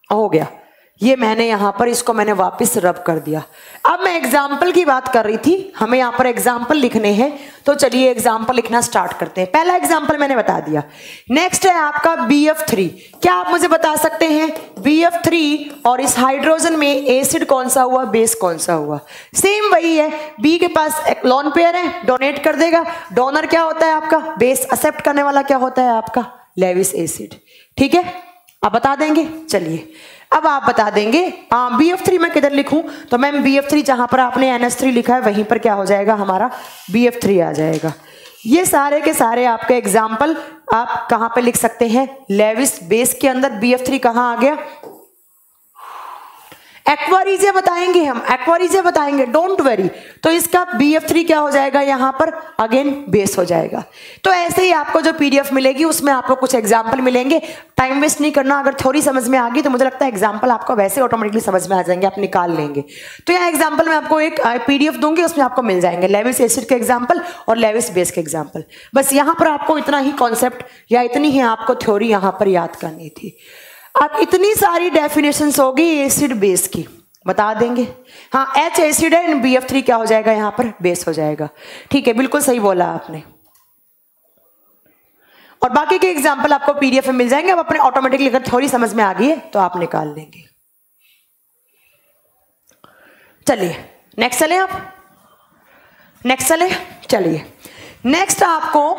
हो गया। ये मैंने यहाँ पर, इसको मैंने वापस रब कर दिया। अब मैं एग्ज़ाम्पल की बात कर रही थी। हमें यहाँ पर एग्ज़ाम्पल लिखने हैं। तो चलिए एग्ज़ाम्पल लिखना स्टार्ट करते हैं। पहला एग्ज़ाम्पल मैंने बता दिया। नेक्स्ट है आपका बी एफ़ थ्री क्या आप मुझे बता सकते हैं? बी एफ़ थ्री और इस हाइड्रोजन में एसिड कौन सा हुआ? बेस कौन सा हुआ? सेम वही है। बी के पास एक लॉन पेयर है। डोनेट कर देगा। डोनर क्या होता है आपका? बेस एक्सेप्ट करने वाला क्या होता है आपका? लेविस एसिड ठीक है? आप बता देंगे? चलिए। अब आप बता देंगे। बी एफ़ थ्री मैं किधर लिखूं? तो मैम बी एफ़ थ्री जहाँ पर आपने एन एस थ्री लिखा है, वहीं पर क्या हो जाएगा? हमारा बी एफ़ थ्री आ जाएगा। ये सारे के सारे आपके एग्ज़ाम्पल आप कहाँ पे लिख सकते हैं? लेविस बेस के अंदर बी एफ़ थ्री कहाँ आ गया? एक्वारीजे बताएँगे हम एक्वारीजे बताएँगे डोंट वेरी तो इसका बी एफ़ थ्री क्या हो जाएगा? यहाँ पर अगेन बेस हो जाएगा. तो ऐसे ही आपको जो पीडीएफ मिलेगी, उसमें आपको कुछ एग्ज़ाम्पल मिलेंगे. टाइम वेस्ट नहीं करना, अगर थोड़ी समझ में आ गई तो मुझे लगता है एग्ज़ाम्पल आपको वैसे ऑटोमेटिकली समझ में आ जाएँगे, आप निकाल लेंगे. तो यहाँ एग्ज़ाम्पल में आपको एक पीडीएफ दूँगी, उसमें आपको मिल जाएँगे. लेविस एसिड के एग्ज़ाम्पल और लेविस बेस के एग्ज़ाम्पल बस यहाँ पर आपको इतना ही कॉन्सेप्ट या इतनी ही आपको थ्योरी यहाँ पर याद करनी थी. अब इतनी सारी डेफिनेशन होगी एसिड बेस की। बता देंगे। हाँ एच एसिड है बी एफ़ थ्री क्या हो जाएगा यहाँ पर? बेस हो जाएगा। ठीक है, बिल्कुल सही बोला आपने। और बाकी के एग्ज़ाम्पल आपको पीडीएफ में मिल जाएँगे। अब अपने ऑटोमेटिकली अगर थोड़ी समझ में आ गई है तो आप निकाल लेंगे। चलिए नेक्स्ट चले आप। नेक्स्ट चले? चलिए। नेक्स्ट आपको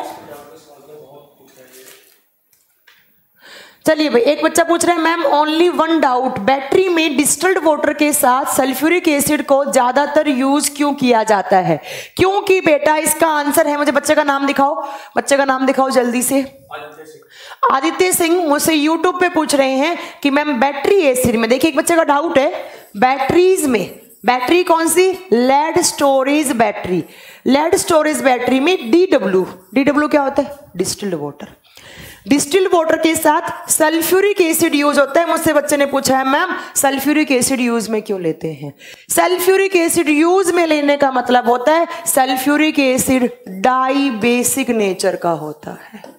चलिए भाई, एक बच्चा पूछ रहे हैं ma'am only one doubt battery में डिस्टल्ड वाटर के साथ सल्फ्यूरिक एसिड को ज़्यादातर यूज़ क्यों किया जाता है? क्योंकि बेटा, इसका आंसर है, मुझे बच्चे का नाम दिखाओ। बच्चे का नाम दिखाओ जल्दी से। आदित्य सिंह मुझसे यूट्यूब पे पूछ रहे हैं कि मैम बैटरी एसिड में देखिए, एक बच्चे का डाउट है बैटरीज में बैटरी कौन सी? Lead storage battery lead storage battery में डी डब्ल्यू डी डब्ल्यू क्या होता है? डिस्टिल्ड वाटर डिस्टिल्ड वाटर के साथ सल्फ्यूरिक एसिड यूज़ होता है। मुझसे बच्चे ने पूछा है, मैम, सल्फ्यूरिक एसिड यूज़ में क्यों लेते हैं? सल्फ्यूरिक एसिड यूज़ में लेने का मतलब होता है, sulphuric acid di basic nature का होता है।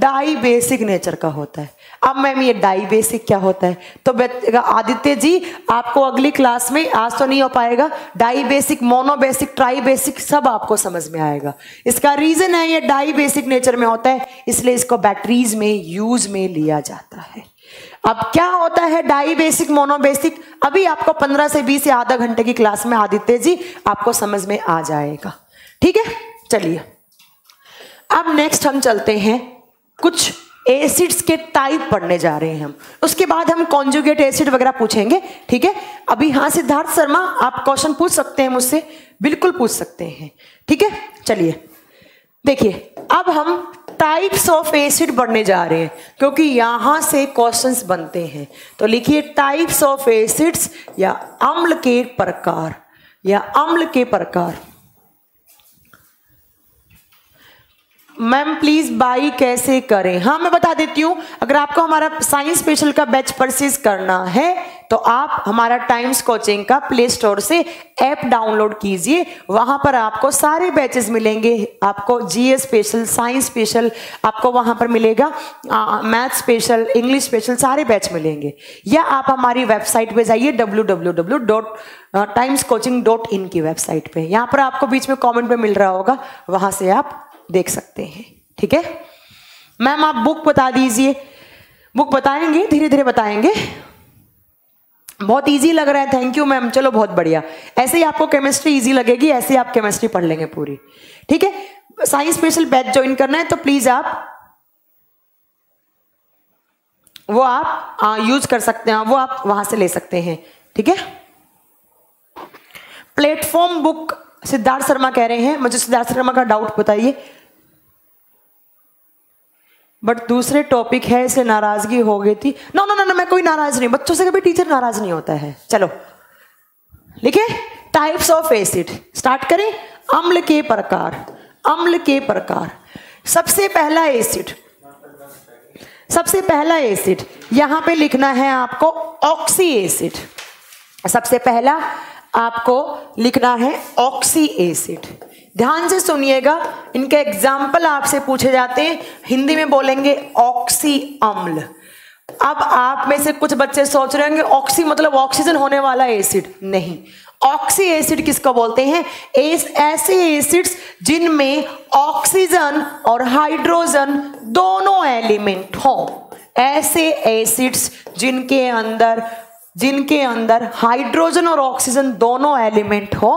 डाई बेसिक नेचर का होता है। अब मैम, ये डाई बेसिक क्या होता है? तो आदित्य जी, आपको अगली क्लास में आज तो नहीं हो पाएगा। Di basic mono basic tri basic सब आपको समझ में आएगा। इसका रीजन है, ये डाई बेसिक नेचर में होता है, इसलिए इसको बैटरीज में यूज़ में लिया जाता है। अब क्या होता है डाई बेसिक मोनो बेसिक अभी आपको 15 से 20 या आधा घंटे की क्लास में आदित्य जी आपको समझ में आ जाएगा। ठीक है? चलिए। अब नेक्स्ट हम चलते हैं। कुछ एसिड्स के टाइप पढ़ने जा रहे हैं हम। उसके बाद हम कॉन्जुगेट एसिड वगैरह पूछेंगे, ठीक है? अभी हाँ सिद्धार्थ शर्मा, आप क्वेश्चन पूछ सकते हैं मुझसे। बिल्कुल पूछ सकते हैं, ठीक है? चलिए, देखिए, अब हम टाइप्स ऑफ़ एसिड पढ़ने जा रहे हैं, क्योंकि यहाँ से क्वेश्चंस बनते हैं। तो लिखिए टाइप्स ऑफ़ एसिड्स या अम्ल के प्रकार, या अम्ल के प्रकार। मैम प्लीज़ बाई कैसे करें? हाँ मैं बता देती हूँ, अगर आपको हमारा साइंस स्पेशल का बैच परचेज करना है तो आप हमारा टाइम्स कोचिंग का प्ले स्टोर से ऐप डाउनलोड कीजिए। वहाँ पर आपको सारे बैचेस मिलेंगे। आपको जीएस स्पेशल साइंस स्पेशल आपको वहाँ पर मिलेगा मैथ स्पेशल इंग्लिश स्पेशल सारे बैच मिलेंगे। या आप हमारी वेबसाइट पे जाइए W Times coaching dot in की वेबसाइट पे। यहाँ पर आपको बीच में कॉमेंट पे मिल रहा होगा, वहाँ से आप देख सकते हैं। ठीक है? मैम आप बुक बता दीजिए। बुक बताएँगे धीरे धीरे बताएँगे। बहुत इजी लग रहा है। थैंक यू मैम चलो बहुत बढ़िया। ऐसे ही आपको केमिस्ट्री इजी लगेगी ऐसे ही आप केमिस्ट्री पढ़ लेंगे पूरी। ठीक है? साइंस स्पेशल बैच ज्वाइन करना है तो प्लीज़ आप वो आप आ, यूज़ कर सकते हैं वो आप वहाँ से ले सकते हैं। ठीक है? प्लेटफॉर्म बुक सिद्धार्थ शर्मा कह रहे हैं, मुझे सिद्धार्थ शर्मा का डाउट बताइए। बट दूसरे टॉपिक है इसे नाराज़गी हो गई थी। नो नो नो मैं कोई नाराज़ नहीं, बच्चों से कभी टीचर नाराज़ नहीं होता है। चलो, लिखे? टाइप्स ऑफ़ एसिड स्टार्ट करें। अम्ल के प्रकार, अम्ल के प्रकार। सबसे पहला एसिड सबसे पहला एसिड यहाँ पे लिखना है आपको ऑक्सी एसिड सबसे पहला आपको लिखना है ऑक्सी एसिड ध्यान से सुनिएगा इनके एग्ज़ाम्पल आपसे पूछे जाते हैं। हिंदी में बोलेंगे ऑक्सी अम्ल अब आप में से कुछ बच्चे सोच रहे होंगे ऑक्सी मतलब ऑक्सीजन होने वाला एसिड नहीं। ऑक्सी एसिड किसको बोलते हैं? एस, ऐसे एसिड्स जिनमें ऑक्सीजन और हाइड्रोजन दोनों एलिमेंट हो। ऐसे एसिड्स जिनके अंदर जिनके अंदर हाइड्रोजन और ऑक्सीजन दोनों एलिमेंट हो,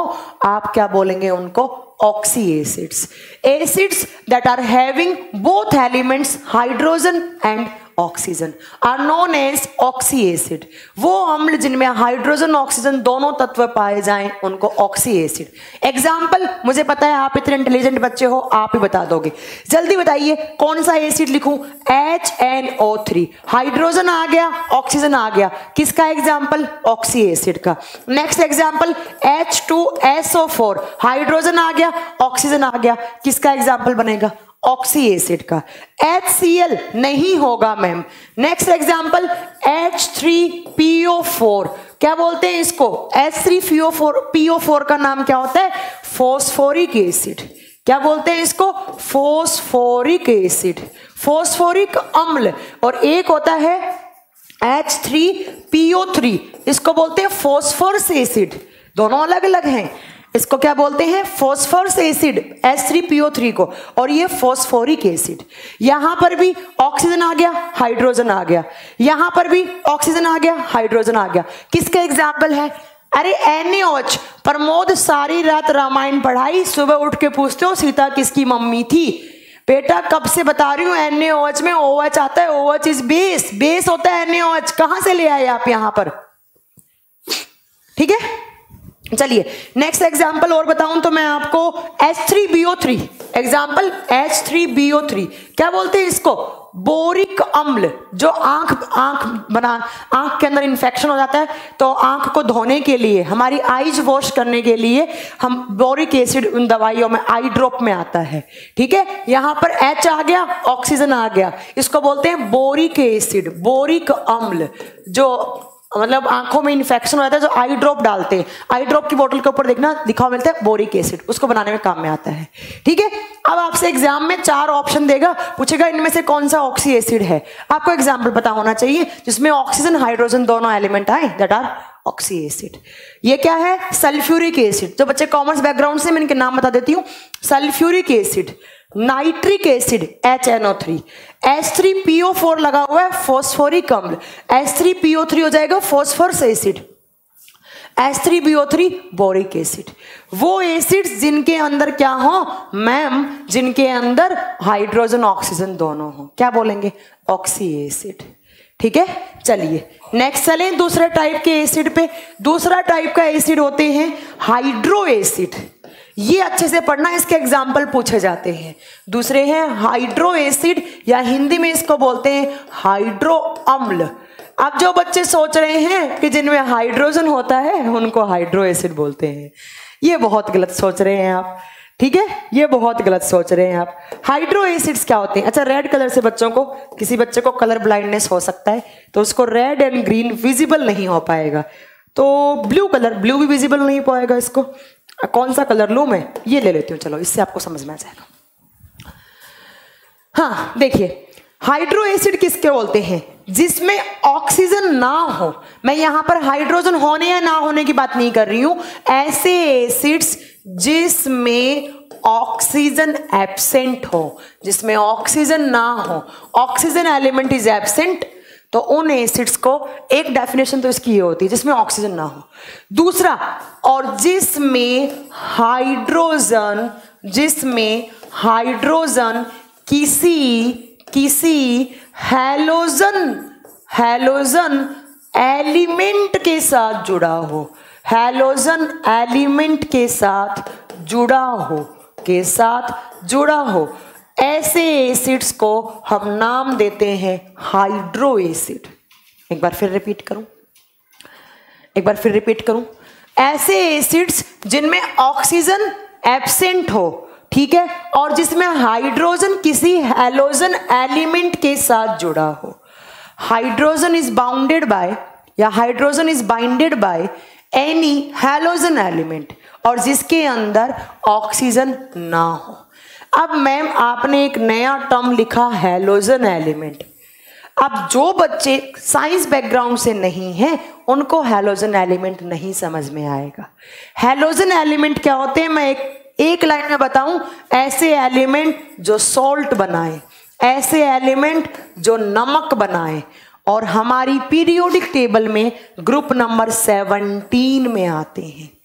आप क्या बोलेंगे उनको? Oxy acids acids that are having both elements hydrogen and oxygen are known as oxy acid वो अम्ल जिनमें हाइड्रोजन ऑक्सीजन दोनों तत्व पाए जाएँ, उनको ऑक्सी एसिड एग्ज़ाम्पल मुझे पता है आप इतने इंटेलिजेंट बच्चे हो, आप ही बता दोगे। जल्दी बताइए, कौन सा एसिड लिखूं? H N O three hydrogen आ गया ऑक्सीजन आ गया. किसका एग्ज़ाम्पल ऑक्सी एसिड का. Next example H two S O four hydrogen आ गया ऑक्सीजन आ गया. किसका एग्ज़ाम्पल बनेगा? ऑक्सी एसिड का। HCl नहीं होगा मैम नेक्स्ट एग्जांपल H3PO4 क्या बोलते हैं इसको? H3PO4 PO4 का नाम क्या होता है? फोस्फोरिक एसिड क्या बोलते हैं इसको? फोस्फोरिक एसिड फोस्फोरिक अम्ल। और एक होता है H3PO3 इसको बोलते हैं फोस्फोरस एसिड दोनों अलग अलग हैं। इसको क्या बोलते हैं? फोस्फोरस एसिड थ्री को। और ये फोस्फोरिक एसिड यहाँ पर भी ऑक्सीजन आ गया हाइड्रोजन आ गया। यहाँ पर भी ऑक्सीजन आ गया हाइड्रोजन आ गया। किसका एग्ज़ाम्पल है? अरे एनएच प्रमोद सारी रात रामायण पढ़ाई, सुबह उठ के पूछते हो, सीता किसकी मम्मी थी? बेटा, कब से बता रही हूँ एनएच में ओएच आता है ओएच इज़ बेस बेस होता है एनएच कहाँ से ले आए आप यहाँ पर? ठीक है? चलिए नेक्स्ट एग्जांपल और बताऊँ तो मैं आपको H3BO3 एग्जांपल H3BO3 क्या बोलते हैं इसको? बोरिक अम्ल, जो आँख आँख बना, आँख के अंदर इंफेक्शन हो जाता है तो आँख को धोने के लिए, हमारी आईज वॉश करने के लिए हम बोरिक एसिड उन दवाइयों में आई ड्रॉप में आता है। ठीक है? यहाँ पर H आ गया ऑक्सीजन आ गया। इसको बोलते हैं बोरिक एसिड बोरिक अम्ल, जो मतलब आँखों में इन्फेक्शन हो जाता है, जो आई ड्रॉप डालते हैं। आई ड्रॉप की बोतल के ऊपर देखना दिखाओ मिलता है बोरिक एसिड उसको बनाने में काम में आता है। ठीक है? अब आपसे एग्ज़ाम में चार ऑप्शन देगा, पूछेगा इनमें से कौन सा ऑक्सी एसिड है। आपको एग्ज़ाम्पल पता होना चाहिए, जिसमें ऑक्सीजन हाइड्रोजन दोनों एलिमेंट आए दैट आर ऑक्सी एसिड ये क्या है? सल्फ्यूरिक एसिड जो बच्चे कॉमर्स बैकग्राउंड से मैं इनके नाम बता देती हूँ। Sulphuric acid nitric acid H N O three H three P O four लगा हुआ है, फोस्फोरिक अम्ल। एच थ्री पीओ थ्री हो जाएगा, phosphorus acid. H three B O three boric acid. वो एसिड जिनके अंदर क्या हो? मैम, जिनके अंदर हाइड्रोजन, ऑक्सीजन दोनों हो। क्या बोलेंगे? Oxy acid. ठीक है? चलिए नेक्स्ट चलें दूसरे टाइप के एसिड पे। दूसरा टाइप का एसिड होते हैं हाइड्रो एसिड। ये अच्छे से पढ़ना, इसके एग्ज़ाम्पल पूछे जाते हैं। दूसरे हैं हाइड्रो एसिड या हिंदी में इसको बोलते हैं हाइड्रो अम्ल। अब जो बच्चे सोच रहे हैं कि जिनमें हाइड्रोजन होता है, उनको हाइड्रो एसिड बोलते हैं। ये बहुत गलत सोच रहे हैं आप, ठीक है? ये बहुत गलत सोच रहे हैं आप। हाइड्रो एसिड्स क्या होते हैं? अच्छा रेड कलर से बच्चों को, किसी बच्चे को कलर ब्लाइंडनेस हो सकता है तो उसको रेड एंड ग्रीन विजिबल नहीं हो पाएगा। तो ब्लू कलर ब्लू भी विजिबल नहीं पाएगा इसको। कौन सा कलर लू मैं? ये ले लेती हूँ, चलो, इससे आपको समझ में आ जाएगा। हाँ देखिए हाइड्रो एसिड किसके बोलते हैं? जिसमें ऑक्सीजन ना हो। मैं यहाँ पर हाइड्रोजन होने या ना होने की बात नहीं कर रही हूँ। ऐसे एसिड्स जिसमें ऑक्सीजन एब्सेंट हो, जिसमें ऑक्सीजन ना हो। ऑक्सीजन एलिमेंट इज़ एब्सेंट तो उन एसिड्स को एक डेफिनेशन तो इसकी ये होती है, जिसमें ऑक्सीजन ना हो। दूसरा, और जिसमें हाइड्रोजन जिसमें हाइड्रोजन किसी किसी हेलोजन हेलोजन एलिमेंट के साथ जुड़ा हो हेलोजन एलिमेंट के साथ जुड़ा हो, के साथ जुड़ा हो। ऐसे एसिड्स को हम नाम देते हैं हाइड्रो एसिड एक बार फिर रिपीट करूँ। एक बार फिर रिपीट करूँ। ऐसे एसिड्स जिनमें ऑक्सीजन एब्सेंट हो, ठीक है, और जिसमें हाइड्रोजन किसी हेलोजन एलिमेंट के साथ जुड़ा हो। हाइड्रोजन इज़ बाउंडेड बाय या hydrogen is binded by any halogen element, और जिसके अंदर ऑक्सीजन ना हो। अब मैम आपने एक नया टर्म लिखा हेलोजन एलिमेंट अब जो बच्चे साइंस बैकग्राउंड से नहीं हैं, उनको हेलोजन एलिमेंट नहीं समझ में आएगा. हेलोजन एलिमेंट क्या होते हैं? मैं एक एक लाइन में बताऊँ, ऐसे एलिमेंट जो सॉल्ट बनाए, ऐसे एलिमेंट जो नमक बनाए, और हमारी पीरियोडिक टेबल में ग्रुप नंबर सेवनटीन में आते हैं.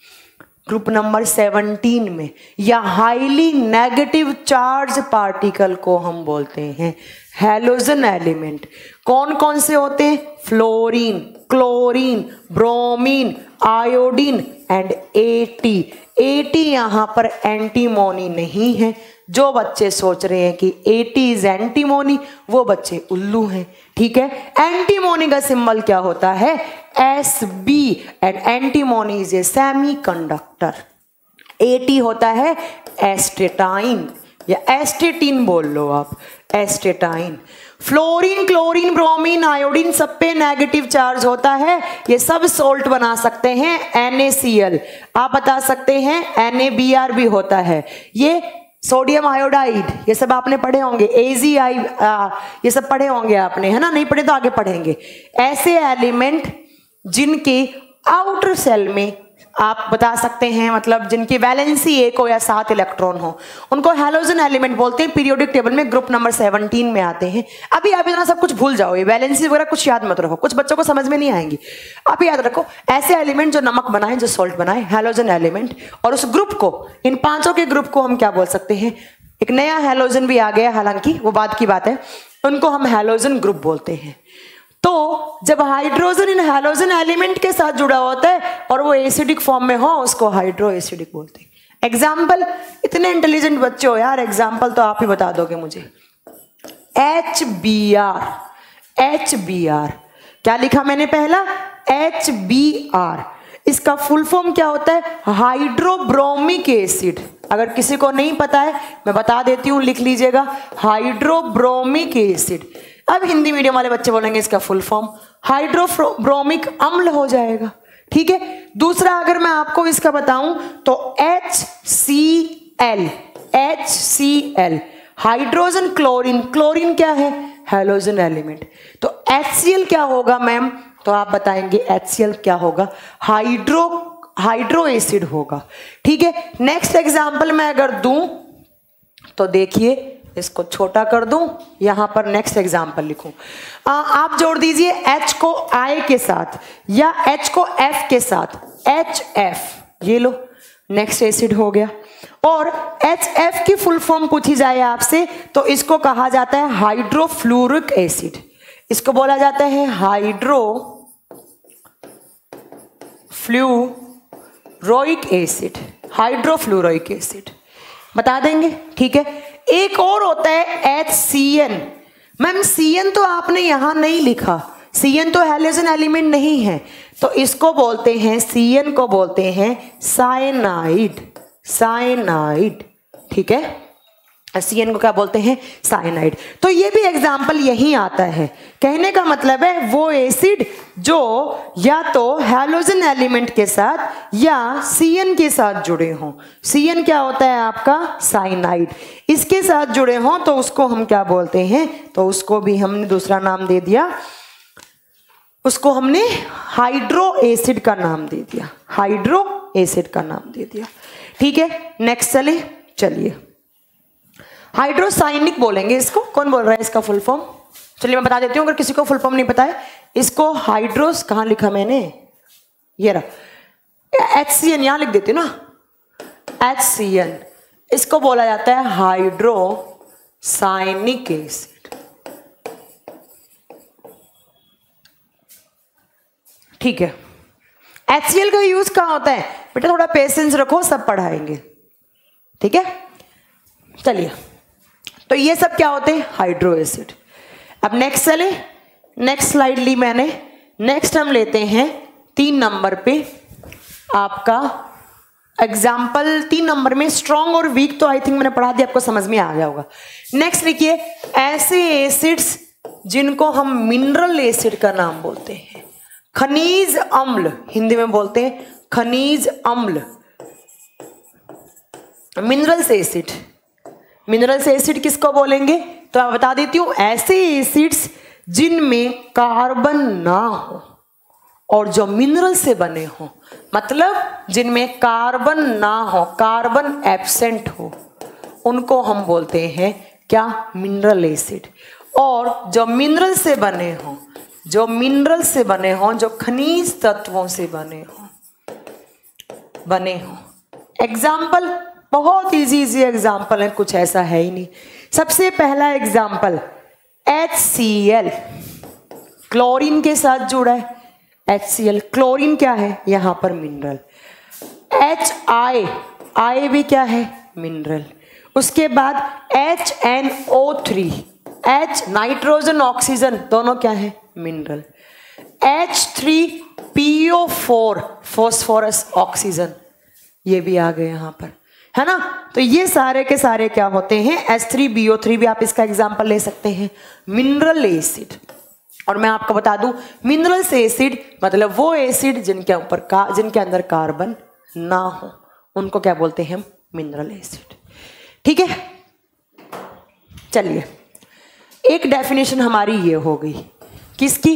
ग्रुप नंबर सेवनटीन में, या हाईली नेगेटिव चार्ज पार्टिकल को हम बोलते हैं हेलोजन एलिमेंट कौन कौन से होते हैं? Fluorine chlorine bromine iodine and A T A T यहाँ पर एंटीमोनी नहीं है। जो बच्चे सोच रहे हैं कि एटी इज़ एंटीमोनी वो बच्चे उल्लू हैं। ठीक है? एंटीमोनी का सिंबल क्या होता है? S B and antimony is a semi conductor A T होता है एस्टेटाइन। या एस्टेटिन बोल लो आप, astatine. Fluorine, chlorine, bromine, iodine, सब पे नेगेटिव चार्ज होता है। ये सब सोल्ट बना सकते हैं NaCl आप बता सकते हैं NaBr भी होता है। ये सोडियम आयोडाइड ये सब आपने पढ़े होंगे। एजी आई ये सब पढ़े होंगे आपने, है ना? नहीं पढ़े तो आगे पढ़ेंगे। ऐसे एलिमेंट जिनके आउटर सेल में आप बता सकते हैं मतलब जिनकी वैलेंसी एक हो या सात इलेक्ट्रॉन हो। उनको हेलोजन एलिमेंट बोलते हैं पीरियोडिक टेबल में ग्रुप नंबर सेवनटीन में आते हैं। अभी आप इतना सब कुछ भूल जाओ, ये वैलेंसी वगैरह कुछ याद मत रखो, कुछ बच्चों को समझ में नहीं आएँगी। आप याद रखो, ऐसे एलिमेंट जो नमक बनाए, जो सोल्ट बनाए हेलोजन एलिमेंट और उस ग्रुप को, इन पाँचों के ग्रुप को हम क्या बोल सकते हैं? एक नया हेलोजन भी आ गया, हालाँकि वो बाद की बात है। उनको हम हेलोजन ग्रुप बोलते हैं। तो जब हाइड्रोजन इन हेलोजन एलिमेंट के साथ जुड़ा होता है और वो एसिडिक फॉर्म में हो, उसको हाइड्रो एसिडिक बोलते हैं। एग्ज़ाम्पल इतने इंटेलिजेंट बच्चे हो यार एग्ज़ाम्पल तो आप ही बता दोगे मुझे। H B R H B R क्या लिखा मैंने पहला? एच बी आर इसका फुल फॉर्म क्या होता है? हाइड्रोब्रोमिक एसिड अगर किसी को नहीं पता है, मैं बता देती हूँ, लिख लीजिएगा। हाइड्रोब्रोमिक एसिड अब हिंदी मीडियम वाले बच्चे बोलेंगे इसका फुल फॉर्म हाइड्रोब्रोमिक अम्ल हो जाएगा। ठीक है? दूसरा, अगर मैं आपको इसका बताऊँ तो H C L H C L hydrogen chlorine chlorine क्या है? हेलोजन एलिमेंट तो एच सी एल क्या होगा मैम तो आप बताएँगे एच सी एल क्या होगा? हाइड्रो हाइड्रो एसिड होगा। ठीक है? नेक्स्ट एग्ज़ाम्पल मैं अगर दूँ तो देखिए इसको छोटा कर दूँ, यहाँ पर नेक्स्ट एग्ज़ाम्पल लिखूं। आप जोड़ दीजिए एच को आई के साथ या एच को एफ़ के साथ। एच एफ़ ये लो नेक्स्ट एसिड हो गया। और एच एफ़ की फुल फॉर्म पूछी जाए आपसे तो इसको कहा जाता है हाइड्रोफ्लूरिक एसिड इसको बोला जाता है hydro fluoric acid hydrofluoric acid बता देंगे, ठीक है? एक और होता है H C N. Ma'am, C N तो आपने यहाँ नहीं लिखा। सी एन तो हेलोजन एलिमेंट नहीं है। तो इसको बोलते हैं, सी एन को बोलते हैं साइनाइड साइनाइड ठीक है? सीएन को क्या बोलते हैं? साइनाइड तो ये भी एग्ज़ाम्पल यही आता है। कहने का मतलब है, वो एसिड जो या तो हेलोजन एलिमेंट के साथ या सीएन के साथ जुड़े हों। सी क्या होता है आपका? साइनाइड इसके साथ जुड़े हों तो उसको हम क्या बोलते हैं? तो उसको भी हमने दूसरा नाम दे दिया। उसको हमने हाइड्रो एसिड का नाम दे दिया। हाइड्रो एसिड का नाम दे दिया। ठीक है नेक्स्ट चले। चलिए। हाइड्रोसाइनिक बोलेंगे इसको। कौन बोल रहा है इसका फुल फॉर्म चलिए मैं बता देती हूँ, अगर किसी को फुल फॉर्म नहीं पता है, इसको हाइड्रोस कहाँ लिखा मैंने? ये रहा। एच सी एन यहाँ लिख देती हूँ ना। एच सी एन इसको बोला जाता है हाइड्रो साइनिक एसिड ठीक है। एच सी एल का यूज़ कहाँ होता है? बेटा थोड़ा पेशेंस रखो, सब पढ़ाएँगे। ठीक है? चलिए। तो ये सब क्या होते हैं? हाइड्रो एसिड अब नेक्स्ट चले. नेक्स्ट स्लाइड ली मैंने. नेक्स्ट हम लेते हैं तीन नंबर पे आपका एग्ज़ाम्पल तीन नंबर में स्ट्रॉन्ग और वीक तो आई थिंक मैंने पढ़ा दिया, आपको समझ में आ गया होगा. नेक्स्ट लिखिए, ऐसे एसिड्स जिनको हम मिनरल एसिड का नाम बोलते हैं. खनिज अम्ल, हिंदी में बोलते हैं खनिज अम्ल. मिनरल्स एसिड मिनरल्स एसिड किसको बोलेंगे? तो मैं बता देती हूँ, ऐसे एसिड्स जिनमें कार्बन ना हो और जो मिनरल से बने हो मतलब जिनमें कार्बन ना हो, कार्बन एब्सेंट हो, उनको हम बोलते हैं क्या? Mineral acid. और जो मिनरल से बने हो, जो मिनरल से बने हो, जो खनिज तत्वों से बने हो बने हो। एग्ज़ाम्पल बहुत इजी इजी एग्ज़ाम्पल है, कुछ ऐसा है ही नहीं। सबसे पहला example H C L chlorine के साथ जुड़ा है। एच सी एल क्लोरिन क्या है? यहाँ पर मिनरल एच आई आई भी क्या है? मिनरल उसके बाद H N O three H nitrogen oxygen दोनों क्या है? Mineral H three P O four phosphorus oxygen ये भी आ गए यहाँ पर। है ना? तो ये सारे के सारे क्या होते हैं? एस थ्री बीओ थ्री भी आप इसका एग्ज़ाम्पल ले सकते हैं। मिनरल एसिड और मैं आपको बता दूँ मिनरल्स एसिड मतलब वो एसिड जिनके ऊपर का, जिनके अंदर कार्बन ना हो, उनको क्या बोलते हैं हम? मिनरल एसिड ठीक है? चलिए। एक डेफिनेशन हमारी ये हो गई। किसकी?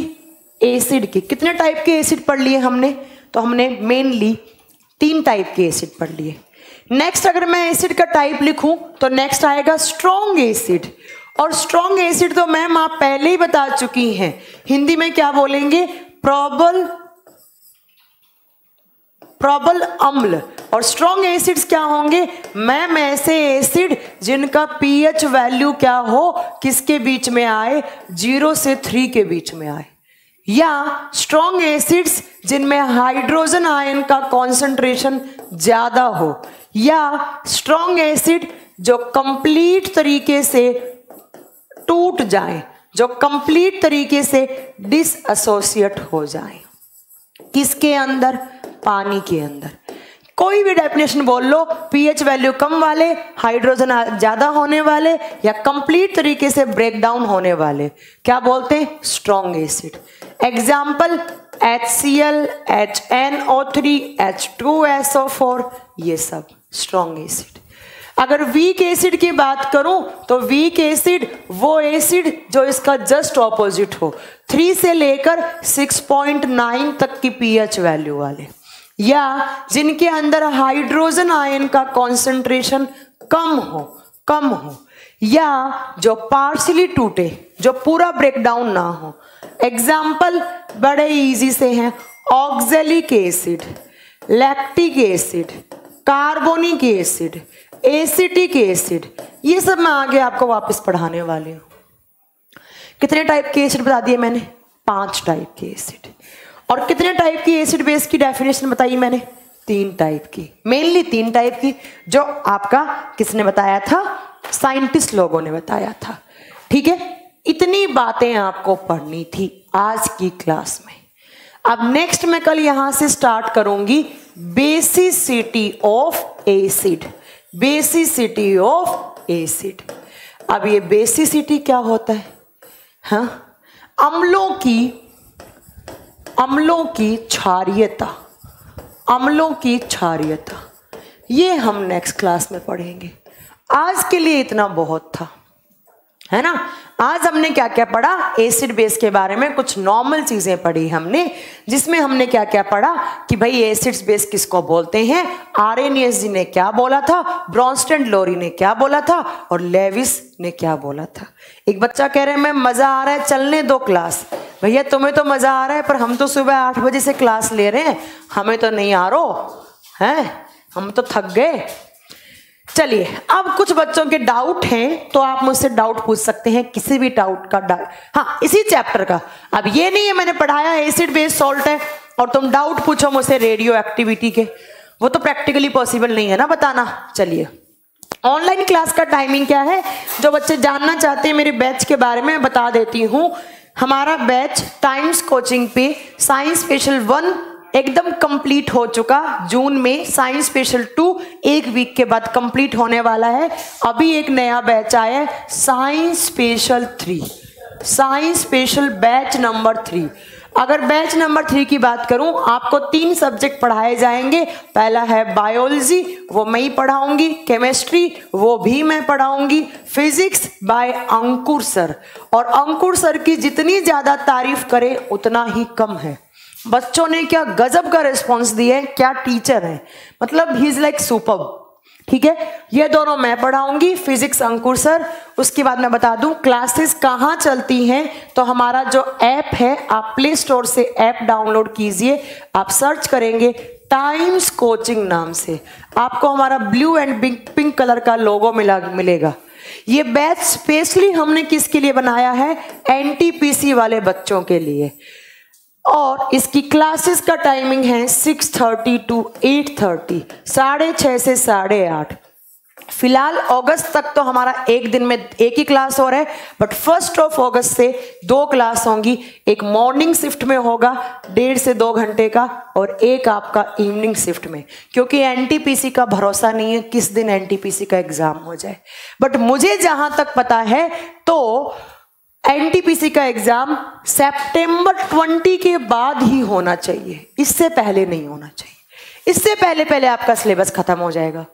एसिड की। कितने टाइप के एसिड पढ़ लिए हमने? तो हमने मेनली तीन टाइप के एसिड पढ़ लिए। नेक्स्ट अगर मैं एसिड का टाइप लिखूं तो नेक्स्ट आएगा स्ट्रॉन्ग एसिड और स्ट्रॉन्ग एसिड तो मैम आप पहले ही बता चुकी हैं। हिंदी में क्या बोलेंगे? प्रॉबल प्रॉबल अम्ल और स्ट्रॉन्ग एसिड्स क्या होंगे? मैम ऐसे एसिड जिनका पीएच वैल्यू क्या हो? किसके बीच में आए? ज़ीरो से थ्री के बीच में आए। या स्ट्रॉन्ग एसिड्स जिनमें हाइड्रोजन आयन का कॉन्सेंट्रेशन ज़्यादा हो, या स्ट्रॉन्ग एसिड जो कंप्लीट तरीके से टूट जाए, जो कंप्लीट तरीके से डिसएसोसिएट हो जाए। किसके अंदर? पानी के अंदर। कोई भी डेफिनेशन बोल लो पीएच वैल्यू कम वाले हाइड्रोजन ज़्यादा होने वाले, या कंप्लीट तरीके से ब्रेक डाउन होने वाले, क्या बोलते हैं? Strong acid example H C L H N O three H two S O four ये सब स्ट्रॉन्ग एसिड अगर वीक एसिड की बात करूँ तो वीक एसिड वो एसिड जो इसका जस्ट ऑपोजिट हो. थ्री से लेकर 6.9 तक की पीएच वैल्यू वाले. या जिनके अंदर हाइड्रोजन आयन का कॉन्सेंट्रेशन कम हो कम हो. या जो पार्सली टूटे, जो पूरा ब्रेकडाउन ना हो एग्ज़ाम्पल बड़े इजी से हैं. Oxalic acid lactic acid carbonic acid acetic acid ये सब मैं आगे आपको वापस पढ़ाने वाली हूँ. कितने टाइप के एसिड बता दिए मैंने? पाँच टाइप के एसिड और कितने टाइप की एसिड बेस की डेफिनेशन बताई मैंने? तीन टाइप की. मेनली तीन टाइप की, जो आपका किसने बताया था? साइंटिस्ट लोगों ने बताया था. ठीक है? इतनी बातें आपको पढ़नी थी आज की क्लास में। अब नेक्स्ट मैं कल यहाँ से स्टार्ट करूँगी basicity of acid basicity of acid अब ये बेसिसिटी क्या होता है? हाँ? अम्लों की अम्लों की क्षारियता। अम्लों की क्षारियता। ये हम नेक्स्ट क्लास में पढ़ेंगे। आज के लिए इतना बहुत था। है ना? आज हमने क्या क्या पढ़ा? एसिड बेस के बारे में कुछ नॉर्मल चीज़ें पढ़ी हमने, जिसमें हमने क्या क्या पढ़ा कि भाई एसिड्स बेस किसको बोलते हैं? आर जी ने क्या बोला था? ब्रॉन्स्टेंड लोरी ने क्या बोला था? और लेविस ने क्या बोला था? एक बच्चा कह रहे हैं, मैं मज़ा आ रहा है चलने दो क्लास भैया, तुम्हें तो मज़ा आ रहा है, पर हम तो सुबह आठ बजे से क्लास ले रहे हैं। हमें तो नहीं आ रहा है? हम तो थक गए। चलिए, अब कुछ बच्चों के डाउट हैं तो आप मुझसे डाउट पूछ सकते हैं, किसी भी डाउट का डाउट हाँ इसी चैप्टर का। अब ये नहीं है मैंने पढ़ाया एसिड बेस्ड सॉल्ट है, और तुम डाउट पूछो मुझसे रेडियो एक्टिविटी के। वो तो प्रैक्टिकली पॉसिबल नहीं है ना, बताना। चलिए। ऑनलाइन क्लास का टाइमिंग क्या है? जो बच्चे जानना चाहते हैं मेरे बैच के बारे में बता देती हूँ। हमारा बैच टाइम्स कोचिंग पे साइंस स्पेशल वन एकदम कंप्लीट हो चुका। जून में साइंस स्पेशल टू एक वीक के बाद कंप्लीट होने वाला है। अभी एक नया बैच आया है, science special three. Science special batch number three. अगर बैच नंबर थ्री की बात करूँ, आपको तीन सब्जेक्ट पढ़ाए जाएँगे। पहला है बायोलॉजी, वो मैं ही पढ़ाऊँगी। केमिस्ट्री, वो भी मैं पढ़ाऊँगी। Physics by Ankur sir. और अंकुर सर की जितनी ज़्यादा तारीफ़ करें, उतना ही कम है। बच्चों ने क्या गजब का रिस्पॉन्स दिया है? क्या टीचर है? मतलब ही इज़ लाइक सुपर ठीक है? ये दोनों मैं पढ़ाऊँगी फिजिक्स अंकुर सर। उसके बाद मैं बता दूँ क्लासेस कहाँ चलती हैं? तो हमारा जो ऐप है, आप प्ले स्टोर से ऐप डाउनलोड कीजिए। आप सर्च करेंगे टाइम्स कोचिंग नाम से। आपको हमारा ब्लू एंड पिंक कलर का लोगो मिला, मिलेगा। ये बैच स्पेशली हमने किसके लिए बनाया है? एनटीपीसी वाले बच्चों के लिए। और इसकी क्लासेस का टाइमिंग है six thirty to eight thirty, साढ़े छः से साढ़े आठ। फ़िलहाल अगस्त तक तो हमारा एक दिन में एक ही क्लास हो रहा है बट फ़र्स्ट ऑफ़ अगस्त से दो क्लास होंगी। एक मॉर्निंग शिफ्ट में होगा, डेढ़ से दो घंटे का, और एक आपका इवनिंग शिफ्ट में। क्योंकि एनटीपीसी का भरोसा नहीं है किस दिन एनटीपीसी का एग्ज़ाम हो जाए। बट मुझे जहाँ तक पता है तो एनटीपीसी का एग्ज़ाम सितंबर 20 के बाद ही होना चाहिए। इससे पहले नहीं होना चाहिए। इससे पहले पहले आपका सिलेबस खत्म हो जाएगा।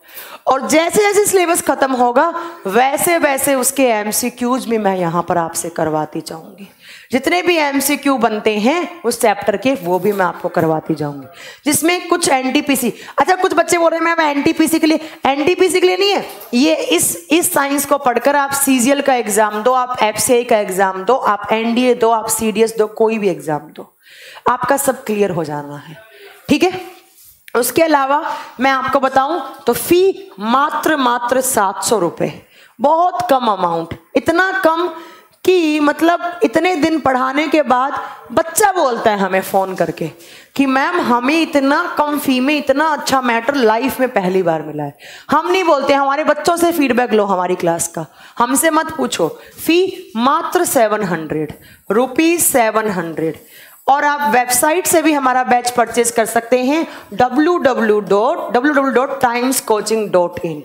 और जैसे जैसे सिलेबस खत्म होगा, वैसे वैसे उसके एमसीक्यूज भी मैं यहाँ पर आपसे करवाती जाऊँगी। जितने भी एमसीक्यू बनते हैं, उस चैप्टर के, वो भी मैं आपको करवाती जाऊँगी। जिसमें कुछ एनटीपीसी अच्छा कुछ बच्चे बोल रहे हैं मैम एनटीपीसी के लिए एनटीपीसी के लिए नहीं है। ये इस इस साइंस को पढ़कर आप सीजीएल का एग्ज़ाम दो, आप एफ़ का एग्ज़ाम दो, आप एनडीए दो, आप सीडीएस दो, कोई भी एग्ज़ाम दो। आपका सब क्लियर हो जाना है। ठीक है? उसके अलावा मैं आपको बताऊँ तो फ़ी मात्र मात्र सात सौ रुपए। बहुत कम अमाउंट इतना कम कि मतलब इतने दिन पढ़ाने के बाद बच्चा बोलता है हमें फ़ोन करके कि मैम, हमें इतना कम फ़ी में इतना अच्छा मैटर लाइफ में पहली बार मिला है। हम नहीं बोलते, हमारे बच्चों से फीडबैक लो हमारी क्लास का। हमसे मत पूछो। फ़ी मात्र seven hundred rupees seven hundred और आप वेबसाइट से भी हमारा बैच परचेज कर सकते हैं W W dot W W dot Times coaching dot in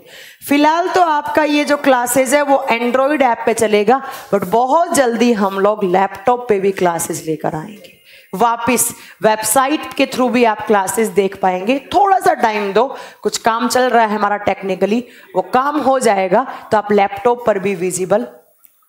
फ़िलहाल तो आपका ये जो क्लासेस है, वो एंड्रॉयड ऐप पे चलेगा बट बहुत जल्दी हम लोग लैपटॉप पे भी क्लासेस लेकर आएँगे। वापिस वेबसाइट के थ्रू भी आप क्लासेस देख पाएँगे। थोड़ा सा टाइम दो, कुछ काम चल रहा है हमारा टेक्निकली वो काम हो जाएगा तो आप लैपटॉप पर भी विजिबल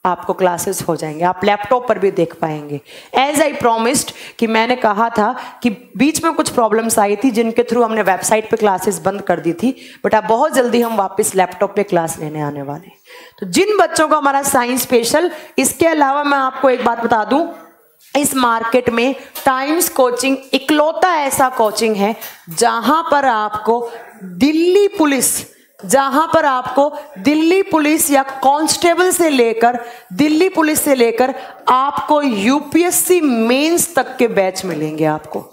आपको क्लासेस हो जाएँगे, आप लैपटॉप पर भी देख पाएँगे। एज आई प्रोमिस्ड कि मैंने कहा था कि बीच में कुछ प्रॉब्लम्स आई थी जिनके थ्रू हमने वेबसाइट पे क्लासेस बंद कर दी थी बट अब बहुत जल्दी हम वापस लैपटॉप पे क्लास लेने आने वाले तो जिन बच्चों का हमारा साइंस स्पेशल इसके अलावा मैं आपको एक बात बता दूँ, इस मार्केट में टाइम्स कोचिंग इकलौता ऐसा कोचिंग है जहाँ पर आपको दिल्ली पुलिस जहाँ पर आपको दिल्ली पुलिस या कांस्टेबल से लेकर, दिल्ली पुलिस से लेकर आपको यूपीएससी मेंस तक के बैच मिलेंगे आपको।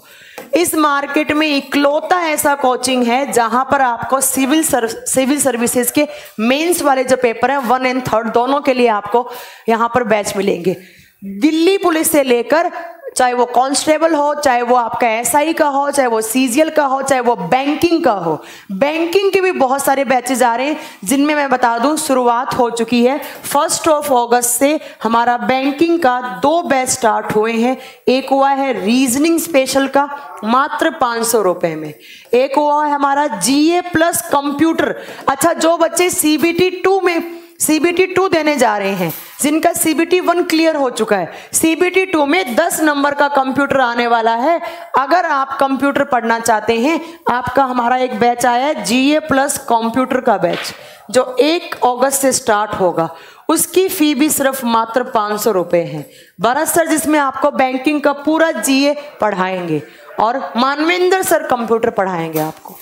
इस मार्केट में इकलौता ऐसा कोचिंग है जहाँ पर आपको सिविल सर्व सिविल सर्विसेज़ के मेंस वाले जो पेपर हैं, वन एंड थर्ड, दोनों के लिए आपको यहाँ पर बैच मिलेंगे। दिल्ली पुलिस से लेकर चाहे वो कांस्टेबल हो, चाहे वो आपका एसआई का हो, चाहे वो सीजीएल का हो, चाहे वो बैंकिंग का हो। बैंकिंग के भी बहुत सारे बैचेज आ रहे हैं, जिनमें मैं बता दूँ, शुरुआत हो चुकी है। फ़र्स्ट ऑफ़ अगस्त से हमारा बैंकिंग का दो बैच स्टार्ट हुए हैं। एक हुआ है रीजनिंग स्पेशल का, मात्र पाँच सौ रुपए में। एक हुआ है हमारा जीए प्लस कंप्यूटर अच्छा जो बच्चे सीबीटी टू में सीबीटी टू देने जा रहे हैं, जिनका सीबीटी वन क्लियर हो चुका है। सीबीटी टू में दस नंबर का कंप्यूटर आने वाला है। अगर आप कंप्यूटर पढ़ना चाहते हैं, आपका हमारा एक बैच आया है जीए प्लस कंप्यूटर का बैच जो एक अगस्त से स्टार्ट होगा। उसकी फ़ी भी सिर्फ़ मात्र पाँच सौ रुपये है। भरत सर, जिसमें आपको बैंकिंग का पूरा जीए पढ़ाएँगे। और मानवेंद्र सर कंप्यूटर पढ़ाएँगे आपको।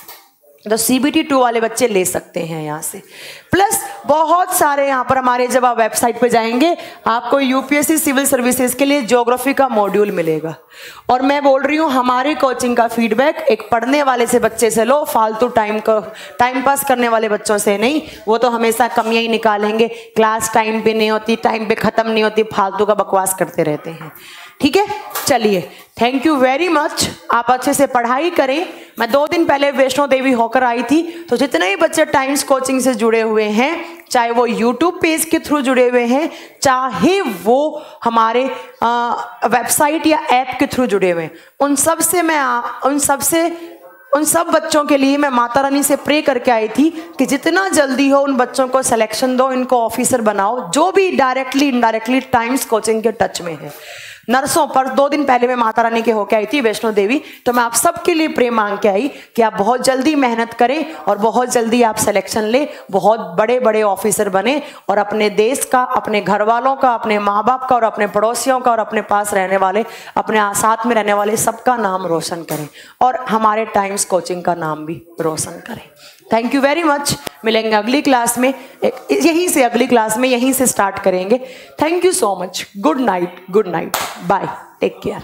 तो सीबीटी टू वाले बच्चे ले सकते हैं यहाँ से। प्लस बहुत सारे यहाँ पर हमारे जब आप वेबसाइट पे जाएँगे, आपको यूपीएससी सिविल सर्विसेज़ के लिए ज्योग्राफी का मॉड्यूल मिलेगा। और मैं बोल रही हूँ, हमारे कोचिंग का फीडबैक एक पढ़ने वाले से बच्चे से लो, फालतू टाइम को टाइम पास करने वाले बच्चों से नहीं। वो तो हमेशा कमियाँ ही निकालेंगे क्लास टाइम पे नहीं होती टाइम पे ख़त्म नहीं होती, फालतू का बकवास करते रहते हैं। ठीक है? चलिए। थैंक यू वेरी मच आप अच्छे से पढ़ाई करें। मैं दो दिन पहले वैष्णो देवी होकर आई थी तो जितने ही बच्चे टाइम्स कोचिंग से जुड़े हुए हैं चाहे वो यूट्यूब पेज के थ्रू जुड़े हुए हैं चाहे वो हमारे वेबसाइट या ऐप के थ्रू जुड़े हुए हैं उन सबसे मैं आ, उन सबसे उन सब बच्चों के लिए मैं माता रानी से प्रे करके आई थी कि जितना जल्दी हो उन बच्चों को सिलेक्शन दो इनको ऑफिसर बनाओ जो भी डायरेक्टली इनडायरेक्टली टाइम्स कोचिंग के टच में है। नर्सों पर दो दिन पहले मैं माता रानी के होके आई थी, वैष्णो देवी। तो मैं आप सबके लिए प्रेम मांग के आई कि आप बहुत जल्दी मेहनत करें और बहुत जल्दी आप सिलेक्शन ले, बहुत बड़े बड़े ऑफिसर बने और अपने देश का, अपने घर वालों का, अपने माँ बाप का और अपने पड़ोसियों का और अपने पास रहने वाले, अपने साथ में रहने वाले सबका नाम रोशन करें और हमारे टाइम्स कोचिंग का नाम भी रोशन करें। थैंक यू वेरी मच मिलेंगे अगली क्लास में। यहीं से अगली क्लास में यहीं से स्टार्ट करेंगे। Thank you so much good night good night bye take care